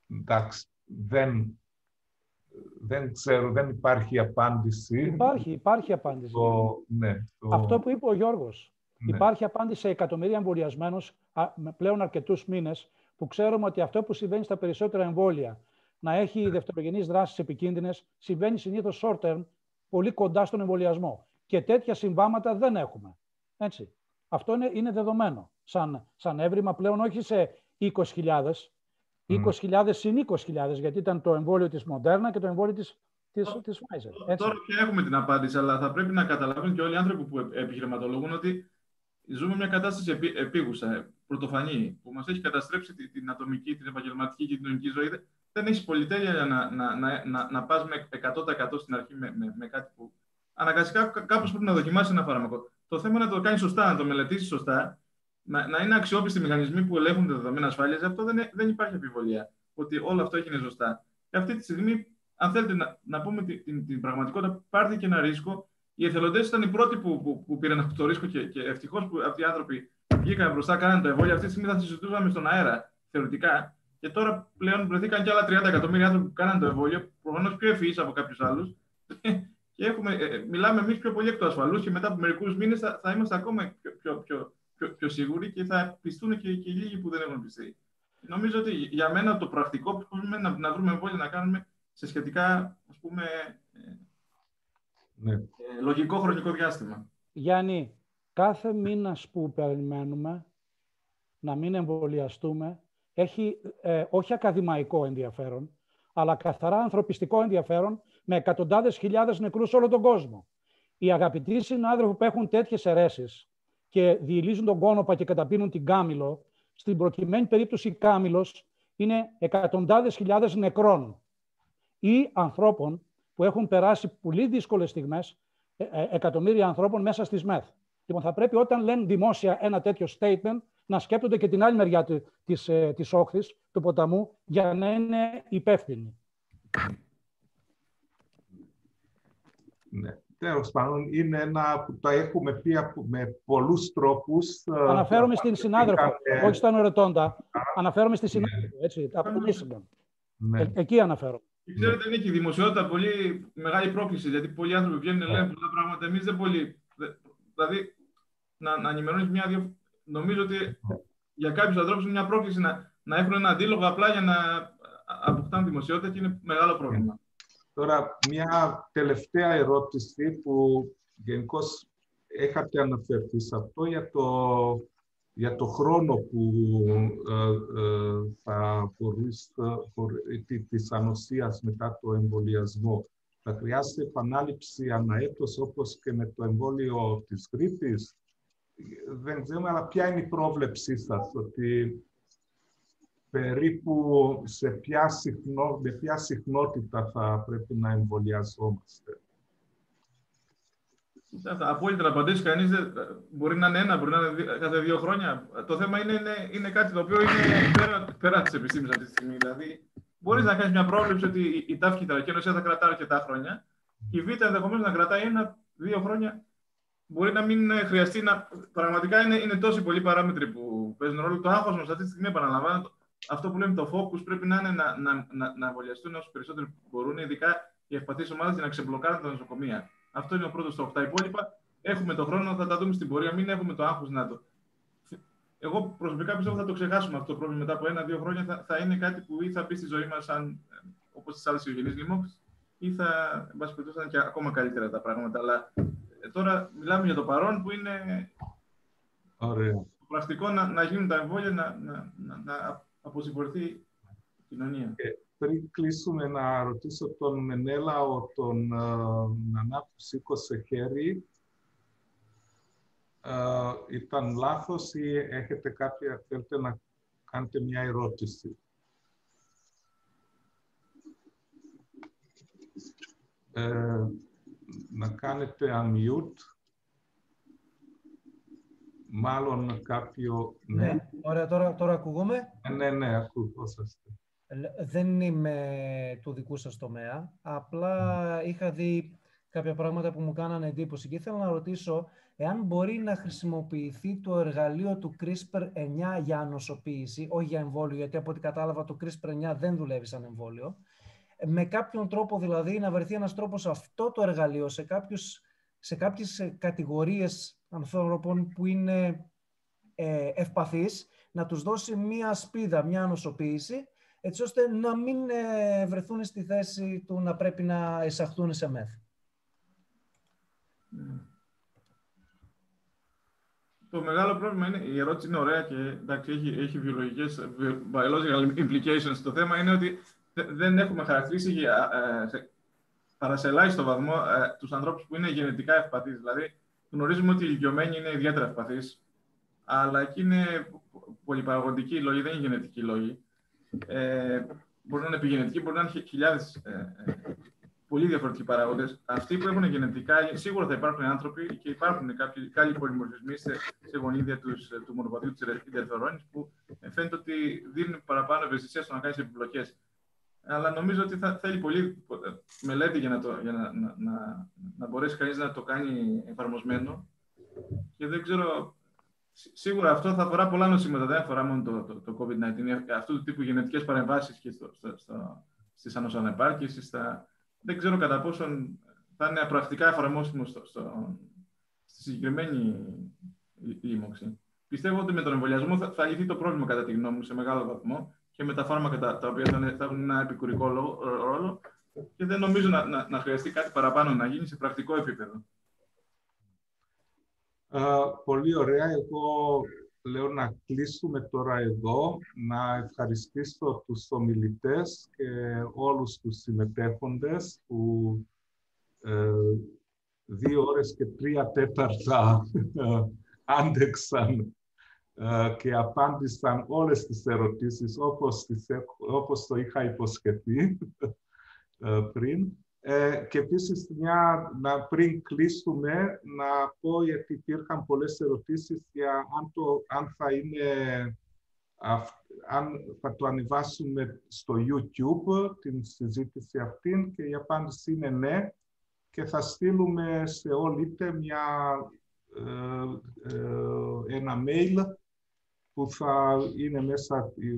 εντάξει, δεν, δεν ξέρω, δεν υπάρχει απάντηση. Υπάρχει, υπάρχει απάντηση. ναι, Αυτό που είπε ο Γιώργος. Ναι. Υπάρχει απάντηση σε εκατομμύρια εμβολιασμένους πλέον αρκετούς μήνες που ξέρουμε ότι αυτό που συμβαίνει στα περισσότερα εμβόλια να έχει δευτερογενείς δράσεις επικίνδυνες συμβαίνει συνήθως short term, πολύ κοντά στον εμβολιασμό. Και τέτοια συμβάματα δεν έχουμε. Έτσι. Αυτό είναι, είναι δεδομένο. Σαν, σαν έβριμα πλέον όχι σε 20.000, 20.000 συν 20.000, γιατί ήταν το εμβόλιο της Moderna και το εμβόλιο της, της, της Pfizer. Έτσι. Τώρα πια έχουμε την απάντηση, αλλά θα πρέπει να καταλάβουν και όλοι οι άνθρωποι που επιχειρηματολογούν ότι ζούμε μια κατάσταση επί, επίγουσα, πρωτοφανή, που μας έχει καταστρέψει την, την ατομική, την επαγγελματική και την κοινωνική ζωή. Δεν έχεις πολυτέλεια να, να, να, να, να πας με 100% στην αρχή με, με, με κάτι που. Αναγκαστικά κάπως πρέπει να δοκιμάσεις ένα φάρμακο. Το θέμα είναι να το κάνεις σωστά, να το μελετήσεις σωστά, να, να είναι αξιόπιστοι οι μηχανισμοί που ελέγχουν τα δεδομένα ασφάλειας. Αυτό δεν, δεν υπάρχει αμφιβολία. ότι όλο αυτό έγινε ζωστά. Και αυτή τη στιγμή, αν θέλετε να, να πούμε την, την, την πραγματικότητα, πάρτε και ένα ρίσκο. Οι εθελοντές ήταν οι πρώτοι που, που, που πήραν αυτό το ρίσκο και, και ευτυχώς που αυτοί οι άνθρωποι βγήκαν μπροστά, κάνανε το εμβόλιο. Αυτή τη στιγμή θα συζητούσαμε στον αέρα θεωρητικά. Και τώρα πλέον βρεθήκαν και άλλα 30 εκατομμύρια άνθρωποι που κάνανε το εμβόλιο, προφανώς πιο ευφυείς από κάποιους άλλους. και έχουμε, ε, ε, μιλάμε εμείς πιο πολύ εκ του ασφαλούς και μετά από μερικούς μήνες θα, θα είμαστε ακόμα πιο, πιο, πιο, πιο, πιο σίγουροι και θα πιστούν και, και οι λίγοι που δεν έχουν πιστεί. Νομίζω ότι για μένα το πρακτικό που μπορούμε να, να βρούμε εμβόλια να κάνουμε σε σχετικά ας πούμε, ε, ναι. ε, λογικό χρονικό διάστημα. Γιάννη, κάθε μήνας που περιμένουμε να μην εμβολιαστούμε έχει ε, όχι ακαδημαϊκό ενδιαφέρον, αλλά καθαρά ανθρωπιστικό ενδιαφέρον με εκατοντάδες χιλιάδες νεκρούς σε όλο τον κόσμο. Οι αγαπητοί συνάδελφοι που έχουν τέτοιες αιρέσεις και διηλίζουν τον κόνοπα και καταπίνουν την κάμιλο, στην προκειμένη περίπτωση η κάμιλος είναι εκατοντάδες χιλιάδες νεκρών ή ανθρώπων που έχουν περάσει πολύ δύσκολες στιγμές, ε, ε, εκατομμύρια ανθρώπων μέσα στις ΜΕΘ. Λοιπόν, θα πρέπει όταν λένε δημόσια ένα τέτοιο statement να σκέπτονται και την άλλη μεριά της, ε, της όχθης, του ποταμού, για να είναι υπεύθυνοι. Ναι. Τέλος πάντων, είναι ένα που τα έχουμε πει με πολλούς τρόπους. Ε, Αναφέρομαι στην συνάδελφο, όχι στον ερωτώντα. Αναφέρομαι στη ναι. συνάδελφο, έτσι, από το ναι. Ε, εκεί αναφέρω. Ξέρετε, Νίκη, η δημοσιότητα πολύ μεγάλη πρόκληση, γιατί πολλοί άνθρωποι βγαίνουν και λένε πολλά πράγματα. Εμείς δεν πολύ. Δηλαδή, να, να ενημερώνεις μια-δύο. Νομίζω ότι για κάποιους ανθρώπους είναι μια πρόκληση να, να έχουν ένα αντίλογο απλά για να αποκτάνε δημοσιότητα και είναι μεγάλο πρόβλημα. Τώρα, μια τελευταία ερώτηση που γενικώς έχετε αναφερθεί σε αυτό για το, για το χρόνο που ε, ε, θα μπορείς ε, της ανοσίας μετά το εμβολιασμό. Θα χρειάζεται επανάληψη αναέτος όπως και με το εμβόλιο της γρήπης. Δεν ξέρω, αλλά ποια είναι η πρόβλεψή σας ότι περίπου σε ποια συχνό, με ποια συχνότητα θα πρέπει να εμβολιαζόμαστε; Απόλυτα να απαντήσει κανείς. Μπορεί να είναι ένα, μπορεί να είναι κάθε δύο χρόνια. Το θέμα είναι, είναι, είναι κάτι το οποίο είναι πέρα, πέρα της επιστήμης αυτή τη στιγμή. Δηλαδή, μπορείς να κάνεις μια πρόβλεψη ότι η ταύχη τραχαίνωση θα κρατάει αρκετά χρόνια. Η Β ενδεχομένως να κρατάει ένα-δύο χρόνια. Μπορεί να μην χρειαστεί να. Πραγματικά είναι, είναι τόσοι πολλοί παράμετροι που παίζουν ρόλο. Το άγχος μα αυτή τη στιγμή, επαναλαμβάνω, αυτό που λέμε το focus πρέπει να είναι να, να, να, να εμβολιαστούν όσο περισσότερο μπορούν, ειδικά οι ευπαθείς ομάδες για να ξεμπλοκάρουν τα νοσοκομεία. Αυτό είναι ο πρώτος στόχο. Τα υπόλοιπα έχουμε τον χρόνο, θα τα δούμε στην πορεία. Μην έχουμε το άγχος να το. Εγώ προσωπικά πιστεύω θα το ξεχάσουμε αυτό το πρόβλημα μετά από ένα-δύο χρόνια. Θα, θα είναι κάτι που ή θα μπει στη ζωή μας όπως τι άλλες ευγενεί λίμωξ, ή θα, εν πάση περιπτώσει, και ακόμα καλύτερα τα πράγματα. Αλλά ε, τώρα μιλάμε για το παρόν που είναι. Ωραίο. Πρακτικό να, να γίνουν τα εμβόλια, να, να, να, να αποσυμφορηθεί η κοινωνία. Και πριν κλείσουμε να ρωτήσω τον Μενέλα, ο τον Νανά που σήκωσε χέρι, uh, ήταν λάθος ή έχετε κάποια, θέλετε να κάνετε μια ερώτηση; Ε, να κάνετε unmute. Μάλλον κάποιο... Ναι, ναι ωραία, τώρα, τώρα ακούγομαι. Ε, ναι, ναι, ακούγόσαστε. Δεν είμαι του δικού σας τομέα. Απλά mm. είχα δει κάποια πράγματα που μου κάνανε εντύπωση και ήθελα να ρωτήσω εάν μπορεί να χρησιμοποιηθεί το εργαλείο του CRISPR-9 για ανοσοποίηση, όχι για εμβόλιο, γιατί από ό,τι κατάλαβα το CRISPR-9 δεν δουλεύει σαν εμβόλιο, με κάποιον τρόπο δηλαδή να βρεθεί ένας τρόπος αυτό το εργαλείο σε, κάποιους, σε κάποιες κατηγορίες ανθρώπων που είναι ε, ευπαθείς, να τους δώσει μία σπίδα, μία ανοσοποίηση, έτσι ώστε να μην ε, βρεθούν στη θέση του να πρέπει να εισαχθούν σε μεθ. Το μεγάλο πρόβλημα είναι, η ερώτηση είναι ωραία και εντάξει, έχει, έχει βιολογικές, biological implications. Το θέμα είναι ότι δεν έχουμε χαρακτηρίσει για, ε, παρασελάχιστο βαθμό ε, τους ανθρώπους που είναι γενετικά ευπαθείς. Δηλαδή, Γνωρίζουμε ότι οι ηλικιωμένοι είναι ιδιαίτερα ευπαθείς, αλλά εκεί είναι πολυπαραγωγικοί λόγοι, δεν είναι γενετικοί λόγοι. Ε, μπορεί να είναι επιγενετικοί, μπορεί να είναι χιλιάδες ε, πολύ διαφορετικοί παράγοντες. Αυτοί που έχουν γενετικά, σίγουρα θα υπάρχουν άνθρωποι και υπάρχουν κάποιοι καλοί πολυμορφισμοί σε, σε γονίδια τους, του μονοπατιού της Ιντερφερόνη που φαίνεται ότι δίνουν παραπάνω ευαισθησία στο να κάνεις επιπλοκές. Αλλά νομίζω ότι θα θέλει πολύ μελέτη για να, το, για να, να, να, να μπορέσει κανείς να το κάνει εφαρμοσμένο. Και δεν ξέρω. Σίγουρα αυτό θα αφορά πολλά νοσήματα, δεν αφορά μόνο το, το, το COVID-19. Αυτού του τύπου γενετικές παρεμβάσεις και στο, στο, στο, στις ανοσανεπάρκειε, στα, δεν ξέρω κατά πόσον θα είναι πρακτικά εφαρμόσιμο στο, στο, στη συγκεκριμένη λίμωξη. Πιστεύω ότι με τον εμβολιασμό θα, θα λυθεί το πρόβλημα, κατά τη γνώμη μου, σε μεγάλο βαθμό και με τα φάρμακα τα, τα οποία θα, θα έχουν ένα επικουρικό ρόλο και δεν νομίζω να, να, να χρειαστεί κάτι παραπάνω να γίνει σε πρακτικό επίπεδο. Uh, πολύ ωραία. Εγώ λέω να κλείσουμε τώρα εδώ, να ευχαριστήσω τους ομιλητές και όλους τους συμμετέχοντες που ε, δύο ώρες και τρία τέταρτα ε, άντεξαν ε, και απάντησαν όλες τις ερωτήσεις όπως, τις, όπως το είχα υποσχεθεί ε, πριν. Ε, και επίσης, να, πριν κλείσουμε, να πω γιατί υπήρχαν πολλές ερωτήσεις για αν, το, αν θα είναι αν θα το ανεβάσουμε στο YouTube την συζήτηση αυτή και η απάντηση είναι ναι και θα στείλουμε σε όλοι μια, ε, ε, ένα mail που θα είναι μέσα η,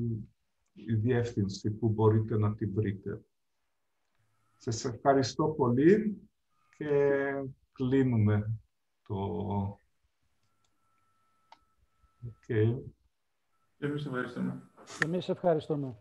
η διεύθυνση που μπορείτε να την βρείτε. Σας ευχαριστώ πολύ και κλείνουμε το... Okay. Εμείς ευχαριστούμε. Εμείς ευχαριστούμε.